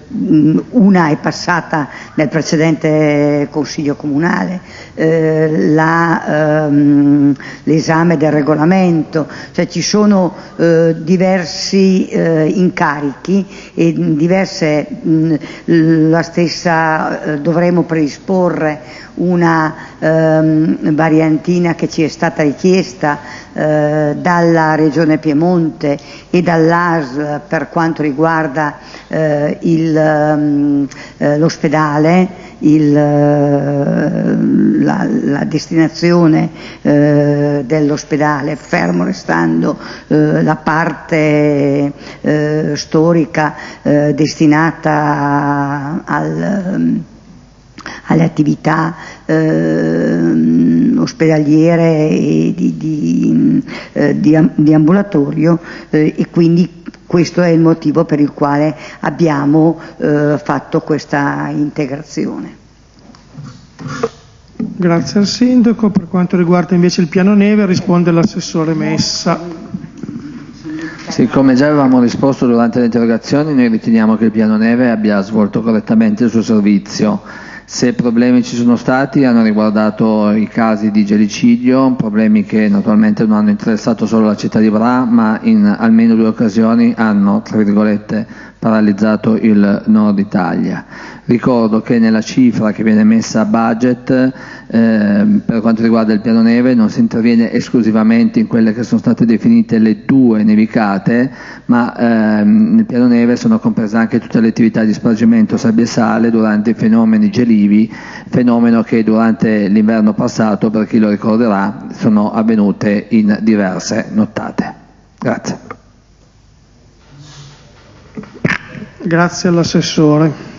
una è passata nel precedente Consiglio Comunale, eh, ehm, l'esame del regolamento, cioè ci sono diversi incarichi e diverse mh, la stessa eh, dovremo predisporre una ehm, variantina che ci è stata richiesta eh, dalla Regione Piemonte e dall'ASL per quanto riguarda eh, ehm, eh, l'ospedale, il, eh, la, la, destinazione eh, dell'ospedale, fermo restando eh, la parte storica destinata al alle attività eh, ospedaliere e di, di, eh, di, di ambulatorio eh, e quindi Questo è il motivo per il quale abbiamo eh, fatto questa integrazione. Grazie al Sindaco. Per quanto riguarda invece il piano neve risponde l'assessore Messa. Sì, come già avevamo risposto durante le interrogazioni, noi riteniamo che il piano neve abbia svolto correttamente il suo servizio. Se problemi ci sono stati hanno riguardato i casi di gelicidio, problemi che naturalmente non hanno interessato solo la città di Bra, ma in almeno due occasioni hanno, tra virgolette, paralizzato il nord Italia. Ricordo che nella cifra che viene messa a budget eh, per quanto riguarda il piano neve non si interviene esclusivamente in quelle che sono state definite le due nevicate, ma ehm, nel piano neve sono comprese anche tutte le attività di spargimento sabbia e sale durante i fenomeni gelivi, fenomeno che durante l'inverno passato, per chi lo ricorderà, sono avvenute in diverse nottate. Grazie. Grazie all'assessore.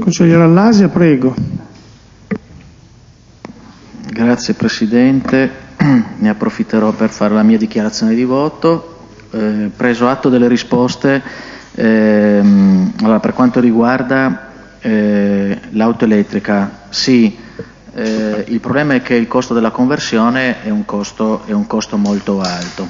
Consigliere Allasia, prego. Grazie Presidente, ne approfitterò per fare la mia dichiarazione di voto. Eh, preso atto delle risposte, ehm, allora, per quanto riguarda eh, l'auto elettrica, sì, eh, il problema è che il costo della conversione è un costo, è un costo molto alto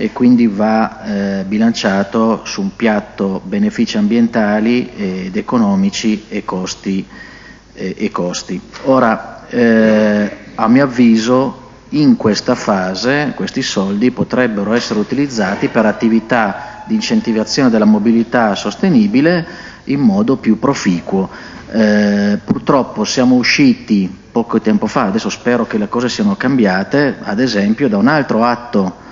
e quindi va eh, bilanciato su un piatto benefici ambientali ed economici e costi. Eh, e costi. Ora, eh, a mio avviso, in questa fase questi soldi potrebbero essere utilizzati per attività di incentivazione della mobilità sostenibile in modo più proficuo. Eh, purtroppo siamo usciti poco tempo fa, adesso spero che le cose siano cambiate, ad esempio da un altro atto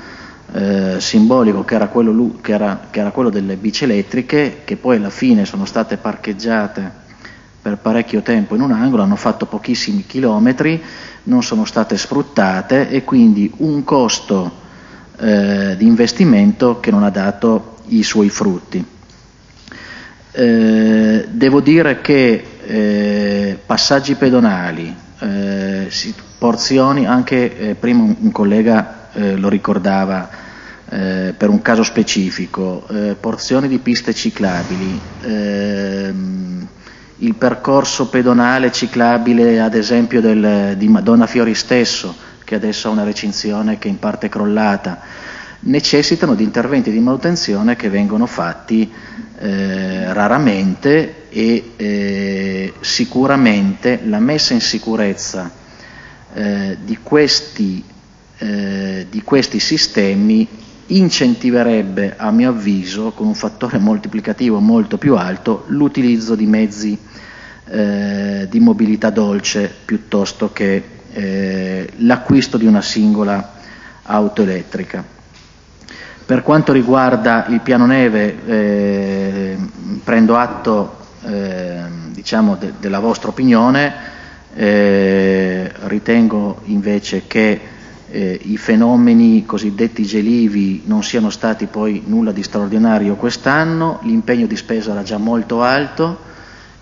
eh, simbolico che era, quello, che, era, che era quello delle bici elettriche, che poi alla fine sono state parcheggiate per parecchio tempo in un angolo, hanno fatto pochissimi chilometri, non sono state sfruttate e quindi un costo eh, di investimento che non ha dato i suoi frutti. Eh, devo dire che eh, passaggi pedonali, eh, porzioni, anche eh, prima un, collega eh, lo ricordava eh, per un caso specifico, eh, porzioni di piste ciclabili, ehm, il percorso pedonale ciclabile ad esempio del, di Madonna Fiori stesso, che adesso ha una recinzione che in parte è crollata, necessitano di interventi di manutenzione che vengono fatti eh, raramente e eh, sicuramente la messa in sicurezza eh, di questi eh, di questi sistemi incentiverebbe, a mio avviso, con un fattore moltiplicativo molto più alto, l'utilizzo di mezzi eh, di mobilità dolce piuttosto che eh, l'acquisto di una singola auto elettrica. Per quanto riguarda il piano neve, eh, prendo atto eh, diciamo de- della vostra opinione, eh, ritengo invece che eh, i fenomeni cosiddetti gelivi non siano stati poi nulla di straordinario quest'anno, l'impegno di spesa era già molto alto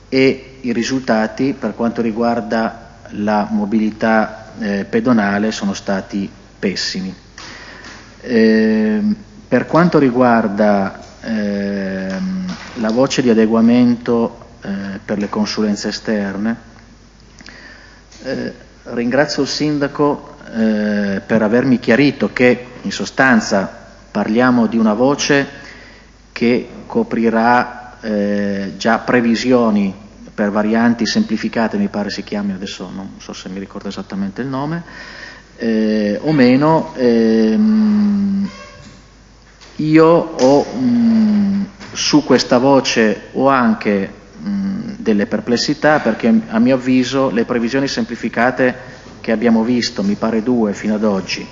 e i risultati per quanto riguarda la mobilità eh, pedonale sono stati pessimi. Eh, per quanto riguarda ehm, la voce di adeguamento eh, per le consulenze esterne, eh, ringrazio il Sindaco eh, per avermi chiarito che in sostanza parliamo di una voce che coprirà eh, già previsioni per varianti semplificate, mi pare si chiami, adesso non so se mi ricordo esattamente il nome, eh, o meno, ehm, io ho mh, su questa voce ho anche mh, delle perplessità perché a mio avviso le previsioni semplificate che abbiamo visto, mi pare due fino ad oggi,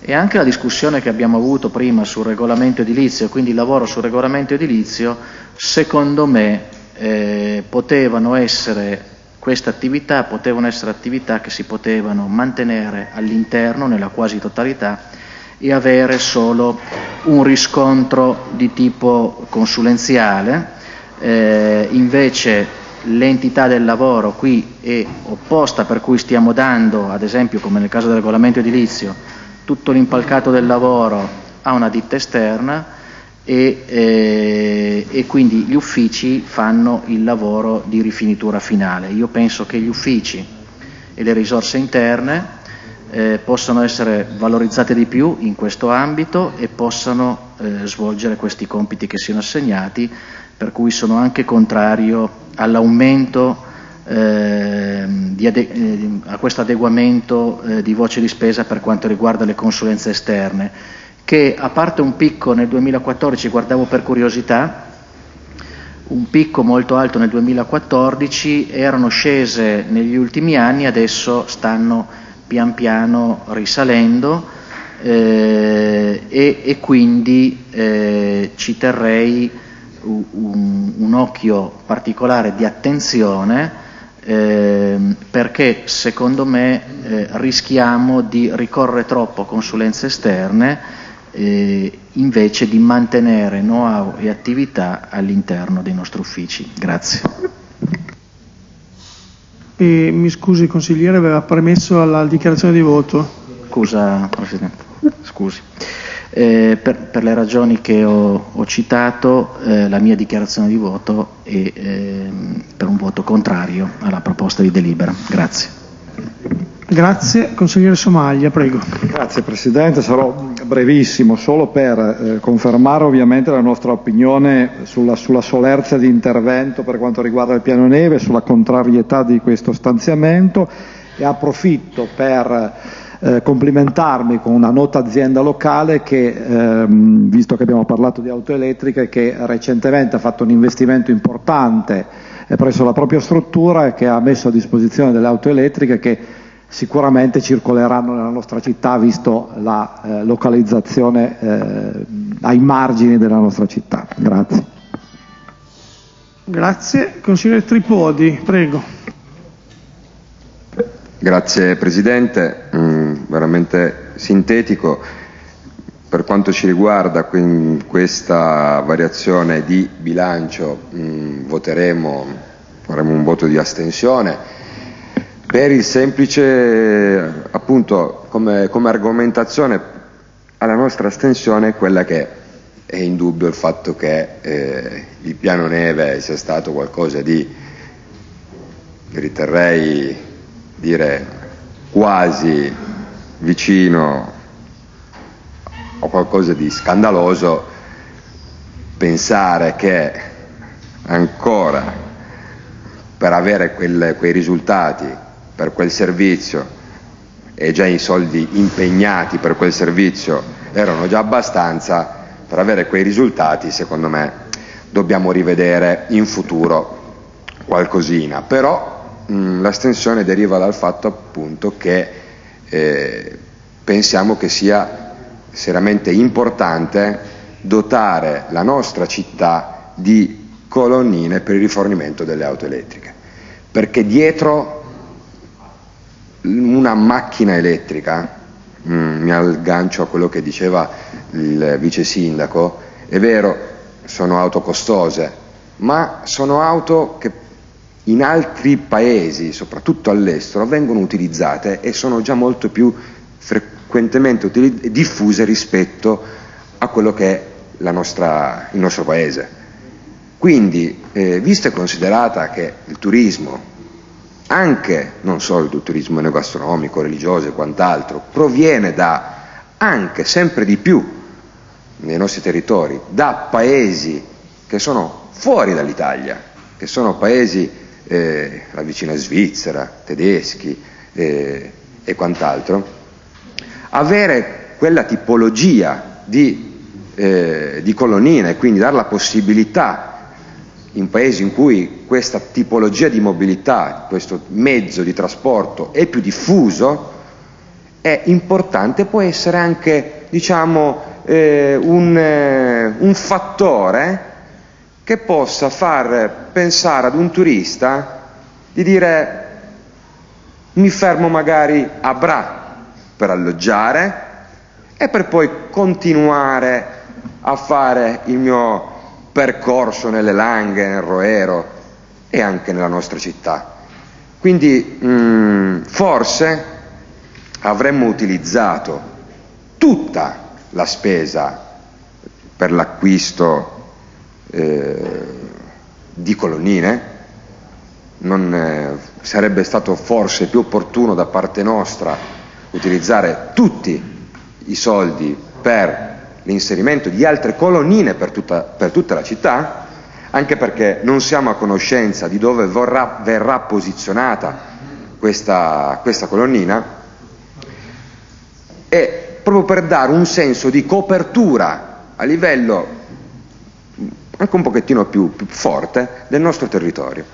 e anche la discussione che abbiamo avuto prima sul regolamento edilizio, quindi il lavoro sul regolamento edilizio, secondo me eh, potevano essere queste attività potevano essere attività che si potevano mantenere all'interno nella quasi totalità e avere solo un riscontro di tipo consulenziale, eh, invece l'entità del lavoro qui è opposta per cui stiamo dando, ad esempio come nel caso del regolamento edilizio, tutto l'impalcato del lavoro a una ditta esterna e, eh, e, quindi gli uffici fanno il lavoro di rifinitura finale. Io penso che gli uffici e le risorse interne eh, possano essere valorizzate di più in questo ambito e possano eh, svolgere questi compiti che siano assegnati, per cui sono anche contrario all'aumento eh, eh, a questo adeguamento eh, di voce di spesa per quanto riguarda le consulenze esterne, che a parte un picco nel 2014, guardavo per curiosità, un picco molto alto nel 2014, erano scese negli ultimi anni, adesso stanno pian piano risalendo eh, e, e, quindi eh, ci terrei un, un, occhio particolare di attenzione eh, perché secondo me eh, rischiamo di ricorrere troppo a consulenze esterne eh, invece di mantenere know-how e attività all'interno dei nostri uffici. Grazie. E, mi scusi, consigliere, aveva premesso alla dichiarazione di voto. Scusa, Presidente, scusi. Eh, per, per, le ragioni che ho, ho citato, eh, la mia dichiarazione di voto è eh, per un voto contrario alla proposta di delibera. Grazie. Grazie. Consigliere Somaglia, prego. Grazie Presidente, sarò brevissimo, solo per eh, confermare ovviamente la nostra opinione sulla, sulla, solerzia di intervento per quanto riguarda il piano neve, sulla contrarietà di questo stanziamento e approfitto per eh, complimentarmi con una nota azienda locale che, ehm, visto che abbiamo parlato di auto elettriche, che recentemente ha fatto un investimento importante presso la propria struttura e che ha messo a disposizione delle auto elettriche che sicuramente circoleranno nella nostra città visto la eh, localizzazione eh, ai margini della nostra città. Grazie. Grazie. Consigliere Tripodi, prego. Grazie Presidente, mm, veramente sintetico. Per quanto ci riguarda questa variazione di bilancio mm, voteremo, faremo un voto di astensione per il semplice, appunto, come, come argomentazione alla nostra astensione quella che è indubbio il fatto che eh, il piano neve sia stato qualcosa di, riterrei dire, quasi vicino o qualcosa di scandaloso pensare che ancora per avere quel, quei risultati per quel servizio e già i soldi impegnati per quel servizio erano già abbastanza, per avere quei risultati secondo me dobbiamo rivedere in futuro qualcosina. Però mh, l'astensione deriva dal fatto appunto che eh, pensiamo che sia seriamente importante dotare la nostra città di colonnine per il rifornimento delle auto elettriche, perché dietro una macchina elettrica, mm, mi aggancio a quello che diceva il vice sindaco, è vero, sono auto costose, ma sono auto che in altri paesi, soprattutto all'estero, vengono utilizzate e sono già molto più frequentemente diffuse rispetto a quello che è nostra, il nostro paese. Quindi, eh, visto e considerata che il turismo anche non solo il turismo enogastronomico, religioso e quant'altro, proviene da anche sempre di più nei nostri territori, da paesi che sono fuori dall'Italia, che sono paesi, eh, la vicina Svizzera, tedeschi eh, e quant'altro, avere quella tipologia di, eh, di colonnina e quindi dare la possibilità in paesi in cui questa tipologia di mobilità, questo mezzo di trasporto è più diffuso, è importante, può essere anche diciamo, eh, un, eh, un fattore che possa far pensare ad un turista di dire mi fermo magari a Bra per alloggiare e per poi continuare a fare il mio percorso nelle Langhe, nel Roero e anche nella nostra città. Quindi mh, mm, forse avremmo utilizzato tutta la spesa per l'acquisto eh, di colonnine, non eh, sarebbe stato forse più opportuno da parte nostra utilizzare tutti i soldi per l'inserimento di altre colonnine per tutta, per tutta, la città, anche perché non siamo a conoscenza di dove vorrà, verrà posizionata questa, questa colonnina, e proprio per dare un senso di copertura a livello anche un pochettino più, più forte del nostro territorio,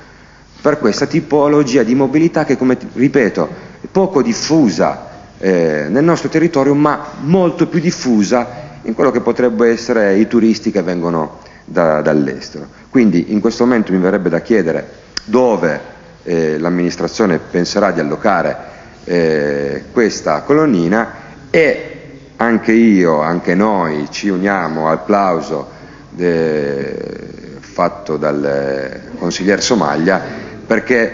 per questa tipologia di mobilità che, come ripeto, è poco diffusa eh, nel nostro territorio, ma molto più diffusa in quello che potrebbe essere i turisti che vengono da, dall'estero. Quindi in questo momento mi verrebbe da chiedere dove eh, l'amministrazione penserà di allocare eh, questa colonnina e anche io, anche noi ci uniamo al plauso de, fatto dal consigliere Somaglia perché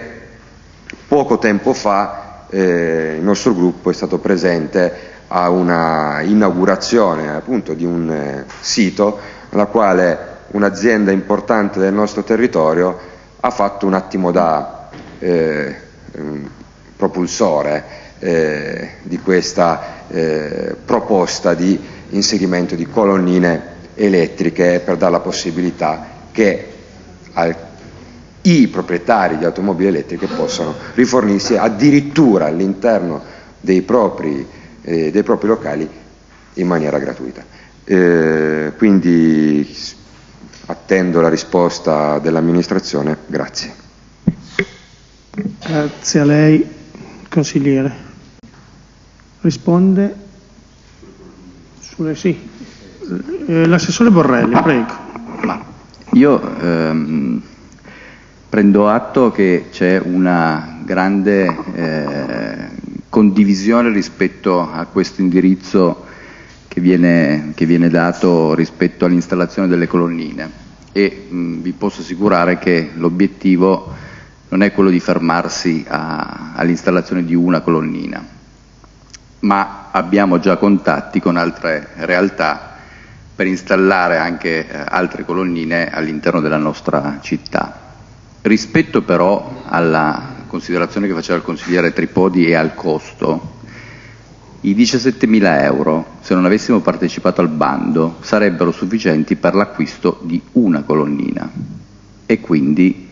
poco tempo fa eh, il nostro gruppo è stato presente a una inaugurazione appunto di un eh, sito nella quale un'azienda importante del nostro territorio ha fatto un attimo da eh, propulsore eh, di questa eh, proposta di inserimento di colonnine elettriche per dare la possibilità che al, i proprietari di automobili elettriche possano rifornirsi addirittura all'interno dei eh, dei propri locali in maniera gratuita. Eh, quindi attendo la risposta dell'amministrazione, grazie. Grazie a lei, consigliere. Risponde sulle sì. Eh, l'assessore Borrelli, prego. Io ehm, prendo atto che c'è una grande eh, condivisione rispetto a questo indirizzo che viene, che viene dato rispetto all'installazione delle colonnine e mh, vi posso assicurare che l'obiettivo non è quello di fermarsi all'installazione di una colonnina, ma abbiamo già contatti con altre realtà per installare anche eh, altre colonnine all'interno della nostra città. Rispetto però alla considerazione che faceva il consigliere Tripodi e al costo, i 17.000 euro, se non avessimo partecipato al bando, sarebbero sufficienti per l'acquisto di una colonnina e quindi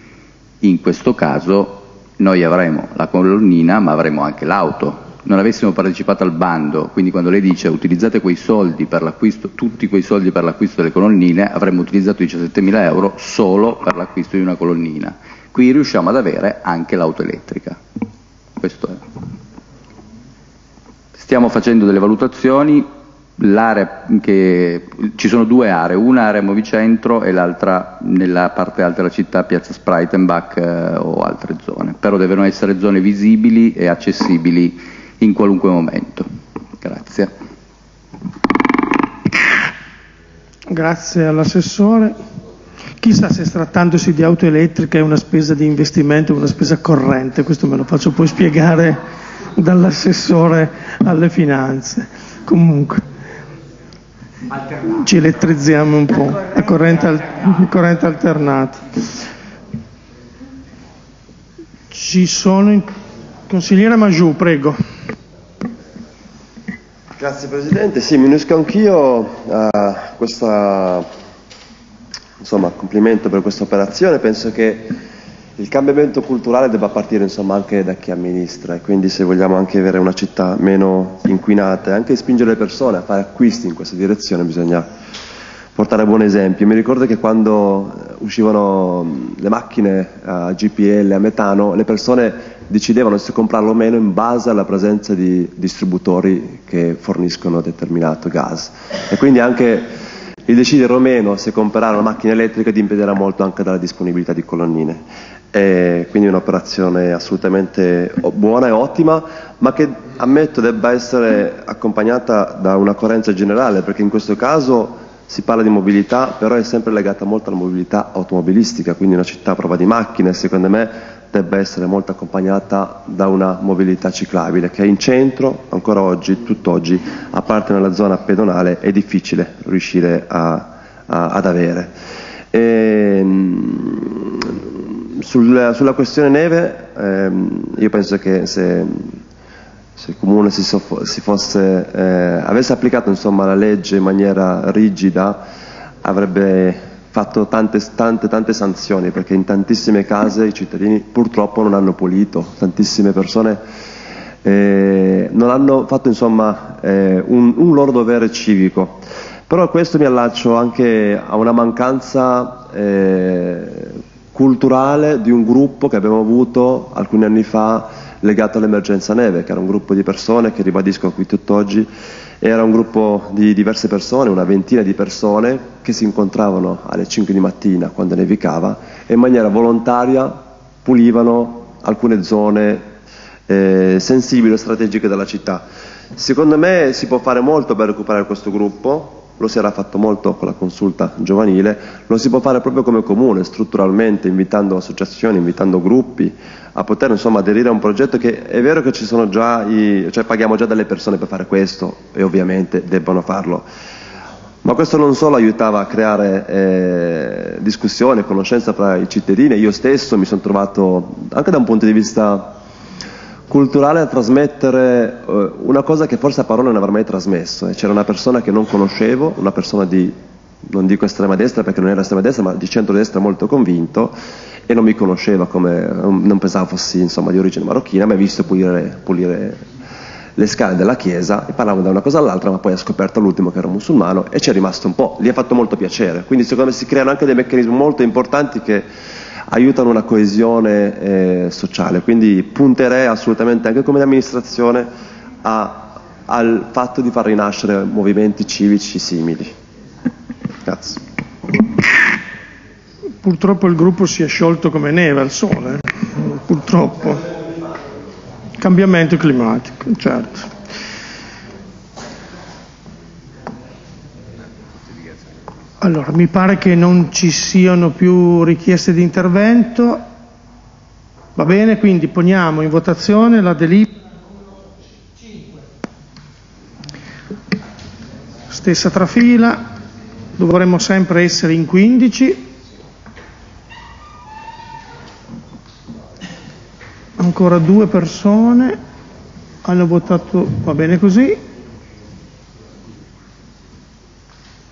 in questo caso noi avremo la colonnina ma avremo anche l'auto. Non avessimo partecipato al bando, quindi quando lei dice utilizzate quei soldi per l'acquisto, tutti quei soldi per l'acquisto delle colonnine, avremmo utilizzato i 17.000 euro solo per l'acquisto di una colonnina Qui riusciamo ad avere anche l'auto elettrica. Questo è. Stiamo facendo delle valutazioni, che, ci sono due aree, una area Movicentro e l'altra nella parte alta della città, piazza Spreitenbach eh, o altre zone, però devono essere zone visibili e accessibili in qualunque momento. Grazie. Grazie all'assessore. Chissà se trattandosi di auto elettriche è una spesa di investimento o una spesa corrente, questo me lo faccio poi spiegare dall'assessore alle finanze. Comunque, ci elettrizziamo un po', a corrente, al- corrente alternata. Ci sono... Consigliere Magiù, prego. Grazie Presidente, sì, mi unisco anch'io a insomma, complimento per questa operazione, penso che il cambiamento culturale debba partire insomma, anche da chi amministra e quindi se vogliamo anche avere una città meno inquinata e anche spingere le persone a fare acquisti in questa direzione bisogna portare buon esempio. Mi ricordo che quando uscivano le macchine a GPL, a metano, le persone decidevano se comprarlo o meno in base alla presenza di distributori che forniscono determinato gas. E quindi anche il decidere o meno se comprare una macchina elettrica dipenderà molto anche dalla disponibilità di colonnine. è quindi un'operazione assolutamente buona e ottima, ma che ammetto debba essere accompagnata da una coerenza generale, perché in questo caso si parla di mobilità, però è sempre legata molto alla mobilità automobilistica, quindi una città a prova di macchine, secondo me debba essere molto accompagnata da una mobilità ciclabile, che in centro, ancora oggi, tutt'oggi, a parte nella zona pedonale, è difficile riuscire a, a, ad avere. E, ehm, sul, sulla questione neve, ehm, io penso che se, se il Comune si, si fosse, eh, avesse applicato insomma, la legge in maniera rigida, avrebbe fatto tante, tante, tante sanzioni, perché in tantissime case i cittadini purtroppo non hanno pulito, tantissime persone eh, non hanno fatto insomma, eh, un, un loro dovere civico. Però questo mi allaccio anche a una mancanza eh, culturale di un gruppo che abbiamo avuto alcuni anni fa legato all'emergenza neve, che era un gruppo di persone che ribadisco qui tutt'oggi, era un gruppo di diverse persone, una ventina di persone che si incontravano alle 5 di mattina quando nevicava e in maniera volontaria pulivano alcune zone eh, sensibili o strategiche della città. Secondo me si può fare molto per recuperare questo gruppo, lo si era fatto molto con la consulta giovanile, lo si può fare proprio come comune, strutturalmente, invitando associazioni, invitando gruppi a poter insomma, aderire a un progetto che è vero che ci sono già, i, cioè paghiamo già delle persone per fare questo e ovviamente debbono farlo. Ma questo non solo aiutava a creare eh, discussione, conoscenza tra i cittadini, io stesso mi sono trovato anche da un punto di vista culturale a trasmettere eh, una cosa che forse a parole non avrei mai trasmesso. Eh. C'era una persona che non conoscevo, una persona di, non dico estrema destra perché non era estrema destra, ma di centro-destra molto convinto e non mi conosceva come, non pensavo fossi insomma, di origine marocchina, mi ha visto pulire, pulire le scale della chiesa e parlavamo da una cosa all'altra, ma poi ha scoperto all'ultimo che era musulmano e ci è rimasto un po', gli ha fatto molto piacere. Quindi secondo me si creano anche dei meccanismi molto importanti che aiutano una coesione eh, sociale. Quindi punterei assolutamente anche come amministrazione a, al fatto di far rinascere movimenti civici simili. Grazie. Purtroppo il gruppo si è sciolto come neve al sole, eh. purtroppo. Cambiamento climatico, certo. Allora, mi pare che non ci siano più richieste di intervento. Va bene, quindi poniamo in votazione la delibera. Stessa trafila, dovremmo sempre essere in 15. Ancora due persone hanno votato, va bene così.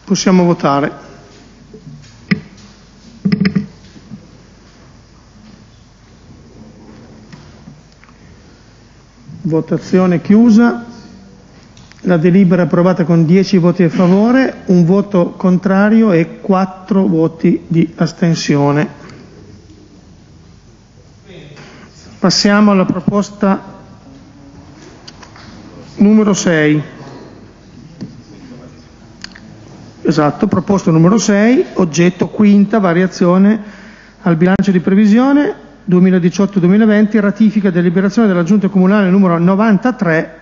Possiamo votare. Votazione chiusa. La delibera è approvata con 10 voti a favore, un voto contrario e 4 voti di astensione. Passiamo alla proposta numero 6. Esatto, proposto numero 6, oggetto quinta, variazione al bilancio di previsione 2018-2020, ratifica deliberazione della Giunta Comunale numero 93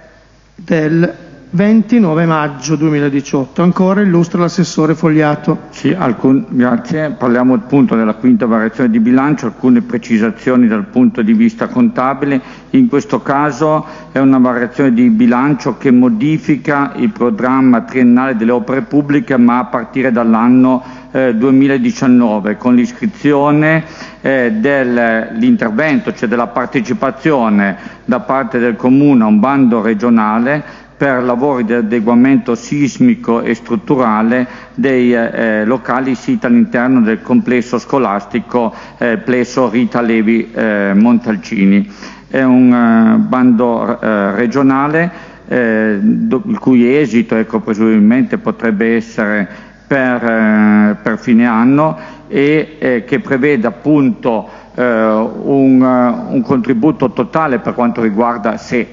del 29 maggio 2018. Ancora illustra l'assessore Fogliato. Sì, alcun, grazie. Parliamo appunto della quinta variazione di bilancio, alcune precisazioni dal punto di vista contabile. In questo caso è una variazione di bilancio che modifica il programma triennale delle opere pubbliche, ma a partire dall'anno eh, 2019 con l'iscrizione eh, dell'intervento, cioè della partecipazione da parte del Comune a un bando regionale per lavori di adeguamento sismico e strutturale dei eh, locali siti all'interno del complesso scolastico eh, Plesso Rita Levi eh, Montalcini. È un eh, bando eh, regionale eh, do, il cui esito ecco, presumibilmente potrebbe essere per, per fine anno e che prevede appunto un, un contributo totale per quanto riguarda se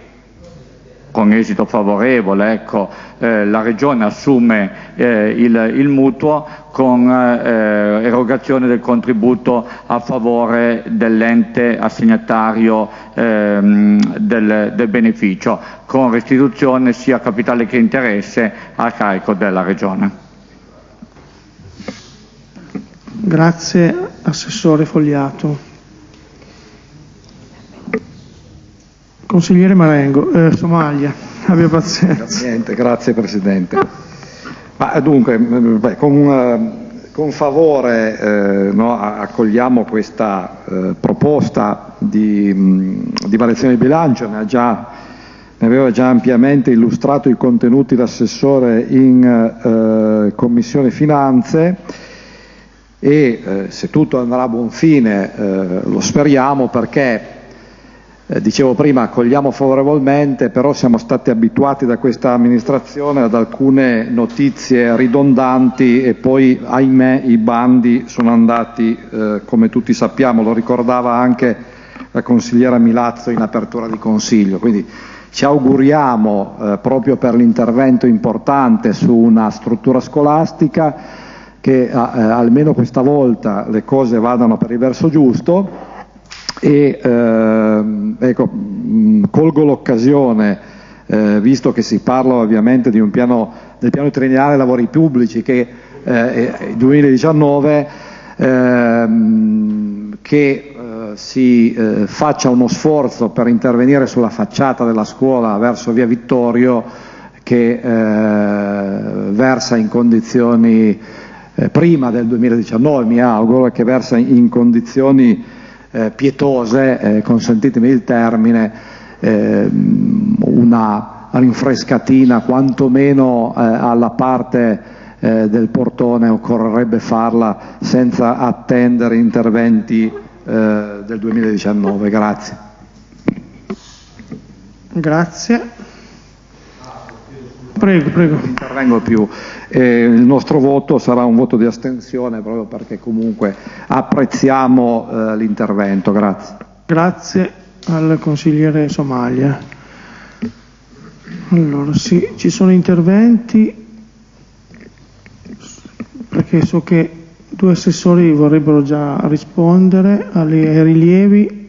con esito favorevole, ecco, eh, la Regione assume eh, il, il, mutuo con eh, erogazione del contributo a favore dell'ente assegnatario ehm, del, del, beneficio, con restituzione sia capitale che interesse a carico della Regione. Grazie Assessore Fogliato. Consigliere Marengo, eh, Somalia, abbia pazienza. Niente, grazie Presidente. Ma, dunque, beh, con, eh, con, favore eh, no, accogliamo questa eh, proposta di, di, variazione di bilancio, ne, già, ne, aveva già ampiamente illustrato i contenuti l'assessore in eh, Commissione Finanze e eh, se tutto andrà a buon fine lo speriamo perché eh, dicevo prima, accogliamo favorevolmente, però siamo stati abituati da questa amministrazione ad alcune notizie ridondanti e poi, ahimè, i bandi sono andati, eh, come tutti sappiamo, lo ricordava anche la consigliera Milazzo in apertura di consiglio. Quindi ci auguriamo, eh, proprio per l'intervento importante su una struttura scolastica, che eh, almeno questa volta le cose vadano per il verso giusto e ehm, ecco, mh, colgo l'occasione, eh, visto che si parla ovviamente piano, del piano triennale lavori pubblici che eh, 2019 ehm, che eh, si eh, faccia uno sforzo per intervenire sulla facciata della scuola verso via Vittorio che eh, versa in condizioni eh, prima del 2019 mi auguro che versa in condizioni eh, pietose, eh, consentitemi il termine, eh, una rinfrescatina quantomeno eh, alla parte eh, del portone occorrerebbe farla senza attendere interventi eh, del 2019. Grazie. Grazie. Prego, prego. Non intervengo più. Eh, il nostro voto sarà un voto di astensione proprio perché comunque apprezziamo eh, l'intervento. Grazie. Grazie al consigliere Somalia. Allora, sì, ci sono interventi perché so che due assessori vorrebbero già rispondere ai rilievi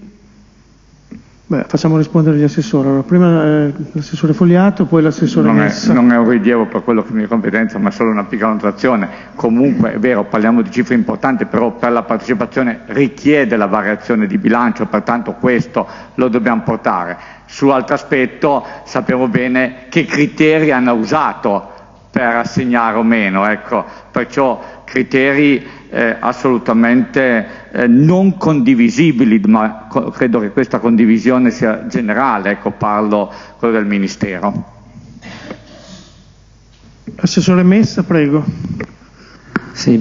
Beh, facciamo rispondere gli assessori. Allora, prima eh, l'assessore Fogliato, poi l'assessore non. È, non è un rilievo per quello che mi competenza, ma solo una piccola notazione. Comunque è vero, parliamo di cifre importanti, però per la partecipazione richiede la variazione di bilancio, pertanto questo lo dobbiamo portare. Su altro aspetto sappiamo bene che criteri hanno usato per assegnare o meno, ecco, perciò criteri eh, assolutamente eh, non condivisibili, ma co- credo che questa condivisione sia generale, ecco parlo quello del Ministero. Assessore Messa, prego. Sì,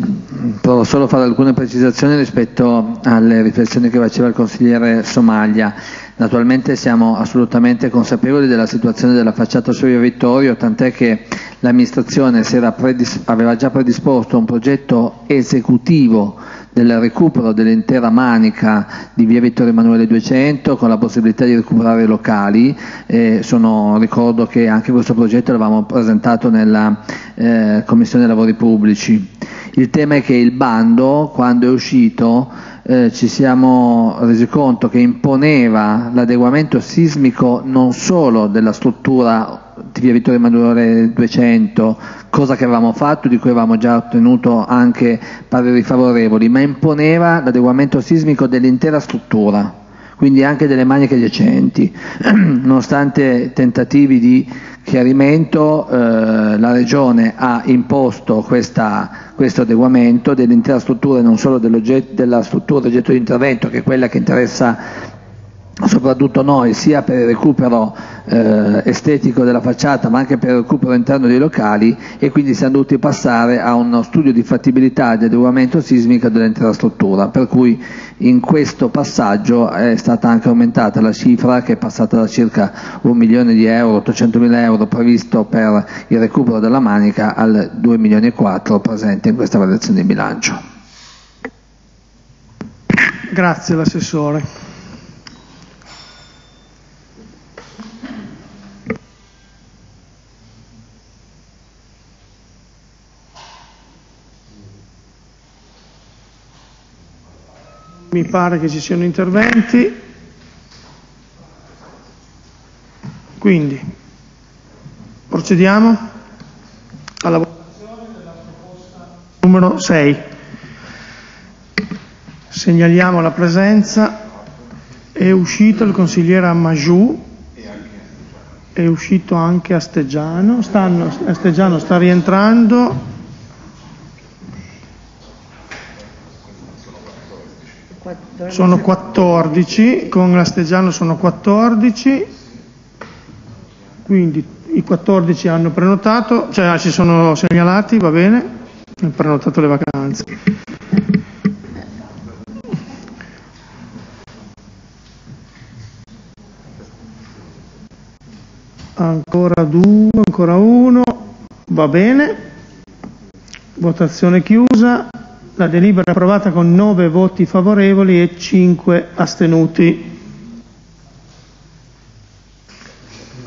provo solo a fare alcune precisazioni rispetto alle riflessioni che faceva il consigliere Somaglia. Naturalmente siamo assolutamente consapevoli della situazione della facciata su Via Vittorio, tant'è che l'amministrazione aveva già predisposto un progetto esecutivo del recupero dell'intera manica di via Vittorio Emanuele 200 con la possibilità di recuperare i locali. Eh, sono, ricordo che anche questo progetto l'avevamo presentato nella eh, Commissione Lavori Pubblici. Il tema è che il bando, quando è uscito, eh, ci siamo resi conto che imponeva l'adeguamento sismico non solo della struttura di via Vittorio Emanuele 200, cosa che avevamo fatto, di cui avevamo già ottenuto anche pareri favorevoli, ma imponeva l'adeguamento sismico dell'intera struttura, quindi anche delle maniche adiacenti. Nonostante tentativi di chiarimento, eh, la Regione ha imposto questa, questo adeguamento dell'intera struttura e non solo della struttura oggetto di intervento, che è quella che interessa soprattutto noi, sia per il recupero eh, estetico della facciata ma anche per il recupero interno dei locali e quindi siamo dovuti passare a uno studio di fattibilità di adeguamento sismico dell'intera struttura, per cui in questo passaggio è stata anche aumentata la cifra che è passata da circa un milione di euro, 800 mila euro previsto per il recupero della manica al 2 milioni e 4 presente in questa variazione di bilancio. Grazie l'assessore. Mi pare che ci siano interventi. Quindi procediamo alla votazione della proposta numero 6. Segnaliamo la presenza, è uscito il consigliere Amajou, è uscito anche Asteggiano, stanno, Asteggiano sta rientrando. Sono 14, con l'Asteggiano sono 14, quindi i 14 hanno prenotato, cioè ci sono segnalati, va bene, hanno prenotato le vacanze. Ancora due, ancora uno, va bene, votazione chiusa, la delibera è approvata con 9 voti favorevoli e 5 astenuti.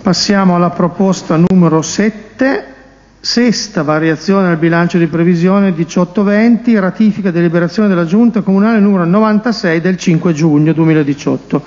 Passiamo alla proposta numero 7, sesta variazione al bilancio di previsione 1820, ratifica deliberazione della Giunta Comunale numero 96 del 5 giugno 2018.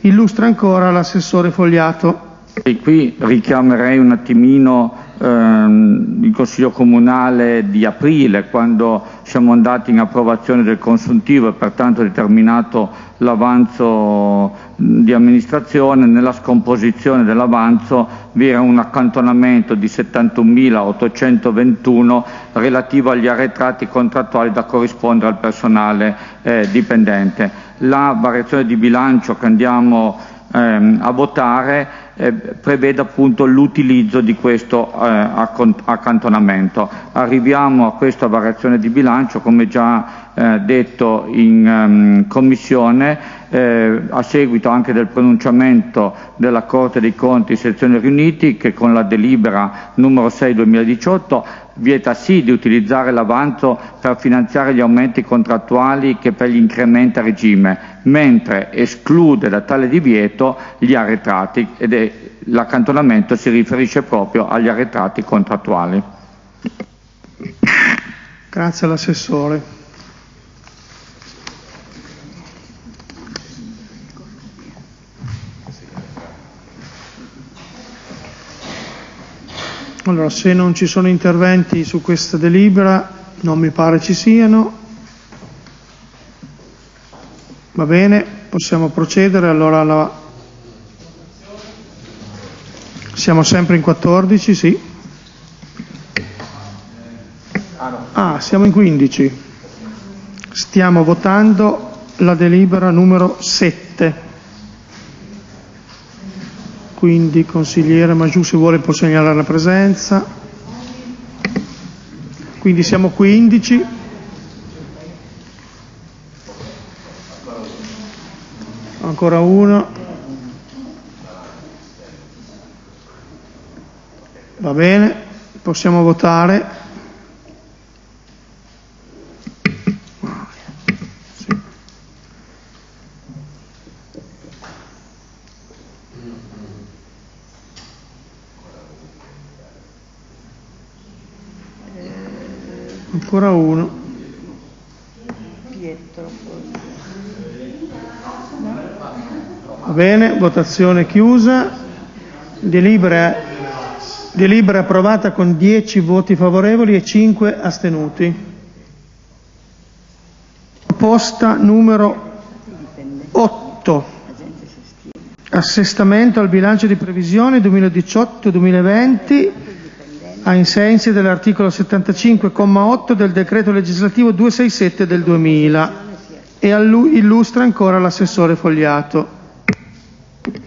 Illustra ancora l'assessore Fogliato. E qui richiamerei un attimino ehm, il Consiglio Comunale di aprile, quando siamo andati in approvazione del consuntivo e pertanto determinato l'avanzo di amministrazione, nella scomposizione dell'avanzo vi era un accantonamento di 71.821 relativo agli arretrati contrattuali da corrispondere al personale eh, dipendente. La variazione di bilancio che andiamo ehm, a votare eh, prevede appunto l'utilizzo di questo eh, accantonamento. Arriviamo a questa variazione di bilancio, come già eh, detto in um, Commissione, eh, a seguito anche del pronunciamento della Corte dei Conti sezione riuniti che con la delibera numero 6 2018 vieta sì di utilizzare l'avanzo per finanziare gli aumenti contrattuali che per gli incrementi a regime, mentre esclude da tale divieto gli arretrati ed l'accantonamento si riferisce proprio agli arretrati contrattuali. Grazie all'assessore. Allora, se non ci sono interventi su questa delibera, non mi pare ci siano. Va bene, possiamo procedere. Allora, la... siamo sempre in 14, sì. Ah, siamo in 15. Stiamo votando la delibera numero 7 quindi consigliere Magiù se vuole può segnalare la presenza. Quindi siamo 15. Ancora uno. Va bene, possiamo votare. Ancora uno. Va bene, votazione chiusa. Delibera, delibera approvata con 10 voti favorevoli e 5 astenuti. Proposta numero 8. Assestamento al bilancio di previsione 2018-2020 ai sensi dell'articolo 75,8 del decreto legislativo 267 del 2000 e illustra ancora l'assessore Fogliato.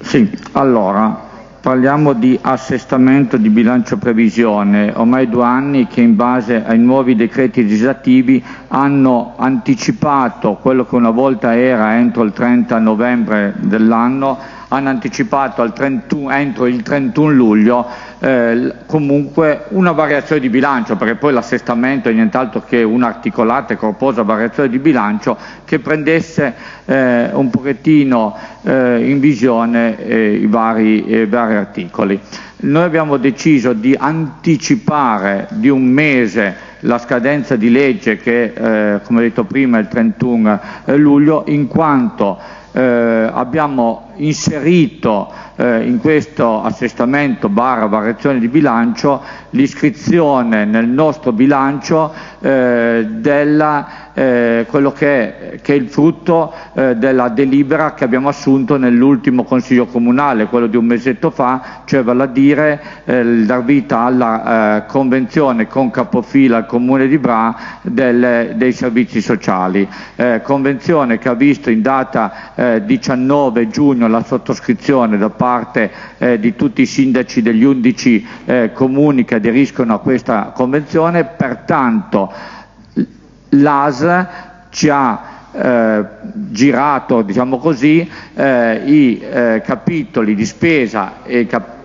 Sì, allora parliamo di assestamento di bilancio previsione, ormai due anni che in base ai nuovi decreti legislativi hanno anticipato quello che una volta era entro il 30 novembre dell'anno hanno anticipato 31, entro il 31 luglio eh, comunque una variazione di bilancio, perché poi l'assestamento è nient'altro che un'articolata e corposa variazione di bilancio che prendesse eh, un pochettino eh, in visione eh, i vari, i vari articoli. Noi abbiamo deciso di anticipare di un mese la scadenza di legge che, eh, come detto prima, è il 31 eh, luglio, in quanto eh, abbiamo inserito eh, in questo assestamento barra variazione di bilancio l'iscrizione nel nostro bilancio eh, della eh, quello che è, che è, il frutto eh, della delibera che abbiamo assunto nell'ultimo Consiglio Comunale, quello di un mesetto fa, cioè vale a dire eh, dar vita alla eh, convenzione con capofila al Comune di Bra del, dei servizi sociali. Eh, convenzione che ha visto in data 19 eh, giugno la sottoscrizione da parte di tutti i sindaci degli 11 comuni che aderiscono a questa convenzione, pertanto l'AS ci ha eh, girato, diciamo così, eh, i eh, capitoli di spesa e cap-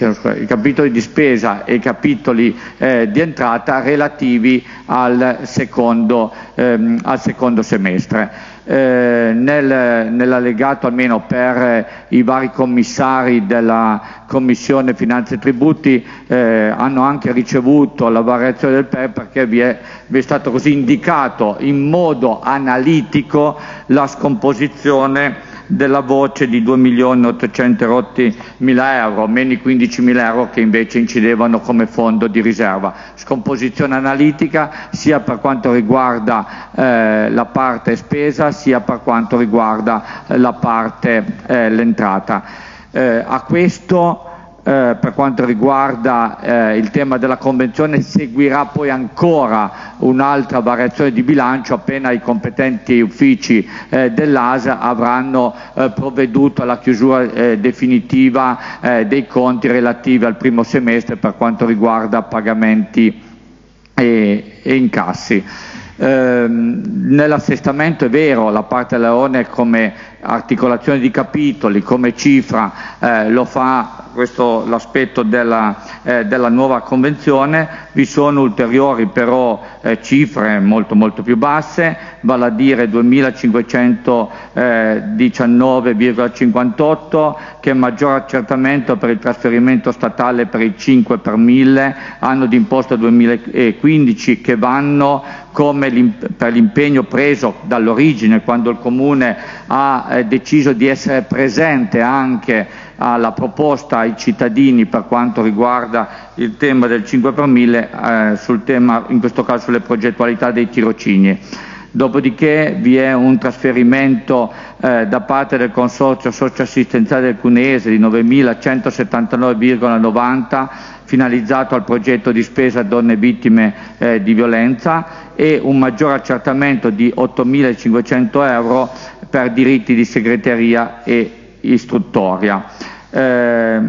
i capitoli di spesa e i capitoli eh, di entrata relativi al secondo, ehm, al secondo semestre eh, nel, nell'allegato almeno per eh, i vari commissari della Commissione Finanze e Tributi eh, hanno anche ricevuto la variazione del PER perché vi è, vi è stato così indicato in modo analitico la scomposizione della voce di 2.800.000 euro, meno i 15.000 euro che invece incidevano come fondo di riserva. Scomposizione analitica sia per quanto riguarda eh, la parte spesa sia per quanto riguarda la parte eh, l'entrata. Eh, a questo eh, per quanto riguarda eh, il tema della Convenzione seguirà poi ancora un'altra variazione di bilancio appena i competenti uffici eh, dell'ASA avranno eh, provveduto alla chiusura eh, definitiva eh, dei conti relativi al primo semestre per quanto riguarda pagamenti e, e incassi. Ehm, nell'assestamento è vero, la parte Leone come articolazione di capitoli, come cifra eh, lo fa questo l'aspetto della, eh, della, nuova convenzione, vi sono ulteriori però eh, cifre molto molto più basse, vale a dire 2.519,58 che è maggior accertamento per il trasferimento statale per il 5 per 1000, anno di imposta 2015 che vanno come per l'impegno preso dall'origine quando il Comune ha eh, deciso di essere presente anche alla proposta ai cittadini per quanto riguarda il tema del 5 per 1000, eh, sul tema, in questo caso sulle progettualità dei tirocini. Dopodiché vi è un trasferimento eh, da parte del Consorzio Socioassistenziale del Cuneese di 9.179,90 finalizzato al progetto di spesa donne vittime eh, di violenza e un maggior accertamento di 8.500 euro per diritti di segreteria e istruttoria. Eh,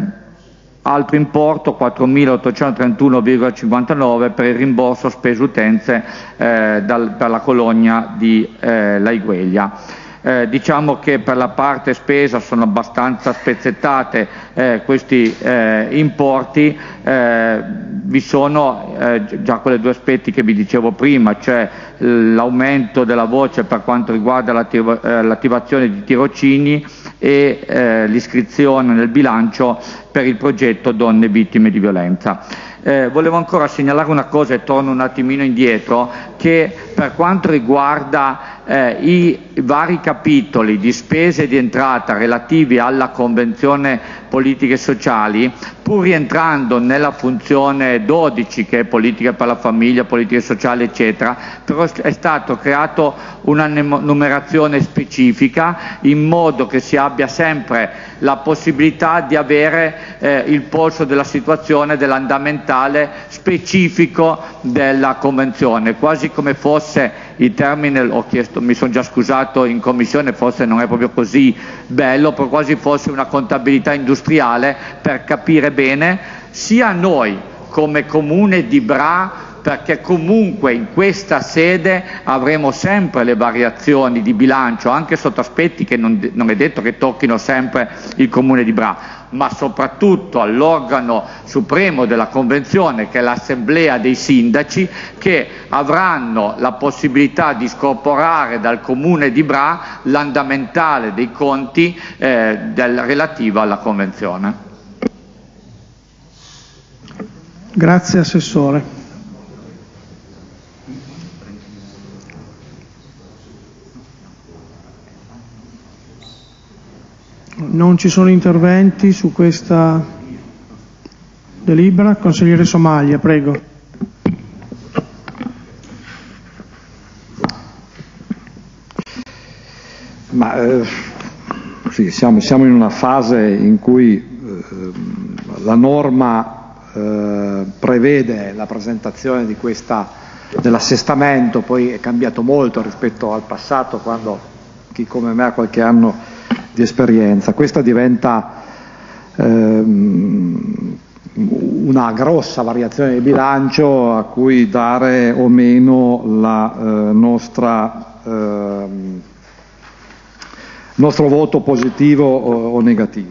altro importo 4.831,59 per il rimborso spese utenze eh, dal, per la colonia di eh, Laigueglia. Eh, diciamo che per la parte spesa sono abbastanza spezzettate eh, questi eh, importi, eh, vi sono eh, già quei due aspetti che vi dicevo prima, cioè l'aumento della voce per quanto riguarda eh, l'attivazione di tirocini e l'iscrizione nel bilancio per il progetto Donne Vittime di Violenza. Eh, volevo ancora segnalare una cosa e torno un attimino indietro, che per quanto riguarda eh, i vari capitoli di spese e di entrata relativi alla Convenzione politiche sociali, pur rientrando nella funzione 12 che è politica per la famiglia, politiche sociali eccetera, però è stato creato una numerazione specifica in modo che si abbia sempre la possibilità di avere eh, il polso della situazione dell'andamentale specifico della Convenzione, quasi come fosse il termine, chiesto, mi sono già scusato in commissione, forse non è proprio così bello, però quasi fosse una contabilità industriale per capire bene sia noi come comune di Bra perché comunque in questa sede avremo sempre le variazioni di bilancio, anche sotto aspetti che non, non è detto che tocchino sempre il Comune di Bra, ma soprattutto all'organo supremo della Convenzione, che è l'Assemblea dei Sindaci, che avranno la possibilità di scorporare dal Comune di Bra l'andamentale dei conti eh, del, relativa alla Convenzione. Grazie Assessore. Non ci sono interventi su questa delibera. Consigliere Somaglia, prego. Ma eh, sì, siamo, siamo, in una fase in cui eh, la norma eh, prevede la presentazione dell'assestamento, poi è cambiato molto rispetto al passato quando chi come me ha qualche anno di esperienza. Questa diventa ehm, una grossa variazione di bilancio a cui dare o meno la eh, nostra ehm, nostro voto positivo o, negativo.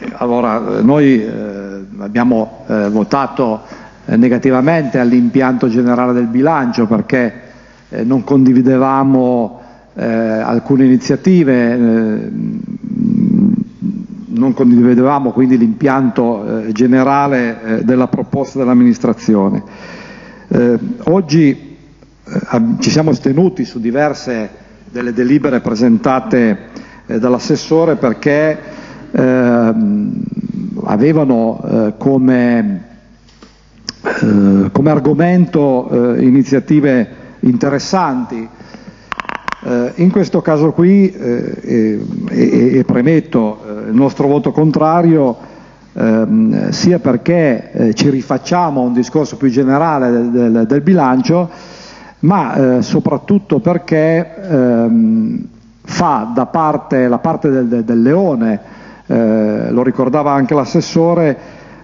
Eh, allora, noi eh, abbiamo eh, votato eh, negativamente all'impianto generale del bilancio perché eh, non condividevamo eh, alcune iniziative, non condividevamo quindi l'impianto generale della proposta dell'amministrazione. oggi ci siamo astenuti su diverse delle delibere presentate eh, dall'assessore perché eh, avevano eh, come, eh, come, argomento eh, iniziative interessanti. Eh, in questo caso qui, e, e, premetto il nostro voto contrario, ehm, sia perché ci rifacciamo a un discorso più generale del, del, del bilancio, ma eh, soprattutto perché ehm, fa da parte la parte del, del leone, eh, lo ricordava anche l'assessore,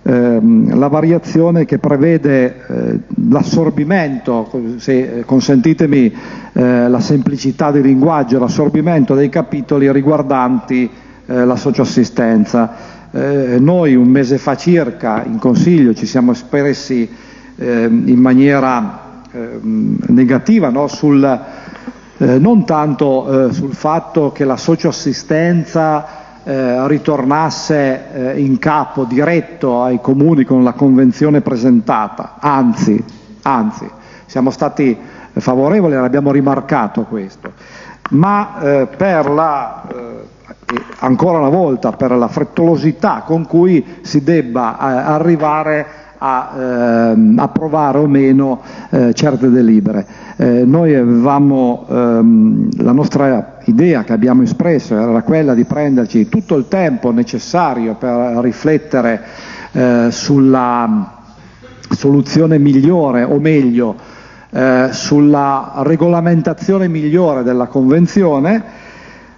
ehm, la variazione che prevede eh, l'assorbimento, se eh, consentitemi eh, la semplicità di linguaggio, l'assorbimento dei capitoli riguardanti eh, la socioassistenza. noi un mese fa circa in Consiglio ci siamo espressi ehm, in maniera Ehm, negativa no? sul, eh, non tanto eh, sul fatto che la socioassistenza eh, ritornasse eh, in capo diretto ai comuni con la convenzione presentata, anzi, anzi siamo stati favorevoli, l'abbiamo rimarcato questo, ma eh, per la ancora una volta per la frettolosità con cui si debba arrivare a ehm, approvare o meno eh, certe delibere. Eh, noi avevamo, ehm, la nostra idea che abbiamo espresso era quella di prenderci tutto il tempo necessario per riflettere eh, sulla soluzione migliore o meglio eh, sulla regolamentazione migliore della Convenzione.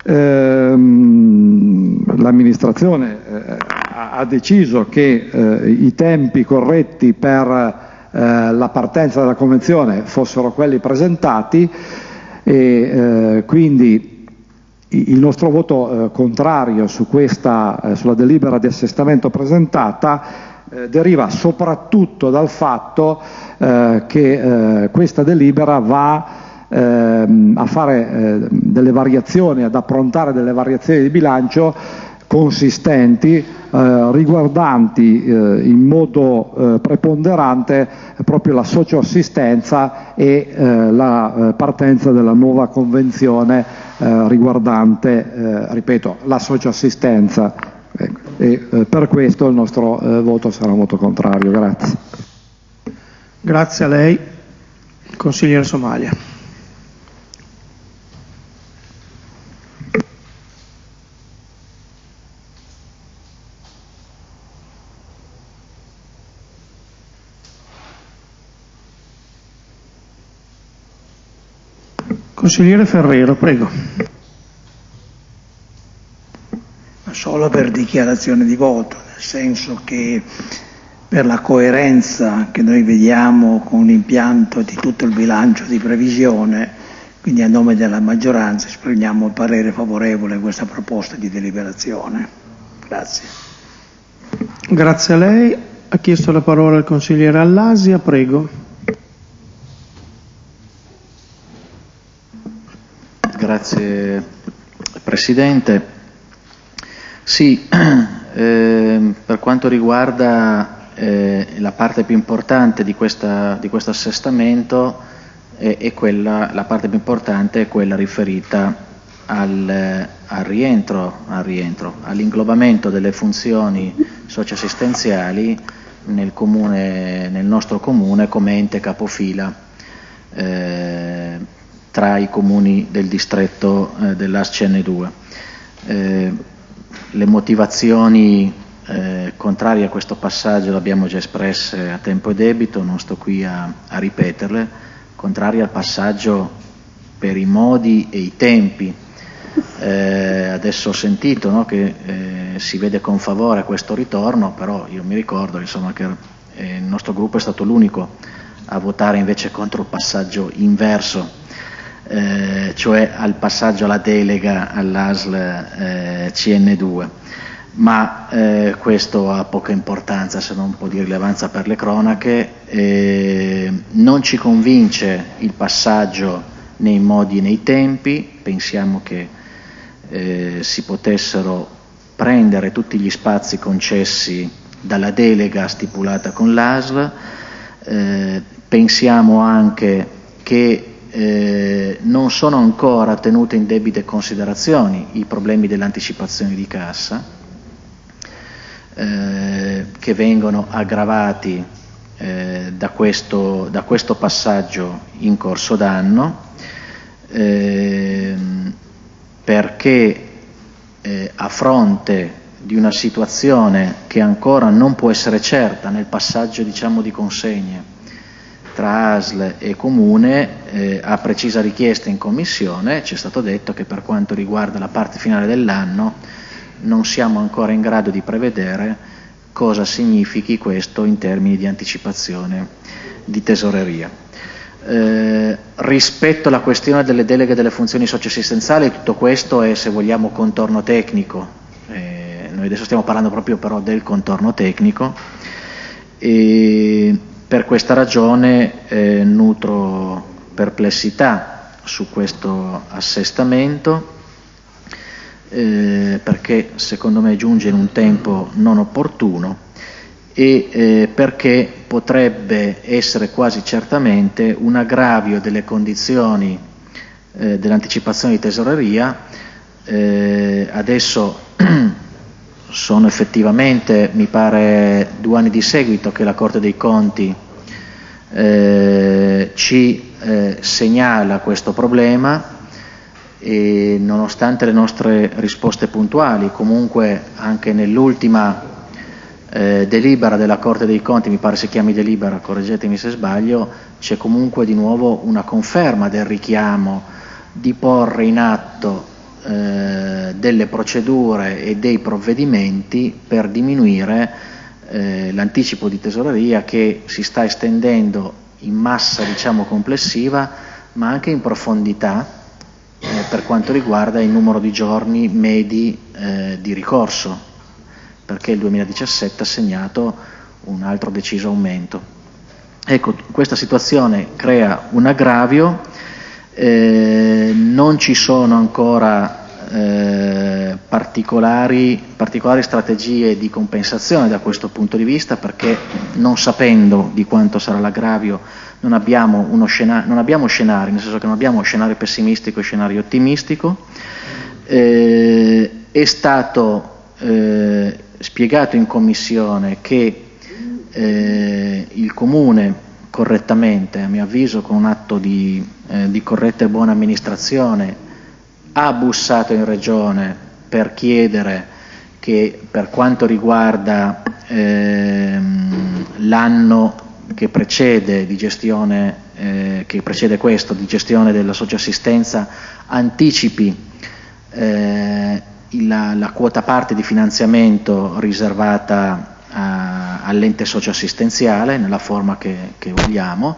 Ehm, l'amministrazione eh, ha deciso che eh, i tempi corretti per eh, la partenza della Convenzione fossero quelli presentati e eh, quindi il nostro voto eh, contrario su questa, eh, sulla delibera di assestamento presentata deriva soprattutto dal fatto che questa delibera va ehm, a fare delle variazioni, ad approntare delle variazioni di bilancio consistenti eh, riguardanti eh, in modo eh, preponderante proprio la socioassistenza e eh, la eh, partenza della nuova convenzione eh, riguardante, ripeto, la socioassistenza. Ecco. E per questo il nostro voto sarà voto contrario. Grazie. Grazie a lei, consigliere Somalia. Consigliere Ferrero, prego. Solo per dichiarazione di voto, nel senso che per la coerenza che noi vediamo con l'impianto di tutto il bilancio di previsione, quindi a nome della maggioranza esprimiamo il parere favorevole a questa proposta di deliberazione. Grazie. Grazie a lei. Ha chiesto la parola il consigliere Allasia, prego. Grazie Presidente. Sì, eh, per quanto riguarda eh, la parte più importante di, questa, di questo assestamento, eh, quella, la parte più importante è quella riferita al, al, rientro, al rientro, all'inglobamento delle funzioni socioassistenziali nel, comune, nel nostro comune come ente capofila eh, tra i comuni del distretto eh, dell'ASCN2. Eh, le motivazioni eh, contrarie a questo passaggio le abbiamo già espresse a tempo e debito, non sto qui a, a ripeterle, contrarie al passaggio per i modi e i tempi. Eh, adesso ho sentito no, che eh, si vede con favore questo ritorno, però io mi ricordo insomma, che eh, il nostro gruppo è stato l'unico a votare invece contro il passaggio inverso eh, cioè al passaggio alla delega all'ASL eh, CN2. Ma eh, questo ha poca importanza, se non un po' di rilevanza per le cronache. Eh, non ci convince il passaggio nei modi e nei tempi, pensiamo che eh, si potessero prendere tutti gli spazi concessi dalla delega stipulata con l'ASL, pensiamo anche che eh, non sono ancora tenute in debite considerazioni i problemi dell'anticipazione di cassa, eh, che vengono aggravati eh, da, questo, da, questo, passaggio in corso d'anno, ehm, perché eh, a fronte di una situazione che ancora non può essere certa nel passaggio diciamo, di consegne, tra ASL e Comune eh, a precisa richiesta in Commissione ci è stato detto che per quanto riguarda la parte finale dell'anno non siamo ancora in grado di prevedere cosa significhi questo in termini di anticipazione di tesoreria. Eh, rispetto alla questione delle deleghe delle funzioni socioassistenziali, tutto questo è, se vogliamo, contorno tecnico. Eh, noi adesso stiamo parlando proprio però del contorno tecnico. E per questa ragione eh, nutro perplessità su questo assestamento eh, perché secondo me giunge in un tempo non opportuno e eh, perché potrebbe essere quasi certamente un aggravio delle condizioni eh, dell'anticipazione di tesoreria. Eh, adesso sono effettivamente, mi pare, due anni di seguito che la Corte dei Conti eh, ci eh, segnala questo problema e nonostante le nostre risposte puntuali, comunque anche nell'ultima eh, delibera della Corte dei Conti, mi pare si chiami delibera, correggetemi se sbaglio, c'è comunque di nuovo una conferma del richiamo di porre in atto eh, delle procedure e dei provvedimenti per diminuire eh, l'anticipo di tesoreria che si sta estendendo in massa diciamo, complessiva ma anche in profondità eh, per quanto riguarda il numero di giorni medi eh, di ricorso perché il 2017 ha segnato un altro deciso aumento. Ecco, questa situazione crea un aggravio, eh, non ci sono ancora eh, particolari, particolari, strategie di compensazione da questo punto di vista perché non sapendo di quanto sarà l'aggravio non abbiamo, scena- non abbiamo scenari, nel senso che non abbiamo scenario pessimistico e scenario ottimistico. Eh, è stato eh, spiegato in commissione che eh, il Comune correttamente, a mio avviso con un atto di, eh, di corretta e buona amministrazione, ha bussato in regione per chiedere che per quanto riguarda ehm, l'anno che precede, di gestione, eh, che precede questo, di gestione della socioassistenza, anticipi eh, la, la, quota parte di finanziamento riservata all'ente socioassistenziale nella forma che, che vogliamo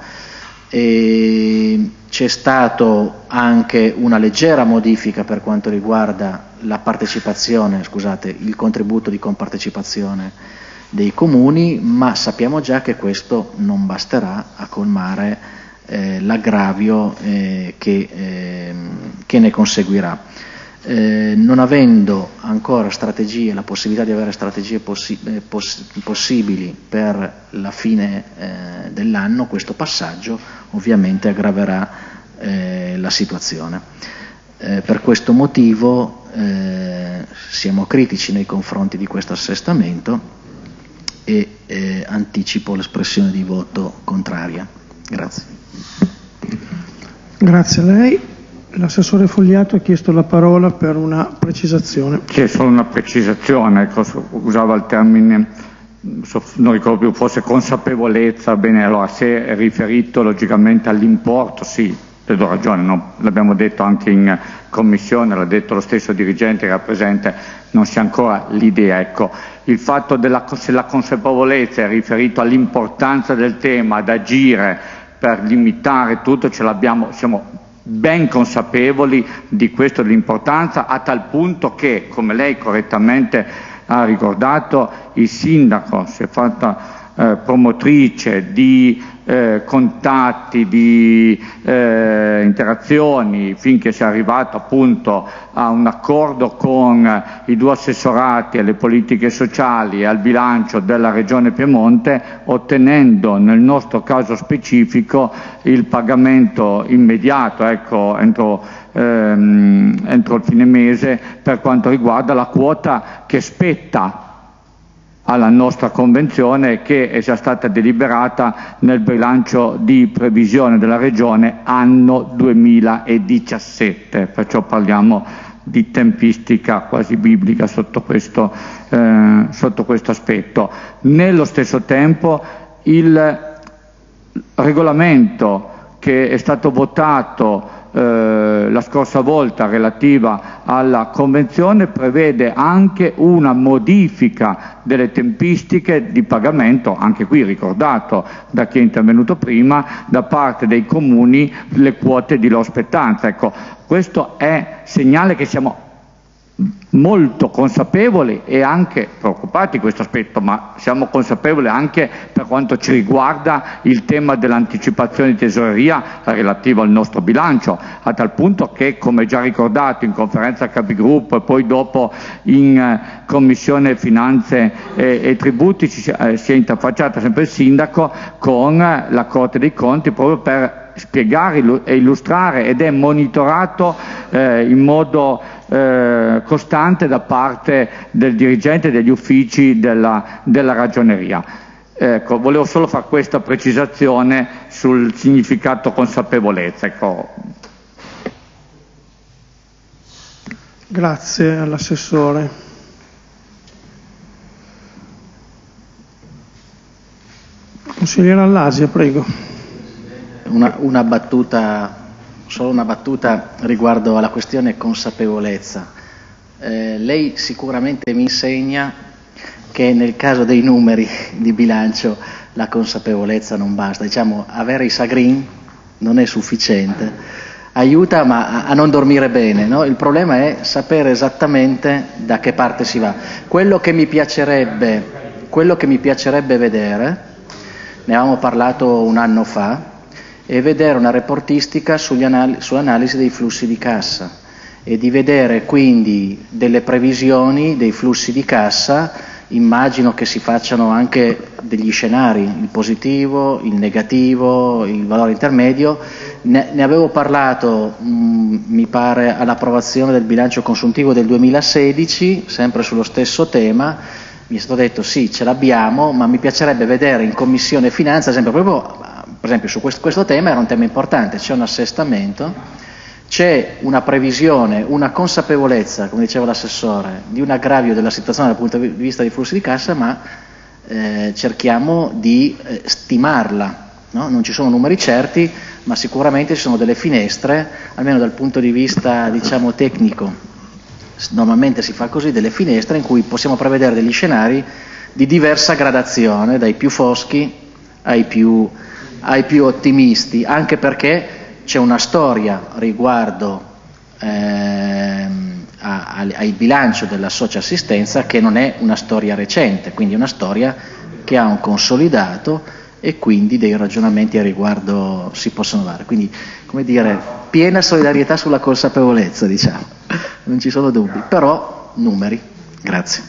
c'è stata anche una leggera modifica per quanto riguarda la partecipazione, scusate, il contributo di compartecipazione dei comuni, ma sappiamo già che questo non basterà a colmare eh, l'aggravio eh, che, eh, che, ne conseguirà. Eh, non avendo ancora strategie, la possibilità di avere strategie possi- eh, poss- possibili per la fine eh, dell'anno, questo passaggio ovviamente aggraverà eh, la situazione. Eh, per questo motivo siamo critici nei confronti di questo assestamento e anticipo l'espressione di voto contraria. Grazie. Grazie a lei. L'assessore Fogliato ha chiesto la parola per una precisazione. C'è solo una precisazione, usava il termine, non ricordo più, forse consapevolezza, bene, allora se è riferito logicamente all'importo, sì, le do ragione, no? l'abbiamo detto anche in commissione, l'ha detto lo stesso dirigente che era presente, non si ha ancora l'idea, ecco, il fatto della se la consapevolezza è riferito all'importanza del tema, ad agire per limitare tutto, ce l'abbiamo, siamo ben consapevoli di questo dell'importanza, a tal punto che, come lei correttamente ha ricordato, il sindaco si è fatta eh, promotrice di eh, contatti, di eh, interazioni finché si è arrivato appunto a un accordo con i due assessorati alle politiche sociali e al bilancio della Regione Piemonte, ottenendo nel nostro caso specifico il pagamento immediato, ecco, entro, ehm, entro il fine mese, per quanto riguarda la quota che spetta alla nostra convenzione che è già stata deliberata nel bilancio di previsione della Regione anno 2017, perciò parliamo di tempistica quasi biblica sotto questo, eh, sotto questo aspetto. Nello stesso tempo il regolamento che è stato votato eh, la scorsa volta relativa alla Convenzione prevede anche una modifica delle tempistiche di pagamento, anche qui ricordato da chi è intervenuto prima, da parte dei comuni le quote di lospettanza. Ecco, questo è segnale che siamo molto consapevoli e anche preoccupati di questo aspetto, ma siamo consapevoli anche per quanto ci riguarda il tema dell'anticipazione di tesoreria relativo al nostro bilancio, a tal punto che, come già ricordato in conferenza Capigruppo e poi dopo in eh, Commissione Finanze e, e Tributi ci, eh, si è interfacciata sempre il Sindaco con la Corte dei Conti proprio per spiegare e illustrare ed è monitorato eh, in modo eh, costante da parte del dirigente degli uffici della, della ragioneria. Ecco, volevo solo fare questa precisazione sul significato consapevolezza. Ecco. Grazie all'assessore. Consigliere Allasia, prego. Una, una battuta solo una battuta riguardo alla questione consapevolezza. Eh, lei sicuramente mi insegna che nel caso dei numeri di bilancio la consapevolezza non basta, diciamo avere i sagrin non è sufficiente, aiuta ma a, non dormire bene, no? il problema è sapere esattamente da che parte si va. Quello che mi piacerebbe, quello che mi piacerebbe vedere, ne avevamo parlato un anno fa, e vedere una reportistica anal- sull'analisi dei flussi di cassa e di vedere quindi delle previsioni dei flussi di cassa, immagino che si facciano anche degli scenari, il positivo, il negativo, il valore intermedio. Ne, ne avevo parlato, mh, mm, mi pare, all'approvazione del bilancio consuntivo del 2016, sempre sullo stesso tema. Mi è stato detto sì, ce l'abbiamo, ma mi piacerebbe vedere in Commissione Finanza, sempre proprio per esempio su questo, questo tema era un tema importante, c'è un assestamento, c'è una previsione, una consapevolezza, come diceva l'assessore, di un aggravio della situazione dal punto di vista dei flussi di cassa, ma eh, cerchiamo di eh, stimarla. No? Non ci sono numeri certi, ma sicuramente ci sono delle finestre, almeno dal punto di vista diciamo, tecnico. Normalmente si fa così, delle finestre in cui possiamo prevedere degli scenari di diversa gradazione, dai più foschi ai più ai più ottimisti, anche perché c'è una storia riguardo ehm, al bilancio della socia assistenza che non è una storia recente, quindi una storia che ha un consolidato e quindi dei ragionamenti a riguardo si possono fare. Quindi, come dire, piena solidarietà sulla consapevolezza, diciamo, non ci sono dubbi, però numeri. Grazie.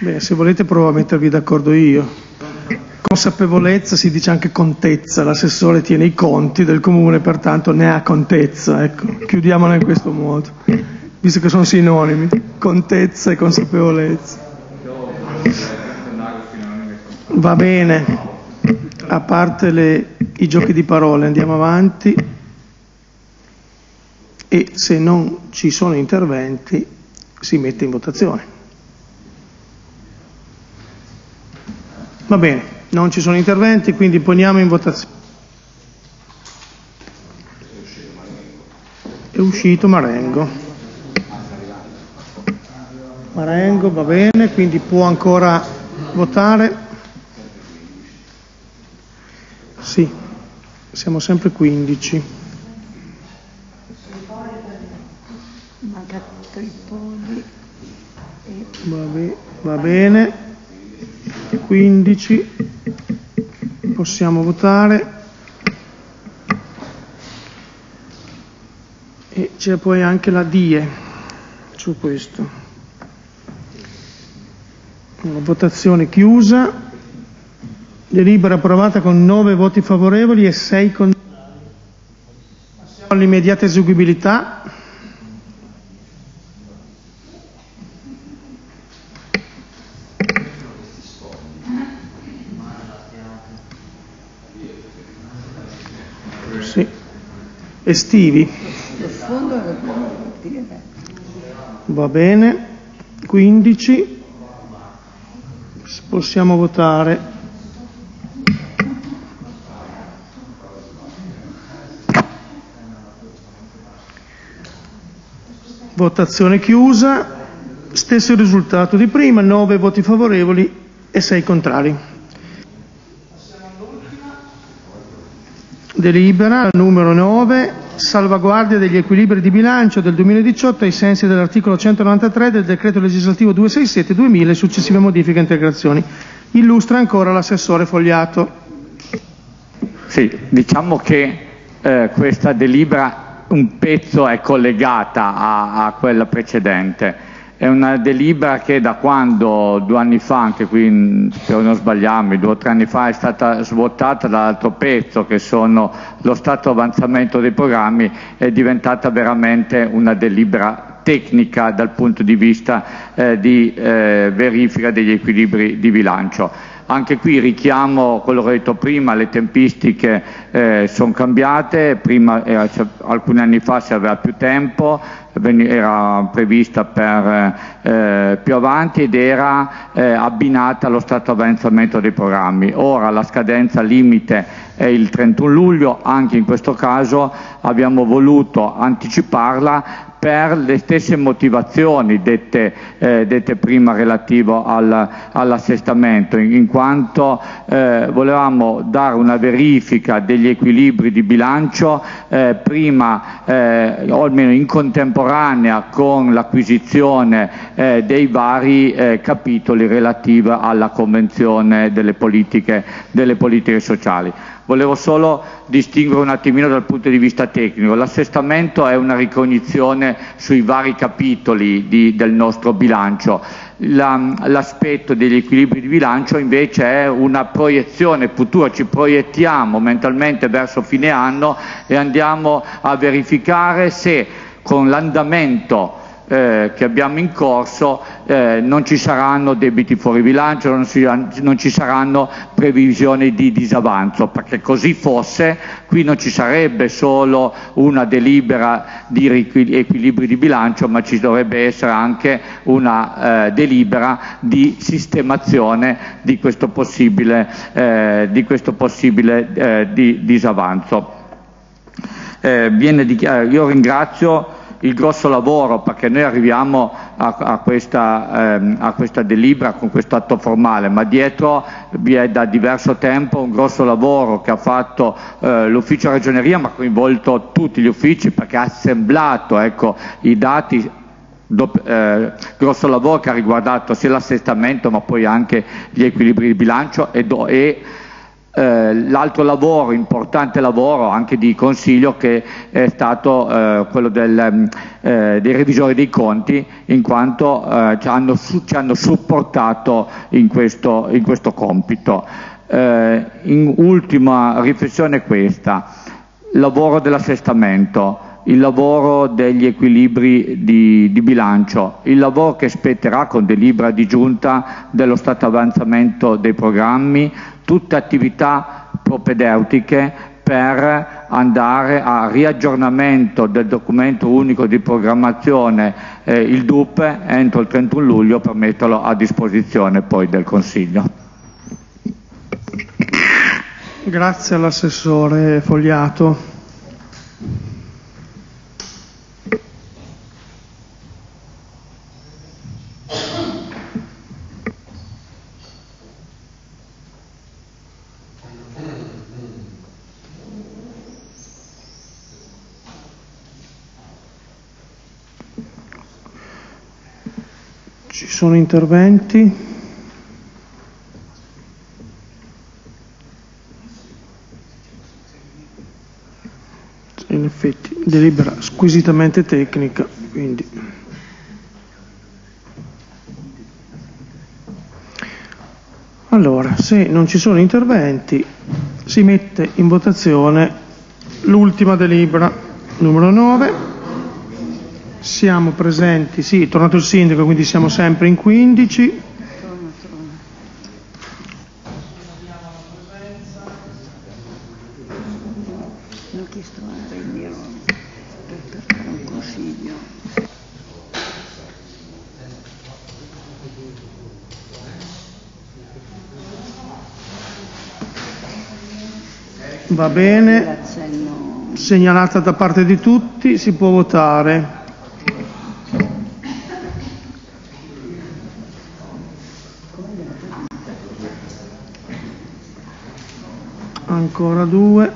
Beh, se volete provo a mettervi d'accordo io. Consapevolezza si dice anche contezza, l'assessore tiene i conti del comune, pertanto ne ha contezza, ecco, chiudiamola in questo modo, visto che sono sinonimi, contezza e consapevolezza. Va bene, a parte le, i giochi di parole andiamo avanti. E se non ci sono interventi si mette in votazione. Va bene, non ci sono interventi, quindi poniamo in votazione. È uscito Marengo. Marengo va bene, quindi può ancora votare. Sì, siamo sempre 15. Manca Tripoli e Va, be- va bene. 15. Possiamo votare. E c'è poi anche la DIE su questo. La votazione chiusa. Delibera approvata con 9 voti favorevoli e 6 contrari. Passiamo all'immediata eseguibilità. Sì. Estivi. Va bene. 15. Possiamo votare. Votazione chiusa. Stesso risultato di prima, 9 voti favorevoli e 6 contrari. Delibera numero 9, salvaguardia degli equilibri di bilancio del 2018 ai sensi dell'articolo 193 del decreto legislativo 267-2000 e successive modifiche e integrazioni. Illustra ancora l'assessore Fogliato. Sì, diciamo che eh, questa delibera un pezzo è collegata a, a quella precedente. È una delibera che da quando due anni fa, anche qui spero non sbagliarmi, due o tre anni fa è stata svuotata dall'altro pezzo che sono lo stato avanzamento dei programmi, è diventata veramente una delibera tecnica dal punto di vista eh, di eh, verifica degli equilibri di bilancio. Anche qui richiamo quello che ho detto prima, le tempistiche eh, sono cambiate, prima cioè, alcuni anni fa si aveva più tempo, era prevista per eh, più avanti ed era eh, abbinata allo stato avanzamento dei programmi. Ora la scadenza limite è il 31 luglio, anche in questo caso abbiamo voluto anticiparla per le stesse motivazioni dette, eh, dette prima relativo al, all'assestamento, in, in quanto eh, volevamo dare una verifica degli equilibri di bilancio eh, prima eh, o almeno in contemporanea con l'acquisizione eh, dei vari eh, capitoli relativi alla Convenzione delle politiche, delle politiche sociali. Volevo solo distinguere un attimino dal punto di vista tecnico. L'assestamento è una ricognizione sui vari capitoli di, del nostro bilancio. La, l'aspetto degli equilibri di bilancio invece è una proiezione futura, ci proiettiamo mentalmente verso fine anno e andiamo a verificare se con l'andamento eh, che abbiamo in corso eh, non ci saranno debiti fuori bilancio, non, si- non ci saranno previsioni di disavanzo, perché così fosse qui non ci sarebbe solo una delibera di equilibri di bilancio, ma ci dovrebbe essere anche una eh, delibera di sistemazione di questo possibile, eh, di questo possibile eh, di- disavanzo. Eh, io ringrazio il grosso lavoro perché noi arriviamo a, a, questa, ehm, a questa delibera con questo atto formale, ma dietro vi è da diverso tempo un grosso lavoro che ha fatto eh, l'ufficio ragioneria, ma coinvolto tutti gli uffici perché ha assemblato ecco, i dati Dop- eh, grosso lavoro che ha riguardato sia l'assestamento ma poi anche gli equilibri di bilancio e, e eh, l'altro lavoro, importante lavoro anche di consiglio che è stato eh, quello del, eh, dei revisori dei conti in quanto eh, ci hanno, ci hanno supportato in questo, in questo compito. Eh, in ultima riflessione è questa, lavoro dell'assestamento, il lavoro degli equilibri di, di, bilancio, il lavoro che spetterà con delibera di giunta dello stato avanzamento dei programmi, tutte attività propedeutiche per andare a riaggiornamento del documento unico di programmazione, eh, il DUP, entro il 31 luglio per metterlo a disposizione poi del Consiglio. Grazie all'assessore Fogliato. Ci sono interventi? In effetti, delibera squisitamente tecnica, quindi. Allora, se non ci sono interventi, si mette in votazione l'ultima delibera, numero 9. Siamo presenti, sì, è tornato il sindaco, quindi siamo sempre in 15. Hanno chiesto a Rendiero per fare un consiglio. Va bene, segnalata da parte di tutti, si può votare. Ancora due.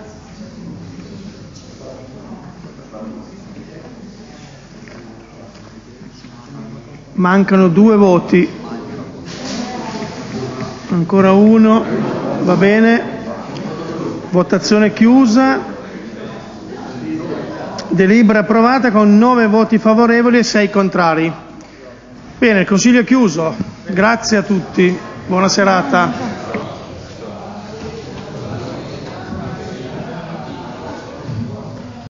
Mancano due voti. Ancora uno. Va bene. Votazione chiusa. Delibera approvata con nove voti favorevoli e sei contrari. Bene, il Consiglio è chiuso. Grazie a tutti. Buona serata.